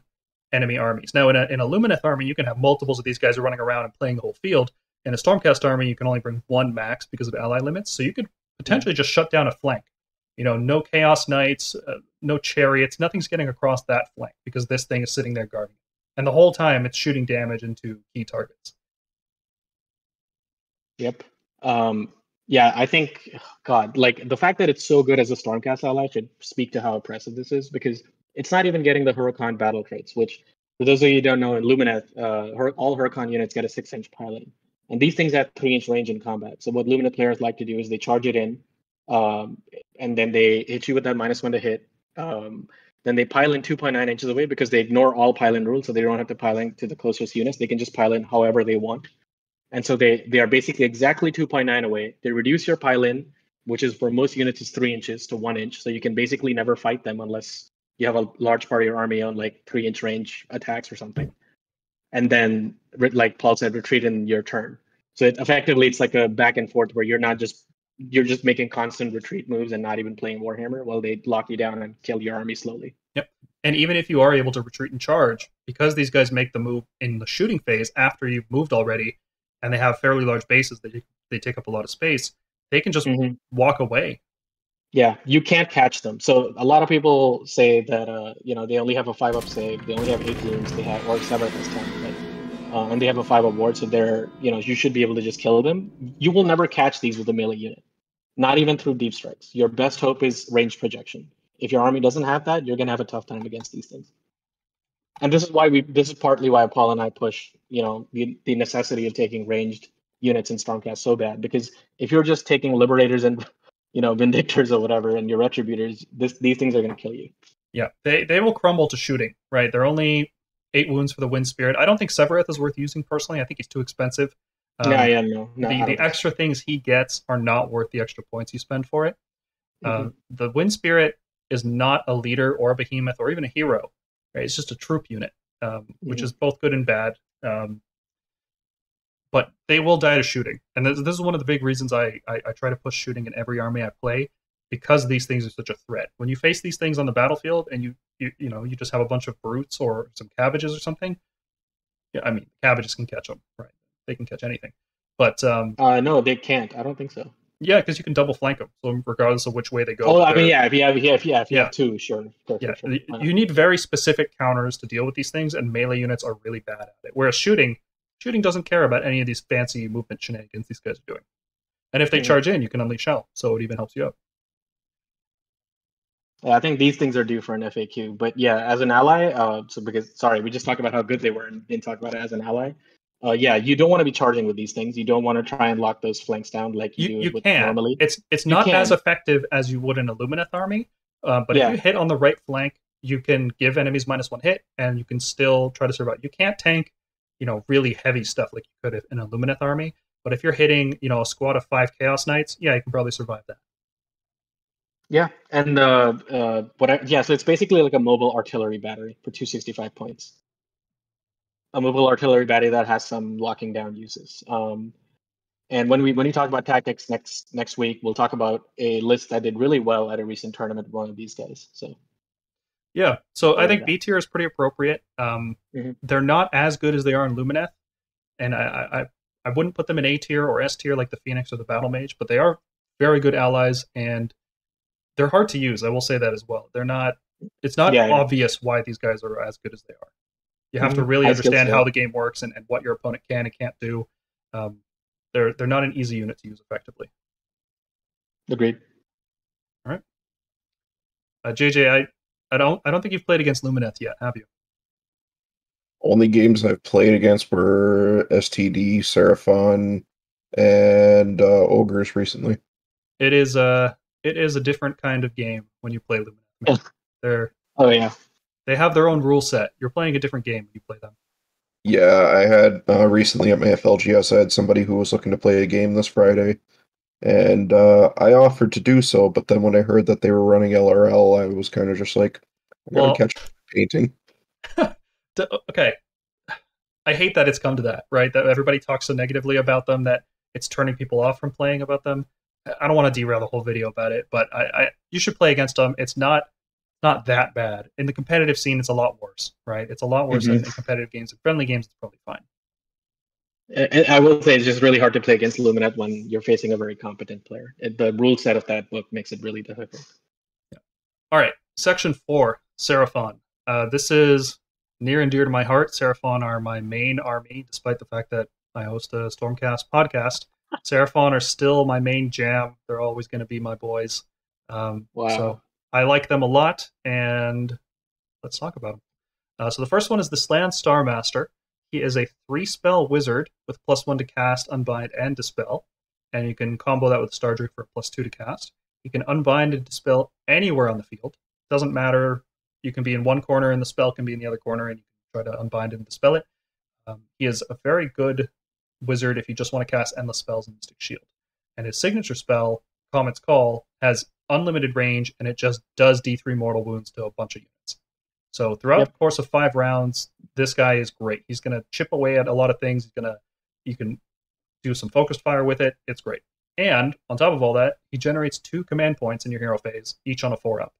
Speaker 1: enemy armies. Now, in a in a Lumineth army, you can have multiples of these guys running around and playing the whole field. In a Stormcast army, you can only bring one max because of ally limits, so you could potentially just shut down a flank You know, no Chaos Knights, uh, no Chariots, nothing's getting across that flank because this thing is sitting there guarding. And the whole time it's shooting damage into key targets.
Speaker 3: Yep. Um, yeah, I think, God, like the fact that it's so good as a Stormcast ally should speak to how impressive this is because it's not even getting the Hurakan battle traits, which, for those of you who don't know, in Lumineth, uh, all Hurakan units get a six inch pilot. And these things have three inch range in combat. So, what Lumineth players like to do is they charge it in, um, and then they hit you with that minus one to hit. Um, then they pile in 2.9 inches away because they ignore all pile in rules, so they don't have to pile in to the closest units. They can just pile in however they want. And so they, they are basically exactly 2.9 away. They reduce your pile in, which is for most units is three inches to one inch. So you can basically never fight them unless you have a large part of your army on like three inch range attacks or something. And then, like Paul said, retreat in your turn. So it, effectively, it's like a back and forth where you're not just you're just making constant retreat moves and not even playing Warhammer while they lock you down and kill your army slowly.
Speaker 1: Yep. And even if you are able to retreat and charge, because these guys make the move in the shooting phase after you've moved already, and they have fairly large bases that they take up a lot of space, they can just mm-hmm. walk away.
Speaker 3: Yeah, you can't catch them. So a lot of people say that uh, you know they only have a five up save, they only have eight wounds, they have or seven plus ten, but, uh, and they have a five up ward, so they're you know you should be able to just kill them. You will never catch these with a melee unit, not even through deep strikes. Your best hope is range projection. If your army doesn't have that, you're gonna have a tough time against these things. And this is why we this is partly why Paul and I push you know the, the necessity of taking ranged units in Stormcast so bad because if you're just taking liberators and you know vindictors or whatever and your retributors this these things are going to kill you.
Speaker 1: Yeah they they will crumble to shooting right? They're only eight wounds for the wind spirit. I don't think Sevireth is worth using personally. I think he's too expensive
Speaker 3: um, yeah yeah no,
Speaker 1: no the, the extra things he gets are not worth the extra points you spend for it mm-hmm. um, the wind spirit is not a leader or a behemoth or even a hero Right? It's just a troop unit, um, which mm-hmm. is both good and bad. Um, but they will die to shooting, and this, this, is one of the big reasons I, I, I try to push shooting in every army I play because these things are such a threat. When you face these things on the battlefield, and you you you know you just have a bunch of brutes or some cabbages or something. Yeah, I mean cabbages can catch them, right? They can catch anything, but um,
Speaker 3: uh, no, they can't. I don't think so.
Speaker 1: Yeah, because you can double flank them. So regardless of which way they go.
Speaker 3: Oh, I mean, yeah, if you have, yeah, if you have, if you yeah. have two, sure.
Speaker 1: sure yeah, sure. you need very specific counters to deal with these things, and melee units are really bad at it. Whereas shooting, shooting doesn't care about any of these fancy movement shenanigans these guys are doing. And if they mm-hmm. charge in, you can unleash hell, so it even helps you out.
Speaker 3: Yeah, I think these things are due for an FAQ. But yeah, as an ally, uh, so because sorry, we just talked about how good they were and didn't talk about it as an ally uh, yeah, you don't want to be charging with these things. You don't want to try and lock those flanks down like you, you, you can. normally.
Speaker 1: It's it's not as effective as you would in a Lumineth army, uh, but yeah. if you hit on the right flank, you can give enemies minus one hit, and you can still try to survive. You can't tank, you know, really heavy stuff like you could in a Lumineth army. But if you're hitting, you know, a squad of five Chaos Knights, yeah, you can probably survive that.
Speaker 3: Yeah, and uh, uh, what? I, yeah, so it's basically like a mobile artillery battery for 265 points a mobile artillery battery that has some locking down uses. Um, and when we when we talk about tactics next next week, we'll talk about a list that did really well at a recent tournament one of these guys. So
Speaker 1: yeah, so I think B tier is pretty appropriate. Um, mm-hmm. They're not as good as they are in Lumineth, and I, I I wouldn't put them in A tier or S tier like the Phoenix or the Battle Mage, but they are very good allies and they're hard to use. I will say that as well. They're not. It's not yeah, obvious why these guys are as good as they are. You have mm-hmm. to really understand how the game works and, and what your opponent can and can't do. Um, they're they're not an easy unit to use effectively.
Speaker 3: Agreed.
Speaker 1: All right, uh, JJ, I I don't I don't think you've played against Lumineth yet, have you?
Speaker 2: Only games I've played against were STD, Seraphon, and uh, Ogres recently.
Speaker 1: It is a it is a different kind of game when you play Lumineth. They're
Speaker 3: oh yeah
Speaker 1: they have their own rule set. You're playing a different game when you play them.
Speaker 2: Yeah, I had uh, recently at my FLGS, I had somebody who was looking to play a game this Friday, and uh, I offered to do so. But then when I heard that they were running LRL, I was kind of just like, I'm well, gonna catch painting.
Speaker 1: okay, I hate that it's come to that. Right, that everybody talks so negatively about them that it's turning people off from playing about them. I don't want to derail the whole video about it, but I, I you should play against them. It's not not that bad. In the competitive scene, it's a lot worse, right? It's a lot worse mm-hmm. in competitive games. In friendly games, it's probably fine.
Speaker 3: I will say it's just really hard to play against Lumineth when you're facing a very competent player. The rule set of that book makes it really difficult. Yeah.
Speaker 1: All right, section four, Seraphon. Uh, this is near and dear to my heart. Seraphon are my main army, despite the fact that I host a Stormcast podcast. Seraphon are still my main jam. They're always going to be my boys. Um,
Speaker 3: Wow.
Speaker 1: So I like them a lot, and let's talk about them. Uh, so the first one is the Slann Master. He is a three spell wizard with plus one to cast, unbind, and dispel, and you can combo that with Star Drake for a plus two to cast. You can unbind and dispel anywhere on the field. Doesn't matter. You can be in one corner, and the spell can be in the other corner, and you can try to unbind and dispel it. Um, he is a very good wizard if you just want to cast endless spells in Mystic Shield. And his signature spell, Comet's Call, has unlimited range, and it just does D3 mortal wounds to a bunch of units. So throughout
Speaker 3: Yep.
Speaker 1: the course of five rounds, this guy is great. He's going to chip away at a lot of things. He's going to, you can do some focused fire with it. It's great. And on top of all that, he generates two command points in your hero phase, each on a four up.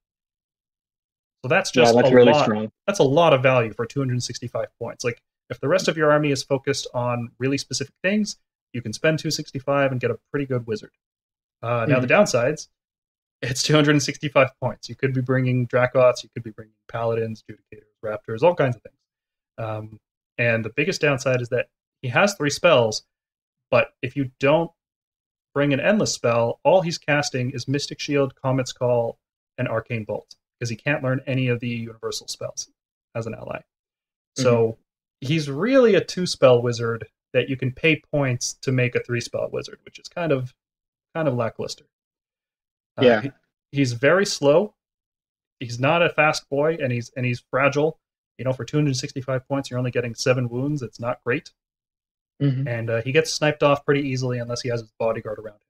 Speaker 1: So that's just Yeah,
Speaker 3: that's
Speaker 1: a
Speaker 3: really
Speaker 1: lot.
Speaker 3: strong.
Speaker 1: That's a lot of value for 265 points. Like if the rest of your army is focused on really specific things, you can spend 265 and get a pretty good wizard. Uh, now the downsides, it's 265 points. You could be bringing Dracoths, you could be bringing Paladins, Judicators, Raptors, all kinds of things. Um, and the biggest downside is that he has three spells, but if you don't bring an endless spell, all he's casting is Mystic Shield, Comet's Call, and Arcane Bolt because he can't learn any of the universal spells as an ally. So he's really a two spell wizard that you can pay points to make a three spell wizard, which is kind of kind of lackluster. Uh,
Speaker 3: Yeah.
Speaker 1: he- he's very slow. He's not a fast boy, and he's and he's fragile. You know, for 265 points, you're only getting seven wounds. It's not great,
Speaker 3: Mhm.
Speaker 1: and uh, he gets sniped off pretty easily unless he has his bodyguard around him,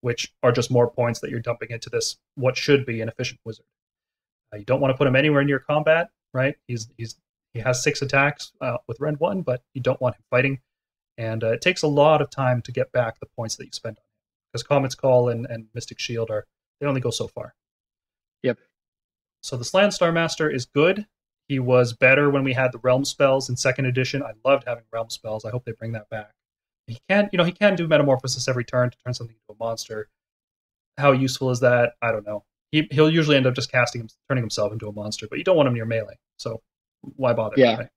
Speaker 1: which are just more points that you're dumping into this what should be an efficient wizard. Uh, you don't want to put him anywhere near combat, right? He's he's he has six attacks uh, with Rend one, but you don't want him fighting, and uh, it takes a lot of time to get back the points that you spend on him because Comet's Call and, and Mystic Shield are they only go so far.
Speaker 3: Yep.
Speaker 1: So the Slann Star Master is good. He was better when we had the Realm spells in second edition. I loved having Realm spells. I hope they bring that back. He can, you know, he can do Metamorphosis every turn to turn something into a monster. How useful is that? I don't know. He he'll usually end up just casting him, turning himself into a monster, but you don't want him near melee. So why bother?
Speaker 3: Yeah.
Speaker 1: right?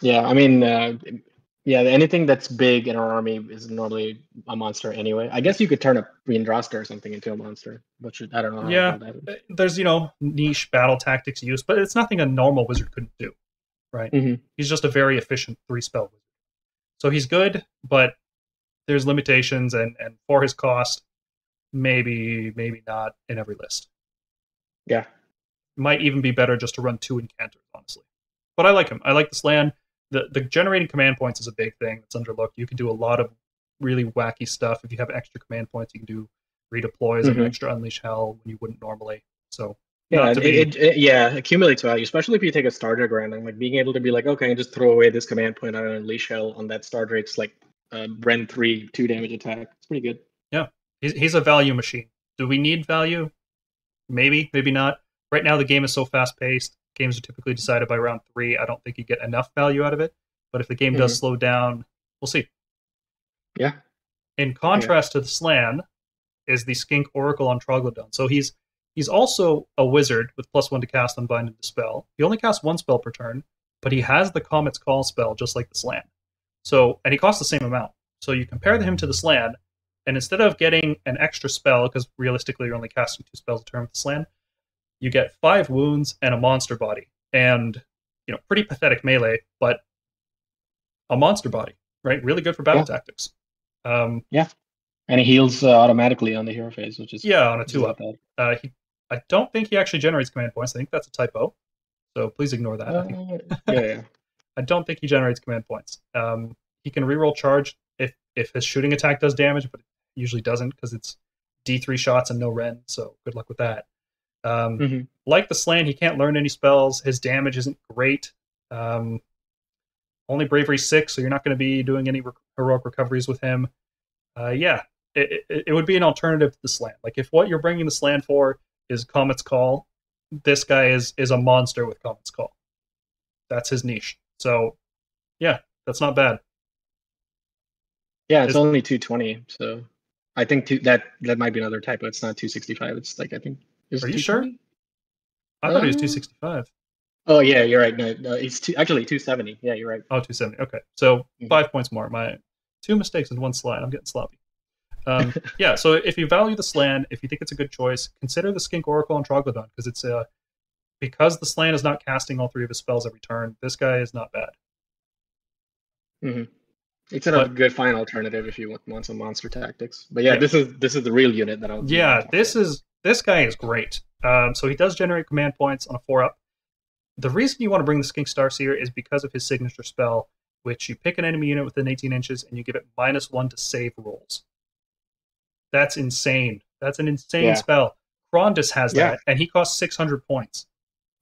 Speaker 3: Yeah, I mean, uh, yeah, anything that's big in our army is normally a monster anyway. I guess you could turn a Yndrasta or something into a monster, but I don't know.
Speaker 1: Yeah. There's you know niche battle tactics used, but it's nothing a normal wizard couldn't do. Right?
Speaker 3: Mhm.
Speaker 1: He's just a very efficient three spell wizard. So he's good, but there's limitations, and and for his cost, maybe maybe not in every list.
Speaker 3: Yeah.
Speaker 1: might even be better just to run two Incantors, honestly. But I like him. I like this Slann. The the generating command points is a big thing that's underlooked. You can do a lot of really wacky stuff. If you have extra command points, you can do redeploys and
Speaker 3: Mhm.
Speaker 1: extra unleash hell when you wouldn't normally. So
Speaker 3: Yeah, it,
Speaker 1: be-
Speaker 3: it, it- yeah, accumulates value, especially if you take a Star Drake random, like being able to be like, okay, and just throw away this command point on an Unleash Hell on that Star Drake's like uh, Rend 3 2 damage attack. It's pretty good.
Speaker 1: Yeah, he's, he's a value machine. Do we need value? Maybe, maybe not. Right now, the game is so fast paced. Games are typically decided by round three. I don't think you get enough value out of it. But if the game does hmm. slow down, we'll see.
Speaker 3: Yeah.
Speaker 1: In contrast to the Slann, is the Skink Oracle on Troglodon. So he's he's also a wizard with plus one to cast, unbind, and dispel. He only casts one spell per turn, but he has the Comet's Call spell just like the Slann. So and he costs the same amount. So you compare him to the Slann, and instead of getting an extra spell, because realistically you're only casting two spells a turn with the Slann, you get five wounds and a monster body. And you know, pretty pathetic melee, but a monster body, right? Really good for battle
Speaker 3: Yeah.
Speaker 1: tactics. Um, yeah,
Speaker 3: And he heals uh, automatically on the hero phase, which is
Speaker 1: yeah, on a two up. Uh, he, I don't think he actually generates command points. I think that's a typo. So please ignore that. I,
Speaker 3: Uh, yeah, yeah.
Speaker 1: I don't think he generates command points. Um, he can reroll charge if if his shooting attack does damage, but it usually doesn't because it's D3 shots and no Rend. So good luck with that. Um,
Speaker 3: Mhm.
Speaker 1: Like the Slann, he can't learn any spells. His damage isn't great. Um, only bravery six, so you're not going to be doing any re- heroic recoveries with him. Uh, yeah, it, it, it would be an alternative to the Slann. Like if what you're bringing the Slann for is Comet's Call, this guy is is a monster with Comet's Call. That's his niche. So, yeah, that's not bad.
Speaker 3: Yeah, it's
Speaker 1: Is-
Speaker 3: only 220, so I think two, that that might be another typo. It's not 265. It's like I think. Is
Speaker 1: Are you sure? I thought it was
Speaker 3: Uh,
Speaker 1: 265.
Speaker 3: Oh yeah, you're right. No, no it's two, actually 270. Yeah, you're right.
Speaker 1: Oh, 270. Okay. So
Speaker 3: Mhm.
Speaker 1: five points more. My two mistakes and one slide. I'm getting sloppy. Um, yeah, so if you value the Slann, if you think it's a good choice, consider the Skink Oracle on Troglodon because it's a because the Slann is not casting all three of his spells every turn. This guy is not bad.
Speaker 3: It's a
Speaker 1: But-
Speaker 3: good fine alternative if you want, want some monster tactics. But yeah,
Speaker 1: Yeah.
Speaker 3: this is this is the real unit that I.
Speaker 1: Yeah, this is this guy is great. Um, so he does generate command points on a four up. The reason you want to bring the Skink Starseer is because of his signature spell, which you pick an enemy unit within 18 inches and you give it minus one to save rolls. That's insane. That's an insane
Speaker 3: Yeah.
Speaker 1: spell. Krondys has
Speaker 3: Yeah.
Speaker 1: that, and he costs 600 points.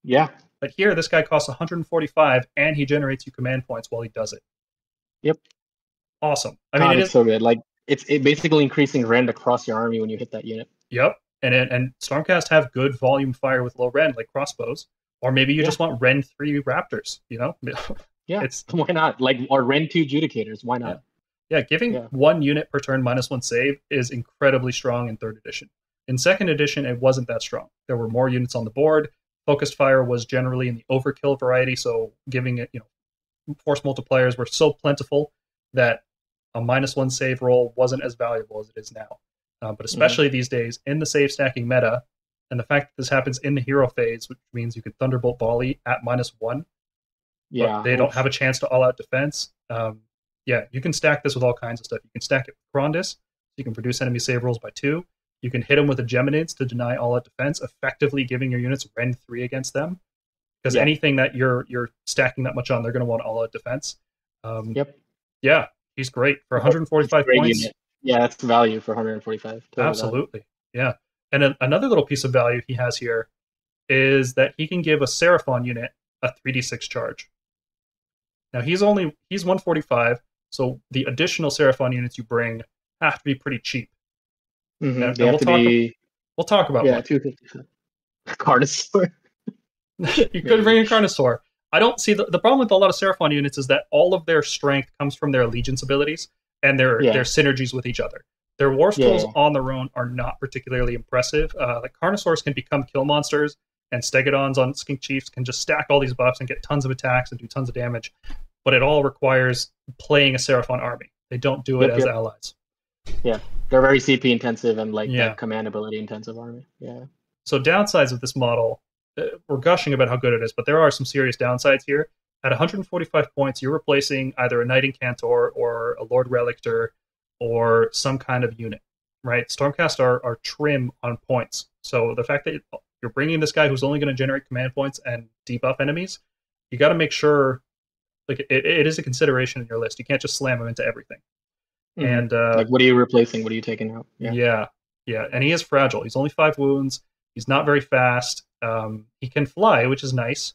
Speaker 3: Yeah,
Speaker 1: But here, this guy costs 145, and he generates you command points while he does it.
Speaker 3: Yep.
Speaker 1: Awesome. I
Speaker 3: God,
Speaker 1: mean, it
Speaker 3: it's
Speaker 1: is.
Speaker 3: so good. Like it's it basically increasing rend across your army when you hit that unit.
Speaker 1: Yep. And and Stormcast have good volume fire with low rend, like crossbows, or maybe you
Speaker 3: Yeah.
Speaker 1: just want rend three raptors. You know,
Speaker 3: Yeah,
Speaker 1: It's-
Speaker 3: why not? Like or rend two judicators. Why not?
Speaker 1: yeah, giving
Speaker 3: Yeah.
Speaker 1: one unit per turn minus one save is incredibly strong in third edition. In second edition, it wasn't that strong. There were more units on the board. Focused fire was generally in the overkill variety, so giving it, you know, force multipliers were so plentiful that a minus one save roll wasn't as valuable as it is now. Uh, but especially these days in the save stacking meta, and the fact that this happens in the hero phase, which means you could Thunderbolt volley at minus one,
Speaker 3: Yeah,
Speaker 1: they don't have a chance to all out defense. Um, yeah, you can stack this with all kinds of stuff. You can stack it with Krondys, you can produce enemy save rolls by two. You can hit them with a Geminids to deny all out defense, effectively giving your units rend three against them. Because
Speaker 3: Yeah.
Speaker 1: anything that you're you're stacking that much on, they're going to want all out defense. Um,
Speaker 3: Yep.
Speaker 1: Yeah, he's great for 145
Speaker 3: Great
Speaker 1: points.
Speaker 3: unit. Yeah, that's value for 145. Totally value.
Speaker 1: Absolutely. Yeah. And another little piece of value he has here is that he can give a Seraphon unit a 3d6 charge. Now he's only he's 145, so the additional Seraphon units you bring have to be pretty cheap.
Speaker 3: Mhm, They
Speaker 1: and
Speaker 3: have
Speaker 1: we'll
Speaker 3: to be
Speaker 1: We'll talk about
Speaker 3: yeah
Speaker 1: one.
Speaker 3: 250. Carnosaur.
Speaker 1: you could bring a Carnosaur. I don't see the, the problem with a lot of Seraphon units is that all of their strength comes from their allegiance abilities and their
Speaker 3: Yeah.
Speaker 1: their synergies with each other. Their war scrolls
Speaker 3: yeah.
Speaker 1: on their own are not particularly impressive. Uh, like Carnosaurs can become kill monsters, and Stegodons on Skink Chiefs can just stack all these buffs and get tons of attacks and do tons of damage. But it all requires playing a Seraphon army. They don't do it
Speaker 3: Yep,
Speaker 1: as
Speaker 3: yep.
Speaker 1: allies.
Speaker 3: Yeah, they're very CP intensive and like
Speaker 1: Yeah.
Speaker 3: command ability intensive army. Yeah.
Speaker 1: So downsides of this model, uh, we're gushing about how good it is, but there are some serious downsides here. At 145 points, you're replacing either a Knight Incantor or a Lord Relictor or some kind of unit, right? Stormcast are, are trim on points. So the fact that you're bringing this guy who's only going to generate command points and debuff enemies, you got to make sure like it, it is a consideration in your list. You can't just slam him into everything.
Speaker 3: Mhm.
Speaker 1: And uh,
Speaker 3: like what are you replacing? What are you taking out?
Speaker 1: yeah. yeah, and he is fragile. He's only five wounds. He's not very fast. Um, he can fly, which is nice,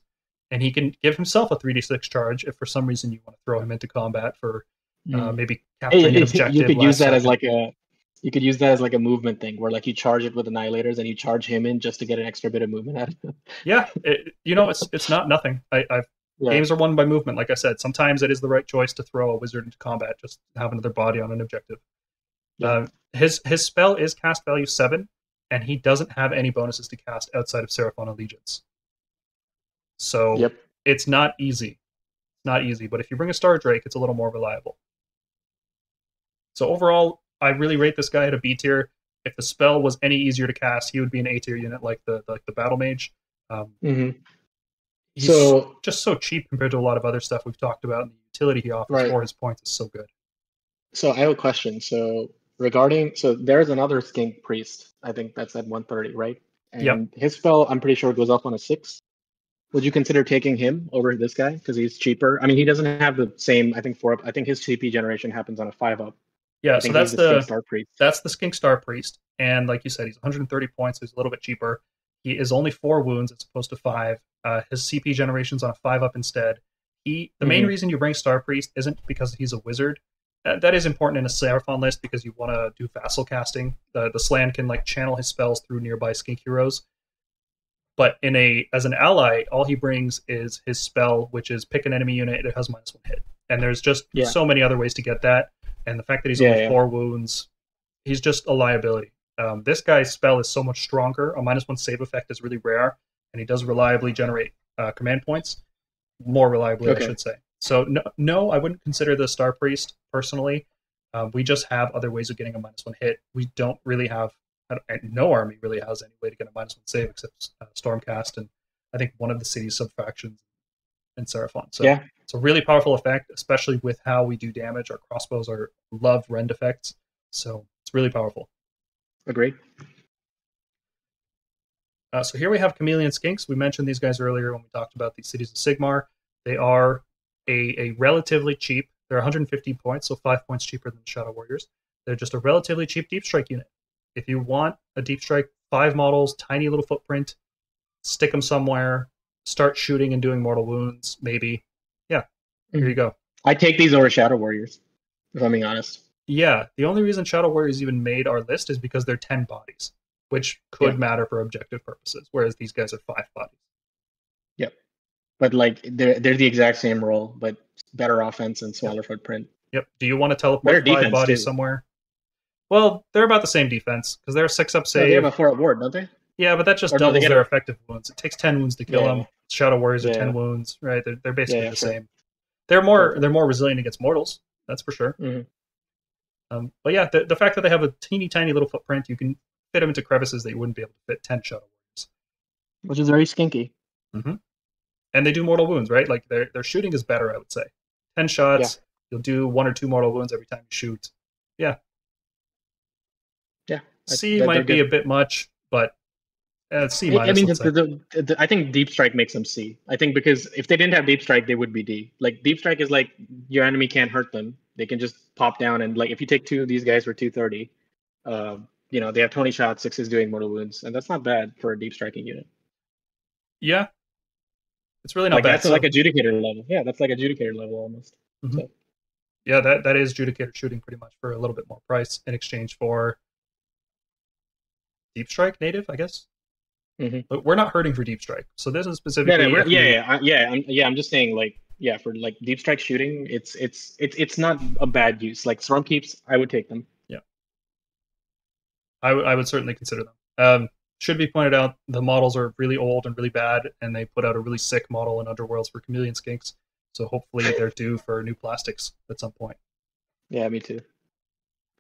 Speaker 1: and he can give himself a three d six charge if for some reason you want to throw him into combat for uh,
Speaker 3: Mhm.
Speaker 1: maybe
Speaker 3: Hey,
Speaker 1: capturing an objective.
Speaker 3: you could use
Speaker 1: last
Speaker 3: that as like a you could use that as like a movement thing where like you charge it with annihilators and you charge him in just to get an extra bit of movement out of it.
Speaker 1: yeah. It, you know, it's it's not nothing. I, I've
Speaker 3: Yeah.
Speaker 1: games are won by movement. Like I said, sometimes it is the right choice to throw a wizard into combat, just to have another body on an objective.
Speaker 3: Yeah.
Speaker 1: Uh, his his spell is cast value seven, and he doesn't have any bonuses to cast outside of Seraphon Allegiance. So
Speaker 3: Yep.
Speaker 1: it's not easy. It's not easy, but if you bring a Star Drake, it's a little more reliable. So overall, I really rate this guy at a B tier. If the spell was any easier to cast, he would be an A tier unit like the like the Battle Mage. Um,
Speaker 3: hmm
Speaker 1: he's
Speaker 3: So
Speaker 1: just so cheap compared to a lot of other stuff we've talked about, and the utility he offers
Speaker 3: Right.
Speaker 1: for his points is so good.
Speaker 3: so I have a question. So regarding so there's another skink priest. I think that's at 130, right? And
Speaker 1: Yep.
Speaker 3: his spell, I'm pretty sure goes up on a six. Would you consider taking him over this guy because he's cheaper? I mean, he doesn't have the same. I think four up. I think his CP generation happens on a five up.
Speaker 1: Yeah, so that's
Speaker 3: the, star priest.
Speaker 1: that's the Skink Star Priest, and like you said, he's 130 points. So he's a little bit cheaper. He is only four wounds as opposed to five. Uh, his CP generation's on a five up instead. He the main
Speaker 3: Mhm.
Speaker 1: reason you bring Star Priest isn't because he's a wizard. Uh, that is important in a Seraphon list because you want to do vassal casting. The the Slann can like channel his spells through nearby Skink heroes. But in a as an ally, all he brings is his spell, which is pick an enemy unit. It has minus one hit, and there's just
Speaker 3: Yeah.
Speaker 1: so many other ways to get that. And the fact that he's
Speaker 3: Yeah,
Speaker 1: only
Speaker 3: yeah.
Speaker 1: four wounds, he's just a liability. Um, this guy's spell is so much stronger. A minus one save effect is really rare, and he does reliably generate uh, command points, more reliably,
Speaker 3: Okay.
Speaker 1: I should say. So no, no, I wouldn't consider the Star Priest personally. Um, we just have other ways of getting a minus one hit. We don't really have no army really has any way to get a minus one save except uh, Stormcast and I think one of the city's subfractions in Seraphon. So
Speaker 3: Yeah.
Speaker 1: it's a really powerful effect, especially with how we do damage. Our crossbows are love rend effects, so it's really powerful.
Speaker 3: Agreed.
Speaker 1: Uh, so here we have Chameleon Skinks. We mentioned these guys earlier when we talked about the cities of Sigmar. They are a, a relatively cheap. They're 150 points, so five points cheaper than Shadow Warriors. They're just a relatively cheap deep strike unit. If you want a deep strike, five models, tiny little footprint, stick them somewhere, start shooting and doing mortal wounds, maybe. Yeah, here mm. you go.
Speaker 3: I take these over Shadow Warriors, if I'm being honest.
Speaker 1: Yeah, the only reason Shadow Warriors even made our list is because they're 10 bodies, which could
Speaker 3: Yeah.
Speaker 1: matter for objective purposes, whereas these guys are five bodies. Yep.
Speaker 3: But like they're they're the exact same role, but better offense and smaller footprint.
Speaker 1: Yep. Do you want to teleport
Speaker 3: Better
Speaker 1: five bodies
Speaker 3: too.
Speaker 1: somewhere? Well, they're about the same defense because they're a six up
Speaker 3: No,
Speaker 1: save.
Speaker 3: they have a four up ward, don't they?
Speaker 1: yeah, but that just
Speaker 3: Or
Speaker 1: doubles their
Speaker 3: a-
Speaker 1: effective wounds. It takes ten wounds to kill
Speaker 3: Yeah.
Speaker 1: them. Shadow Warriors are ten wounds, right? They're, they're basically
Speaker 3: Yeah,
Speaker 1: the
Speaker 3: sure.
Speaker 1: same. They're more
Speaker 3: Sure.
Speaker 1: they're more resilient against mortals. That's for sure.
Speaker 3: Mhm.
Speaker 1: Um, but yeah, the, the fact that they have a teeny tiny little footprint, you can fit them into crevices that you wouldn't be able to fit ten Shadow Warriors.
Speaker 3: Which is very skinky.
Speaker 1: and they do mortal wounds, right? Like their their shooting is better, I would say. Ten shots, you'll do one or two mortal wounds every time you shoot.
Speaker 3: Yeah. I-
Speaker 1: C
Speaker 3: that-
Speaker 1: might be
Speaker 3: good.
Speaker 1: a bit much, but uh, C
Speaker 3: I-
Speaker 1: minus.
Speaker 3: I mean, the, the, the, I think Deep Strike makes them C. I think because if they didn't have Deep Strike, they would be D. Like Deep Strike is like your enemy can't hurt them; they can just pop down and like if you take two of these guys for two thirty, uh, you know they have twenty shots, six is doing mortal wounds, and that's not bad for a deep striking unit.
Speaker 1: yeah, it's really not
Speaker 3: like
Speaker 1: bad.
Speaker 3: that's
Speaker 1: So,
Speaker 3: like adjudicator level. Yeah, that's like adjudicator level almost.
Speaker 1: yeah, that that is judicator shooting pretty much for a little bit more price in exchange for deep strike native, I guess.
Speaker 3: Mhm.
Speaker 1: But we're not hurting for deep strike, so this is specifically.
Speaker 3: no, yeah, yeah, I- yeah, I'm, yeah. I'm just saying, like, yeah, for like deep strike shooting, it's it's it's it's not a bad use. Like Stormkeeps, I would take them. Yeah.
Speaker 1: I would- I would certainly consider them. Um, should be pointed out, the models are really old and really bad, and they put out a really sick model in Underworlds for Chameleon Skinks. So hopefully they're due for new plastics at some point.
Speaker 3: Yeah, me too.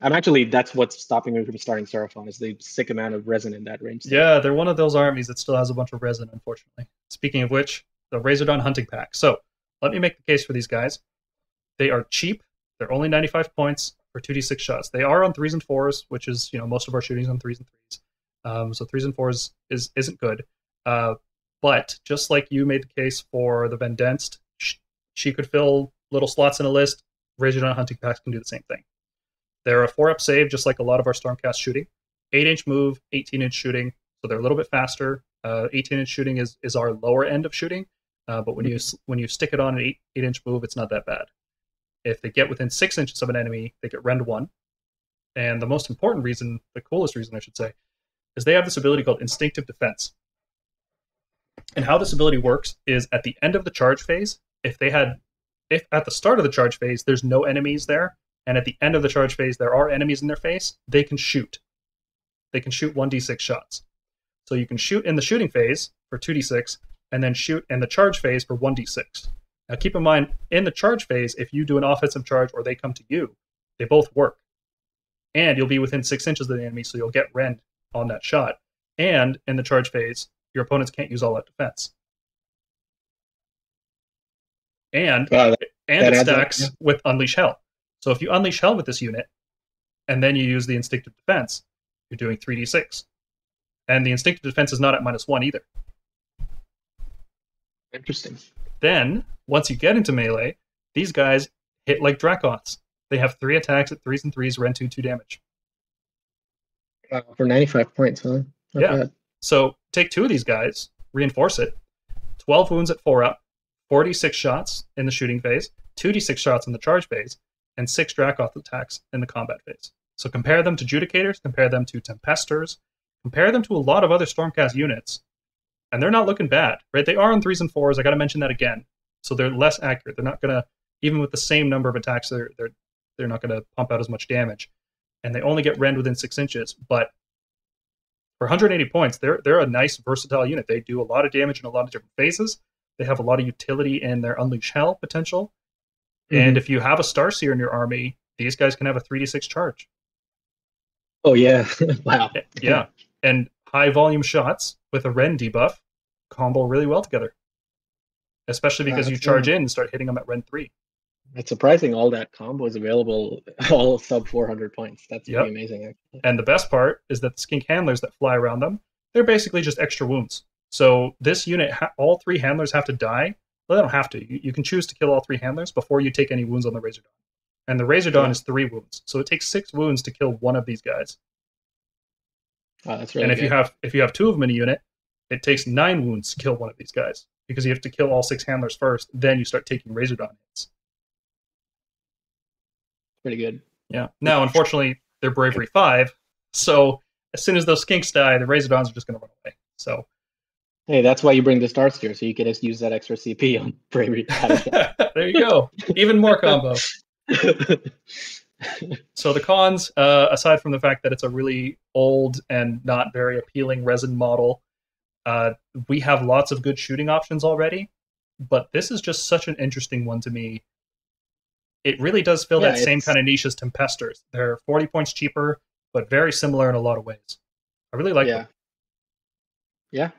Speaker 3: I'm actually that's what's stopping me from starting Seraphon is the sick amount of resin in that range.
Speaker 1: Yeah, they're one of those armies that still has a bunch of resin, unfortunately. Speaking of which, the Razordon Hunting Pack. So let me make the case for these guys. They are cheap. They're only 95 points for 2d6 shots. They are on threes and fours, which is you know most of our shootings on threes and threes. Um, so threes and fours is isn't good. Uh, but just like you made the case for the Vendenced, sh- she could fill little slots in a list. Razordon Hunting Packs can do the same thing. They're a four up save, just like a lot of our Stormcast shooting. Eight inch move, 18 inch shooting, so they're a little bit faster. Uh, 18 inch shooting is, is our lower end of shooting, uh, but when you when you stick it on an eight eight inch move, it's not that bad. If they get within six inches of an enemy, they get rend one. And the most important reason, the coolest reason I should say, is they have this ability called instinctive defense. And how this ability works is at the end of the charge phase, if they had, if at the start of the charge phase there's no enemies there, and at the end of the charge phase there are enemies in their face, they can shoot. They can shoot 1d6 shots. So you can shoot in the shooting phase for 2d6, and then shoot in the charge phase for 1d6. Now keep in mind, in the charge phase, if you do an offensive charge or they come to you, they both work. And you'll be within six inches of the enemy, so you'll get rend on that shot. And in the charge phase, your opponents can't use all that defense. And
Speaker 3: Wow, that-
Speaker 1: and
Speaker 3: That
Speaker 1: it
Speaker 3: adds up,
Speaker 1: stacks
Speaker 3: yeah.
Speaker 1: with Unleash Hell. So if you Unleash Hell with this unit, and then you use the Instinctive Defense, you're doing 3d6. And the Instinctive Defense is not at minus one either.
Speaker 3: interesting.
Speaker 1: Then, once you get into melee, these guys hit like Dracoths. They have three attacks at threes and threes, rend two, two damage.
Speaker 3: Wow, for 95 points, huh? Not
Speaker 1: Yeah.
Speaker 3: bad.
Speaker 1: So take two of these guys, reinforce it. 12 wounds at four up, 46 shots in the shooting phase, 2d6 shots in the charge phase, and six Dracoth attacks in the combat phase. So compare them to Judicators, compare them to Tempestors, compare them to a lot of other Stormcast units, and they're not looking bad, right? They are on threes and fours. I got to mention that again. So they're less accurate. They're not to, even with the same number of attacks, they're they're they're not to pump out as much damage, and they only get rend within six inches. But for 180 points, they're they're a nice versatile unit. They do a lot of damage in a lot of different phases. They have a lot of utility in their unleash hell potential. And mm-hmm. if you have a Star Seer in your army, these guys can have a 3d6 charge.
Speaker 3: Oh yeah. wow.
Speaker 1: Eh, yeah. And high volume shots with a Rend debuff combo really well together. Especially because you charge in and start hitting them at Rend 3.
Speaker 3: It's surprising all that combo is available all sub 400 points. That's
Speaker 1: Yep.
Speaker 3: pretty amazing. Actually.
Speaker 1: And the best part is that the skink handlers that fly around them, they're basically just extra wounds. So this unit, all three handlers have to die. Well, they don't have to. You, you can choose to kill all three handlers before you take any wounds on the Razordon. And the Razordon
Speaker 3: Yeah.
Speaker 1: is three wounds, so it takes six wounds to kill one of these guys.
Speaker 3: Wow, that's really
Speaker 1: and if you have if you have two of them in a unit, it takes nine wounds to kill one of these guys because you have to kill all six handlers first. Then you start taking Razordon hits.
Speaker 3: pretty good.
Speaker 1: Yeah. Now, unfortunately, they're bravery five, so as soon as those skinks die, the Razordons are just going to run away. So
Speaker 3: Hey, that's why you bring the Star Seer, so you can just use that extra CP on Bravery.
Speaker 1: there you go. Even more combo. So the cons, uh, aside from the fact that it's a really old and not very appealing resin model, uh, we have lots of good shooting options already. But this is just such an interesting one to me. It really does fill
Speaker 3: Yeah,
Speaker 1: that same kind of niche as Tempestors. They're 40 points cheaper, but very similar in a lot of ways. I really like
Speaker 3: yeah.
Speaker 1: them.
Speaker 3: Yeah.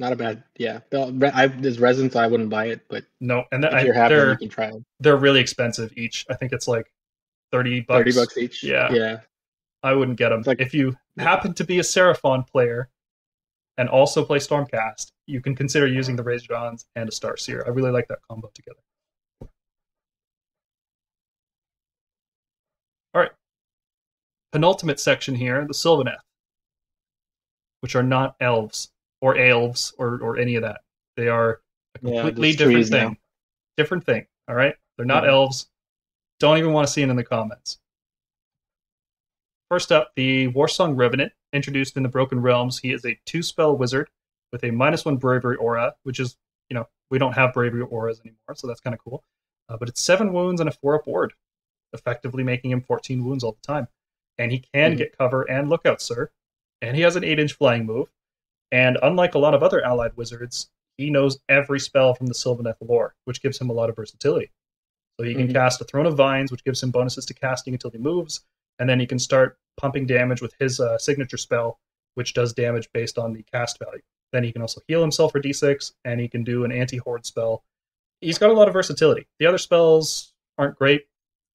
Speaker 3: Not a bad. Yeah. I, there's resin, so I wouldn't buy it, but
Speaker 1: No, and
Speaker 3: if
Speaker 1: I,
Speaker 3: you're happy, you
Speaker 1: they're
Speaker 3: can try them.
Speaker 1: they're really expensive each. I think it's like 30 bucks.
Speaker 3: 30 bucks each.
Speaker 1: Yeah.
Speaker 3: Yeah.
Speaker 1: I wouldn't get them.
Speaker 3: Like-
Speaker 1: if you happen to be a Seraphon player and also play Stormcast, you can consider using the Razordons and a Star Seer. I really like that combo together. All right. Penultimate section here, the Sylvaneth, which are not elves or elves or, or any of that. They are a completely
Speaker 3: just
Speaker 1: different thing.
Speaker 3: now.
Speaker 1: Different thing. All right. They're not
Speaker 3: Yeah.
Speaker 1: elves. Don't even want to see it in the comments. First up, the Warsong Revenant, introduced in the Broken Realms. He is a two spell wizard with a minus one bravery aura, which is, you know, we don't have bravery auras anymore, so that's kind of cool. Uh, but it's seven wounds and a four up ward, effectively making him 14 wounds all the time. And he can
Speaker 3: Mhm.
Speaker 1: get cover and lookout, sir. And he has an eight inch flying move. And unlike a lot of other allied wizards, he knows every spell from the Sylvaneth lore, which gives him a lot of versatility. So he can
Speaker 3: Mhm.
Speaker 1: cast a Throne of Vines, which gives him bonuses to casting until he moves, and then he can start pumping damage with his uh, signature spell, which does damage based on the cast value. Then he can also heal himself for d6, and he can do an anti-horde spell. He's got a lot of versatility. The other spells aren't great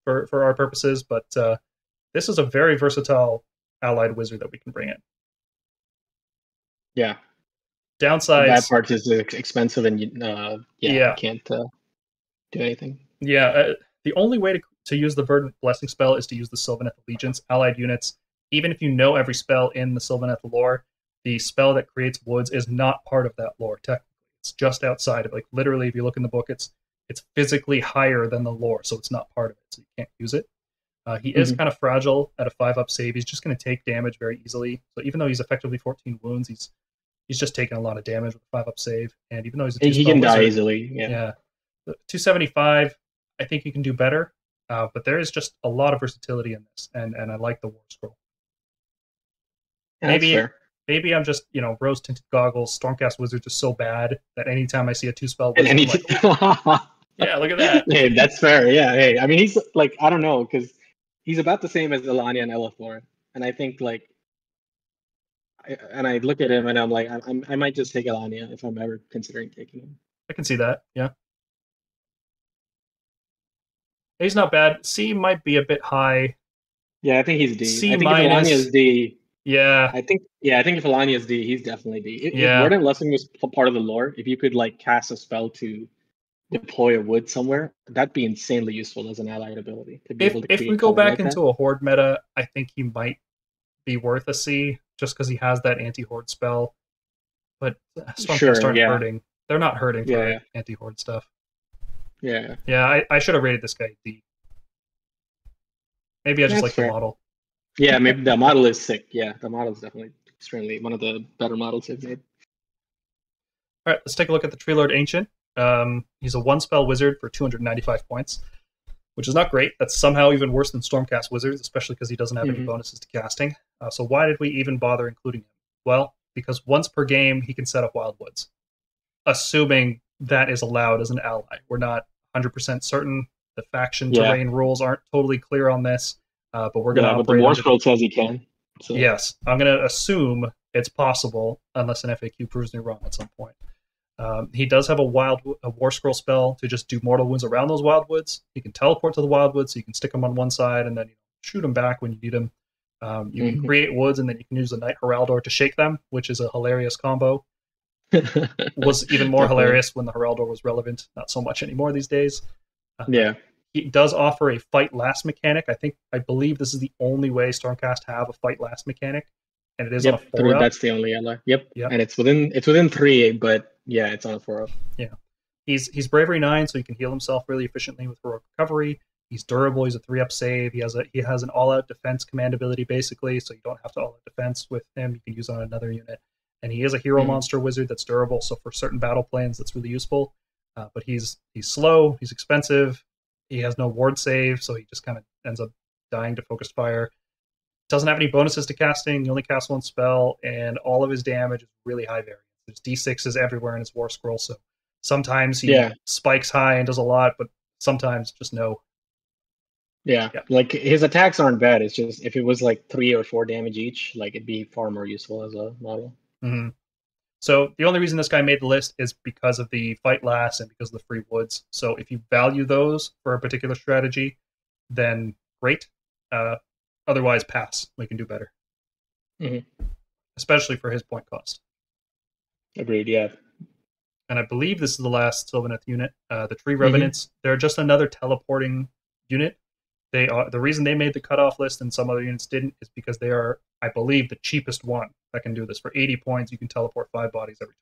Speaker 1: for, for our purposes, but uh, this is a very versatile allied wizard that we can bring in.
Speaker 3: Yeah. Bad
Speaker 1: Downsides,
Speaker 3: part is expensive and you, uh, yeah,
Speaker 1: Yeah.
Speaker 3: you can't uh, do anything.
Speaker 1: Yeah, uh, the only way to, to use the Verdant Blessing spell is to use the Sylvaneth Allegiance. Allied units, even if you know every spell in the Sylvaneth lore, the spell that creates woods is not part of that lore, technically. It's just outside of Like, literally, if you look in the book, it's it's physically higher than the lore, so it's not part of it, so you can't use it. Uh, he is
Speaker 3: Mhm.
Speaker 1: kind of fragile at a 5 up save. He's just going to take damage very easily. So even though he's effectively 14 wounds, he's he's just taking a lot of damage with a 5 up save. And even though he's a
Speaker 3: He, he can die
Speaker 1: wizard-
Speaker 3: easily. Yeah.
Speaker 1: yeah. 275, I think you can do better, uh, but there is just a lot of versatility in this, and, and I like the War Scroll.
Speaker 3: Yeah,
Speaker 1: Maybe- Maybe I'm just, you know, rose tinted goggles, Stormcast Wizards are so bad that anytime I see a two spell wizard,
Speaker 3: any
Speaker 1: like, yeah, look at that.
Speaker 3: hey, that's fair. Yeah. Hey, I mean, he's like, I don't know, because he's about the same as Ellania and Ellathor. And I think, like, I, and I look at him and I'm like, I, I'm, might just take Ellania if I'm ever considering taking him.
Speaker 1: I can see that. Yeah. He's not bad. C might be a bit high.
Speaker 3: Yeah, I think he's D.
Speaker 1: C
Speaker 3: I think
Speaker 1: minus.
Speaker 3: if D,
Speaker 1: Yeah.
Speaker 3: I think, yeah, I think if Ellania is D, he's definitely D. If,
Speaker 1: Yeah.
Speaker 3: if Verdant Blessing was part of the lore, if you could, like, cast a spell to deploy a wood somewhere, that'd be insanely useful as an allied ability to be
Speaker 1: If
Speaker 3: able to
Speaker 1: if we go back
Speaker 3: like that.
Speaker 1: into a horde meta, I think he might be worth a C just because he has that anti horde spell. But Stormcast
Speaker 3: Sure,
Speaker 1: aren't
Speaker 3: yeah.
Speaker 1: hurting. They're not hurting for
Speaker 3: Yeah,
Speaker 1: anti horde stuff.
Speaker 3: Yeah.
Speaker 1: Yeah, I, I should have rated this guy D. Maybe I just
Speaker 3: That's
Speaker 1: like
Speaker 3: fair.
Speaker 1: the model.
Speaker 3: Yeah, maybe the model is sick. Yeah, the model is definitely extremely one of the better models they've made.
Speaker 1: All right, let's take a look at the Tree Lord Ancient. Um, he's a one spell wizard for 295 points. Which is not great. That's somehow even worse than Stormcast Wizards, especially because he doesn't have any
Speaker 3: Mhm.
Speaker 1: bonuses to casting. Uh, so why did we even bother including him? Well, because once per game he can set up Wyldwoods, assuming that is allowed as an ally. We're not 100% certain. The faction
Speaker 3: Yeah.
Speaker 1: terrain rules aren't totally clear on this, uh, but we're going to
Speaker 3: Yeah, but the. War Scroll says he can. So
Speaker 1: Yes, I'm going to assume it's possible unless an FAQ proves me wrong at some point. Um, he does have a wild a war scroll spell to just do mortal wounds around those Wyldwoods. He can teleport to the wildwoods, so you can stick them on one side and then you know, shoot them back when you need them. Um, you can
Speaker 3: Mhm.
Speaker 1: create woods and then you can use the Knight Heraldor to shake them, which is a hilarious combo. Was even more hilarious when the Heraldor was relevant. Not so much anymore these days. Uh,
Speaker 3: Yeah.
Speaker 1: he does offer a fight last mechanic. I think I believe this is the only way Stormcast have a fight last mechanic, and it is
Speaker 3: Yep.
Speaker 1: on a four
Speaker 3: three- that's the only ally. Yep.
Speaker 1: Yep.
Speaker 3: And it's within it's within three, but yeah, it's on a four up.
Speaker 1: He's he's bravery nine, so he can heal himself really efficiently with heroic recovery. He's durable. He's a three up save. He has a he has an all out defense command ability basically, so you don't have to all out defense with him. You can use on another unit. And he is a hero
Speaker 3: Mhm.
Speaker 1: monster wizard that's durable, so for certain battle plans that's really useful. Uh, but he's he's slow. He's expensive. He has no ward save, so he just kind of ends up dying to focused fire. Doesn't have any bonuses to casting. He only casts one spell, and all of his damage is really high variance. There's d6s everywhere in his war scroll, so sometimes he
Speaker 3: Yeah.
Speaker 1: spikes high and does a lot, but sometimes just no.
Speaker 3: Yeah.
Speaker 1: Yeah.
Speaker 3: Like his attacks aren't bad. It's just if it was like three or four damage each, like it'd be far more useful as a model.
Speaker 1: Mhm. So the only reason this guy made the list is because of the fight last and because of the free woods. So if you value those for a particular strategy, then great. Uh, otherwise, pass. We can do better,
Speaker 3: Mhm.
Speaker 1: especially for his point cost.
Speaker 3: Agreed. Yeah.
Speaker 1: and I believe this is the last Sylvaneth unit. Uh, the Tree
Speaker 3: Mhm.
Speaker 1: Revenants. They're just another teleporting unit. They are the reason they made the cutoff list and some other units didn't is because they are, I believe, the cheapest one that can do this. For 80 points, you can teleport five bodies every turn.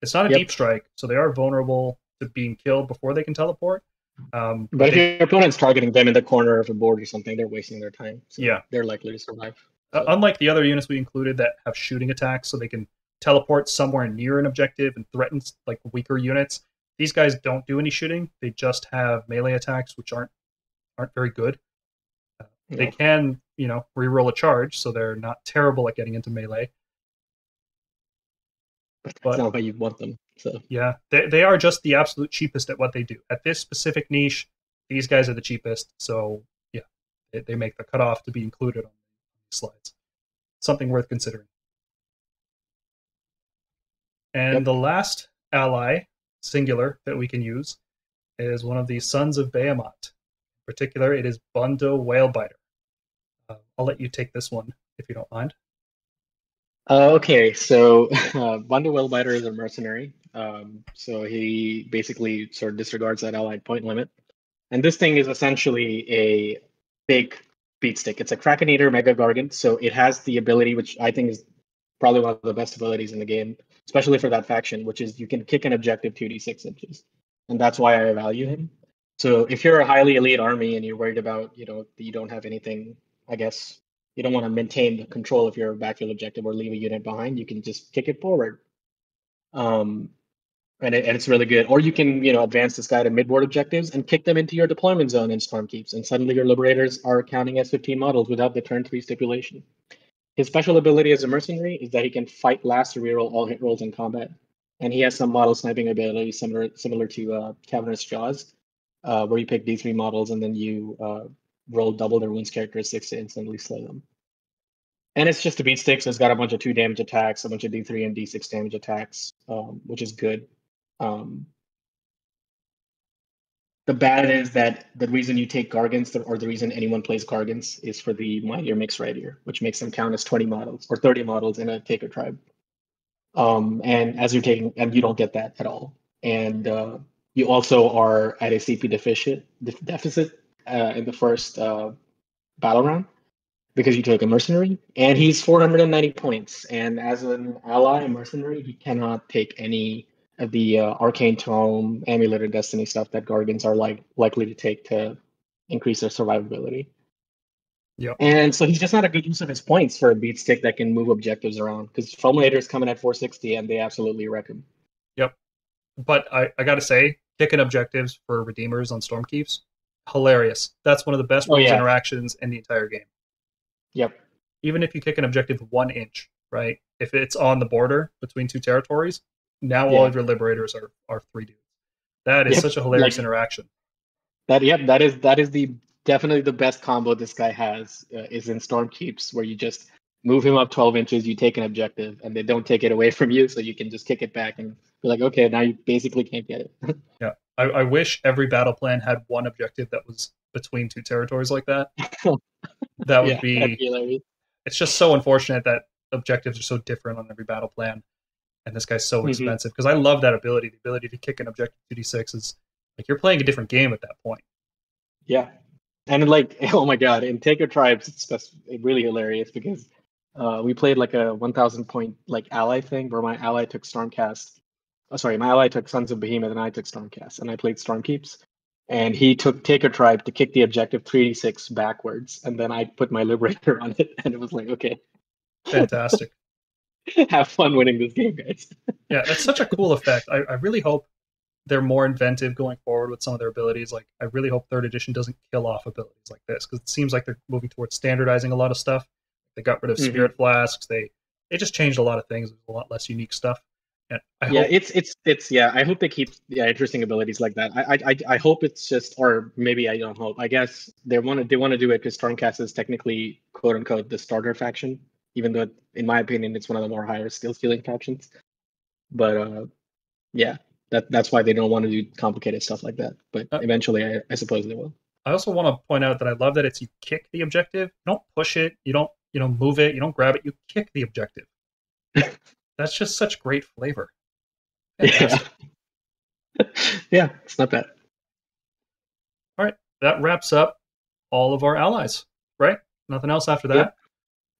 Speaker 1: It's not a
Speaker 3: Yep.
Speaker 1: deep strike, so they are vulnerable to being killed before they can teleport. Um,
Speaker 3: But if
Speaker 1: they-
Speaker 3: your opponent's targeting them in the corner of a board or something, they're wasting their time. So
Speaker 1: Yeah.
Speaker 3: They're likely to survive.
Speaker 1: Uh, unlike the other units we included that have shooting attacks, so they can teleport somewhere near an objective and threaten like weaker units. These guys don't do any shooting; they just have melee attacks, which aren't aren't very good. Uh, They can, you know, reroll a charge, so they're not terrible at getting into melee.
Speaker 3: But
Speaker 1: but-
Speaker 3: that's not why you want them. So
Speaker 1: Yeah, they they are just the absolute cheapest at what they do. At this specific niche, these guys are the cheapest. So yeah, they, they make the cutoff to be included on the slides. Something worth considering. And
Speaker 3: Yep.
Speaker 1: the last ally, singular, that we can use is one of the Sons of Behemat. In particular, it is Bundo Whalebiter. Uh, I'll let you take this one if you don't mind.
Speaker 3: Uh, okay, so uh, Bundo Whalebiter is a mercenary. Um, so he basically sort of disregards that allied point limit. And this thing is essentially a big beat stick. It's a Kraken Eater Mega Gargant. So it has the ability, which I think is probably one of the best abilities in the game, especially for that faction, which is you can kick an objective 2d6 inches. And that's why I value him. So if you're a highly elite army and you're worried about, you know, you don't have anything, I guess, you don't want to maintain the control of your backfield objective or leave a unit behind, you can just kick it forward. Um, and, it, and it's really good. Or you can, you know, advance this guy to midboard objectives and kick them into your deployment zone in Stormkeeps, and suddenly your liberators are counting as 15 models without the turn three stipulation. His special ability as a mercenary is that he can fight last to reroll all hit rolls in combat, and he has some model sniping ability similar similar to uh, Cavernous Jaws, uh, where you pick D3 models and then you uh, roll double their wounds characteristics to instantly slay them. And it's just a beat stick, so it's got a bunch of two damage attacks, a bunch of D3 and D6 damage attacks, um, which is good. Um, the bad is that the reason you take Gargants, or the reason anyone plays Gargants, is for the Mightier Mix right here, which makes them count as 20 models or 30 models in a Taker tribe. Um, and as you're taking, and you don't get that at all. And uh, you also are at a CP deficit, def- deficit uh, in the first uh, battle round because you took a mercenary, and he's 490 points. And as an ally, a mercenary, he cannot take any the uh, arcane tome, amulet, or destiny stuff that guardians are like likely to take to increase their survivability.
Speaker 1: Yep.
Speaker 3: And so he's just not a good use of his points for a beat stick that can move objectives around because Fulminators come in at 460 and they absolutely wreck him. Yep.
Speaker 1: But I, I gotta say, kicking objectives for redeemers on Stormkeeps hilarious. That's one of the best
Speaker 3: Oh, yeah.
Speaker 1: interactions in the entire game.
Speaker 3: Yep.
Speaker 1: Even if you kick an objective one inch, right? If it's on the border between two territories, now all of your liberators are are three dudes. That is
Speaker 3: Yep,
Speaker 1: such a hilarious
Speaker 3: like-
Speaker 1: interaction.
Speaker 3: That yep, that is that is the definitely the best combo this guy has uh, is in Stormkeeps, where you just move him up 12 inches, you take an objective, and they don't take it away from you, so you can just kick it back and be like, okay, now you basically can't get it.
Speaker 1: I, I wish every battle plan had one objective that was between two territories like that. that would
Speaker 3: Yeah,
Speaker 1: be
Speaker 3: be
Speaker 1: it's just so unfortunate that objectives are so different on every battle plan and this guy's so
Speaker 3: Mhm.
Speaker 1: expensive because i love that ability the ability to kick an objective 2d6 is like you're playing a different game at that point
Speaker 3: Yeah, and like oh my god, in Taker Tribes, it's just really hilarious because uh, we played like a 1,000 point like ally thing where my ally took Stormcast. Oh, sorry, my ally took Sons of Behemat and I took Stormcast, and I played Stormkeeps. And he took Taker Tribe to kick the objective 3d6 backwards, and then I put my Liberator on it, and it was like, okay,
Speaker 1: fantastic
Speaker 3: have fun winning this game, guys.
Speaker 1: yeah that's such a cool effect. I, I really hope they're more inventive going forward with some of their abilities. Like i really hope third edition doesn't kill off abilities like this because it seems like they're moving towards standardizing a lot of stuff. They got rid of
Speaker 3: Mhm.
Speaker 1: spirit flasks. They they just changed a lot of things. There's a lot less unique stuff. And i
Speaker 3: yeah
Speaker 1: hope
Speaker 3: it's it's it's yeah i hope they keep yeah interesting abilities like that. I i i- i hope it's just or maybe i don't hope. I guess they want to they want to do it because stormcast is technically quote unquote the starter faction even though in my opinion it's one of the more higher skill stealing factions but uh yeah that that's why they don't want to do complicated stuff like that but
Speaker 1: Uh,
Speaker 3: eventually I, I suppose they will
Speaker 1: I also want to point out that I love that it's you kick the objective. You don't push it. You don't you know move it. You don't grab it. You kick the objective. That's just such great flavor.
Speaker 3: yeah yeah it's not bad All right,
Speaker 1: That wraps up all of our allies. Right? Nothing else after that.
Speaker 3: Yep.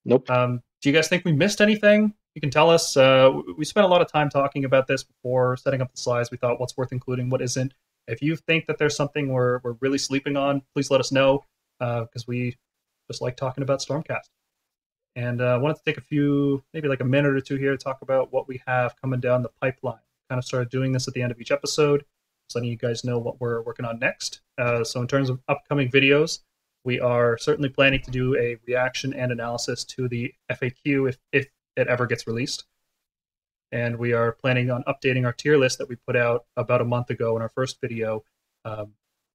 Speaker 3: Nope
Speaker 1: Um, do you guys think we missed anything? You can tell us. Uh, we spent a lot of time talking about this before setting up the slides. We thought what's worth including, what isn't. If you think that there's something we're, we're really sleeping on, please let us know because we just like talking about Stormcast. And uh, I wanted to take a few, maybe like a minute or two here to talk about what we have coming down the pipeline. Kind of started doing this at the end of each episode, letting you guys know what we're working on next. Uh, so, in terms of upcoming videos, we are certainly planning to do a reaction and analysis to the FAQ if, if it ever gets released. And we are planning on updating our tier list that we put out about a month ago in our first video, um,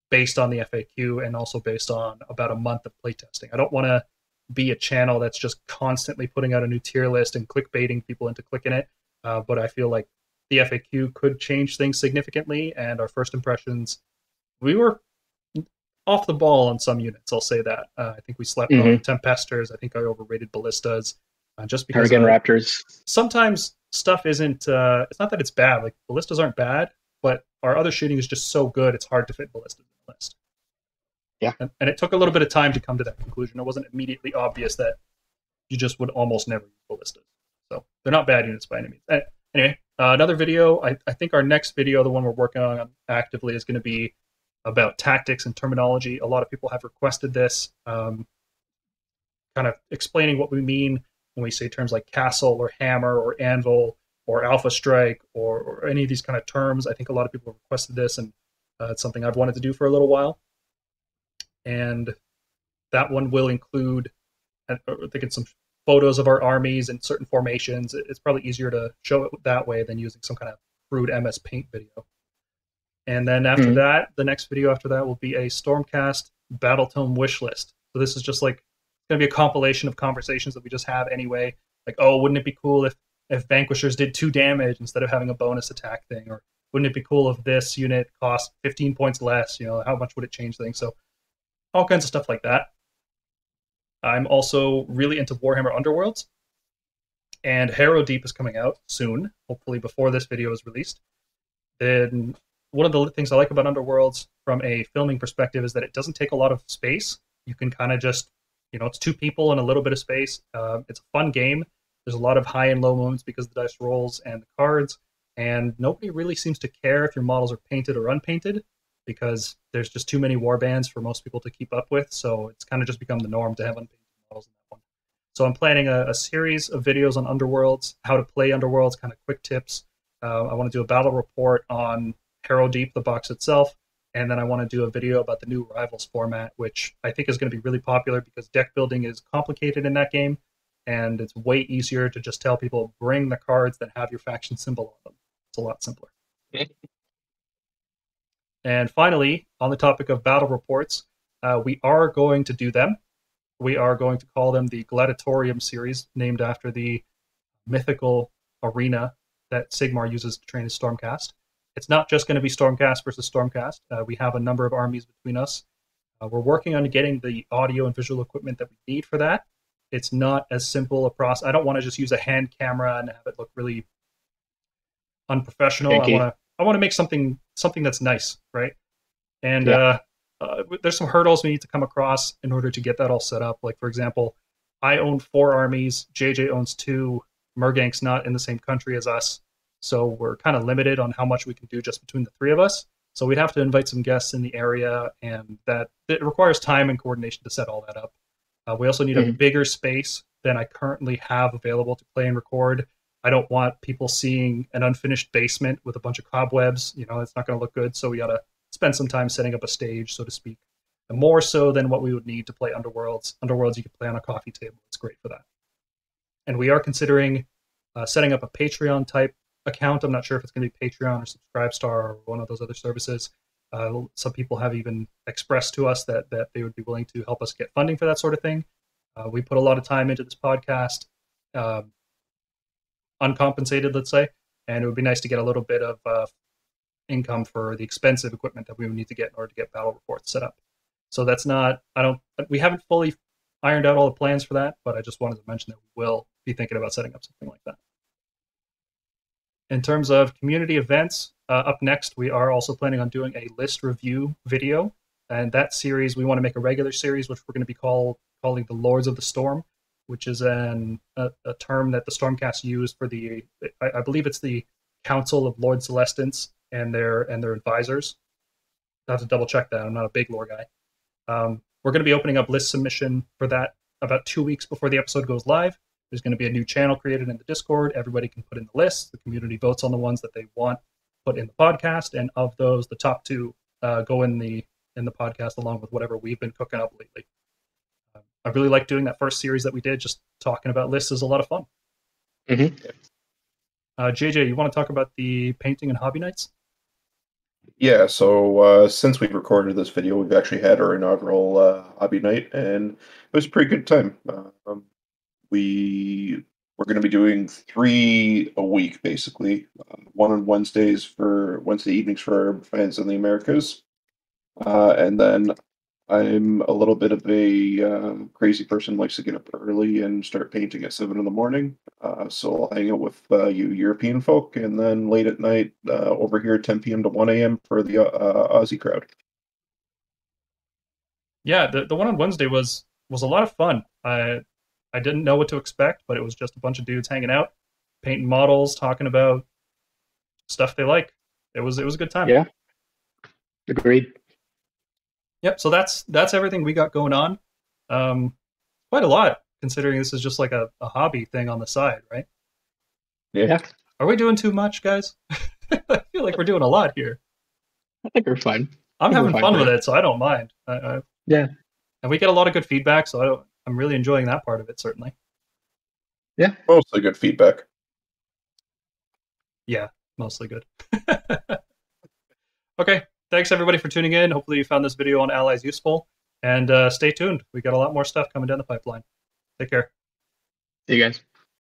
Speaker 1: based on the FAQ and also based on about a month of playtesting. I don't want to be a channel that's just constantly putting out a new tier list and clickbaiting people into clicking it, uh, but I feel like the FAQ could change things significantly. And our first impressions, we were off the ball on some units. I'll say that. Uh, I think we slept on Tempestors. I think I overrated Ballistas. Uh, just because uh,
Speaker 3: Raptors.
Speaker 1: sometimes stuff isn't. Uh, it's not that it's bad. Like ballistas aren't bad, but our other shooting is just so good. It's hard to fit ballistas in the list.
Speaker 3: Yeah.
Speaker 1: and, and it took a little bit of time to come to that conclusion. It wasn't immediately obvious that you just would almost never use ballistas. So they're not bad units by any means. Eh, Anyway, uh, another video. I, I think our next video, the one we're working on actively, is going to be about tactics and terminology. A lot of people have requested this, um, kind of explaining what we mean when we say terms like castle or hammer or anvil or alpha strike or, or any of these kind of terms. I think a lot of people have requested this, and uh, it's something I've wanted to do for a little while. And that one will include, I think it's some photos of our armies and certain formations. It's probably easier to show it that way than using some kind of crude MS Paint video. And then after
Speaker 3: Mhm.
Speaker 1: that, the next video after that will be a Stormcast Battletome wish list. So this is just like going to be a compilation of conversations that we just have anyway. Like, oh, wouldn't it be cool if if Vanquishers did two damage instead of having a bonus attack thing? Or wouldn't it be cool if this unit cost 15 points less? You know, how much would it change things? So all kinds of stuff like that. I'm also really into Warhammer Underworlds, and Harrowdeep is coming out soon, hopefully before this video is released. Then one of the things I like about Underworlds from a filming perspective is that it doesn't take a lot of space. You can kind of just, you know, it's two people and a little bit of space. Uh, it's a fun game. There's a lot of high and low moments because the dice rolls and the cards, and nobody really seems to care if your models are painted or unpainted because there's just too many war bands for most people to keep up with. So it's kind of just become the norm to have unpainted models in that one. So I'm planning a, a series of videos on Underworlds, how to play Underworlds, kind of quick tips. Uh, I want to do a battle report on Harrowdeep, the box itself, and then I want to do a video about the new Rivals format, which I think is going to be really popular because deck building is complicated in that game, and it's way easier to just tell people bring the cards that have your faction symbol on them. It's a lot simpler. and finally, on the topic of battle reports, uh, we are going to do them. We are going to call them the Gladiatorium series, named after the mythical arena that Sigmar uses to train his Stormcast. It's not just going to be Stormcast versus Stormcast. Uh, we have a number of armies between us. Uh, we're working on getting the audio and visual equipment that we need for that. It's not as simple a process. I don't want to just use a hand camera and have it look really unprofessional. I want to I want to make something something that's nice, right? And yeah. uh, uh, there's some hurdles we need to come across in order to get that all set up. Like for example, I own four armies. JJ owns two. Mergank's not in the same country as us. So we're kind of limited on how much we can do just between the three of us. So we'd have to invite some guests in the area, and that it requires time and coordination to set all that up. Uh, we also need mm-hmm. a bigger space than I currently have available to play and record. I don't want people seeing an unfinished basement with a bunch of cobwebs. You know, it's not going to look good. So we got to spend some time setting up a stage, so to speak. And more so than what we would need to play Underworlds. Underworlds you can play on a coffee table. It's great for that. And we are considering uh, setting up a Patreon type account. I'm not sure if it's going to be Patreon or Subscribestar or one of those other services. Uh, some people have even expressed to us that that they would be willing to help us get funding for that sort of thing. Uh, we put a lot of time into this podcast, um, uncompensated, let's say, and it would be nice to get a little bit of uh, income for the expensive equipment that we would need to get in order to get battle reports set up. So that's not. I don't. We haven't fully ironed out all the plans for that, but I just wanted to mention that we will be thinking about setting up something like that. In terms of community events, uh, up next, we are also planning on doing a list review video. And that series, we want to make a regular series, which we're going to be called calling the Lords of the Storm, which is an, a, a term that the Stormcast use for the, I, I, believe it's the Council of Lord Celestants and their and their advisors. I have to double check that. I'm not a big lore guy. Um, we're going to be opening up list submission for that about two weeks before the episode goes live. There's going to be a new channel created in the Discord. Everybody can put in the list. The community votes on the ones that they want put in the podcast, and of those, the top two uh, go in the in the podcast along with whatever we've been cooking up lately. Um, I really like doing that first series that we did. Just talking about lists is a lot of fun.
Speaker 3: Mm-hmm.
Speaker 1: Uh, JJ, you want to talk about the painting and hobby nights?
Speaker 2: Yeah, so uh, since we recorded this video, we've actually had our inaugural uh, hobby night, and it was a pretty good time. Um, we we're going to be doing three a week, basically. Uh, one on Wednesdays for Wednesday evenings for our fans in the Americas, uh, and then I'm a little bit of a uh, crazy person, likes to get up early and start painting at seven in the morning. Uh, so I'll hang out with uh, you European folk, and then late at night uh, over here, 10 p.m. to 1 a.m. for the Aussie crowd.
Speaker 1: Yeah, the, the one on Wednesday was was a lot of fun. I I didn't know what to expect, but it was just a bunch of dudes hanging out, painting models, talking about stuff they like. It was it was a good time.
Speaker 3: Yeah. Agreed.
Speaker 1: Yep. So that's that's everything we got going on. Um, quite a lot considering this is just like a, a hobby thing on the side, right?
Speaker 3: Yeah.
Speaker 1: Are we doing too much, guys? I feel like we're doing a lot here.
Speaker 3: I think we're fine.
Speaker 1: I'm having fun with it, so I don't mind. I, I,
Speaker 3: yeah.
Speaker 1: And we get a lot of good feedback, so I don't I'm really enjoying that part of it, certainly.
Speaker 3: Yeah.
Speaker 2: Mostly good feedback.
Speaker 1: Yeah, mostly good. okay. Thanks everybody for tuning in. Hopefully you found this video on allies useful. And uh, stay tuned. We got a lot more stuff coming down the pipeline. Take care.
Speaker 3: See you guys.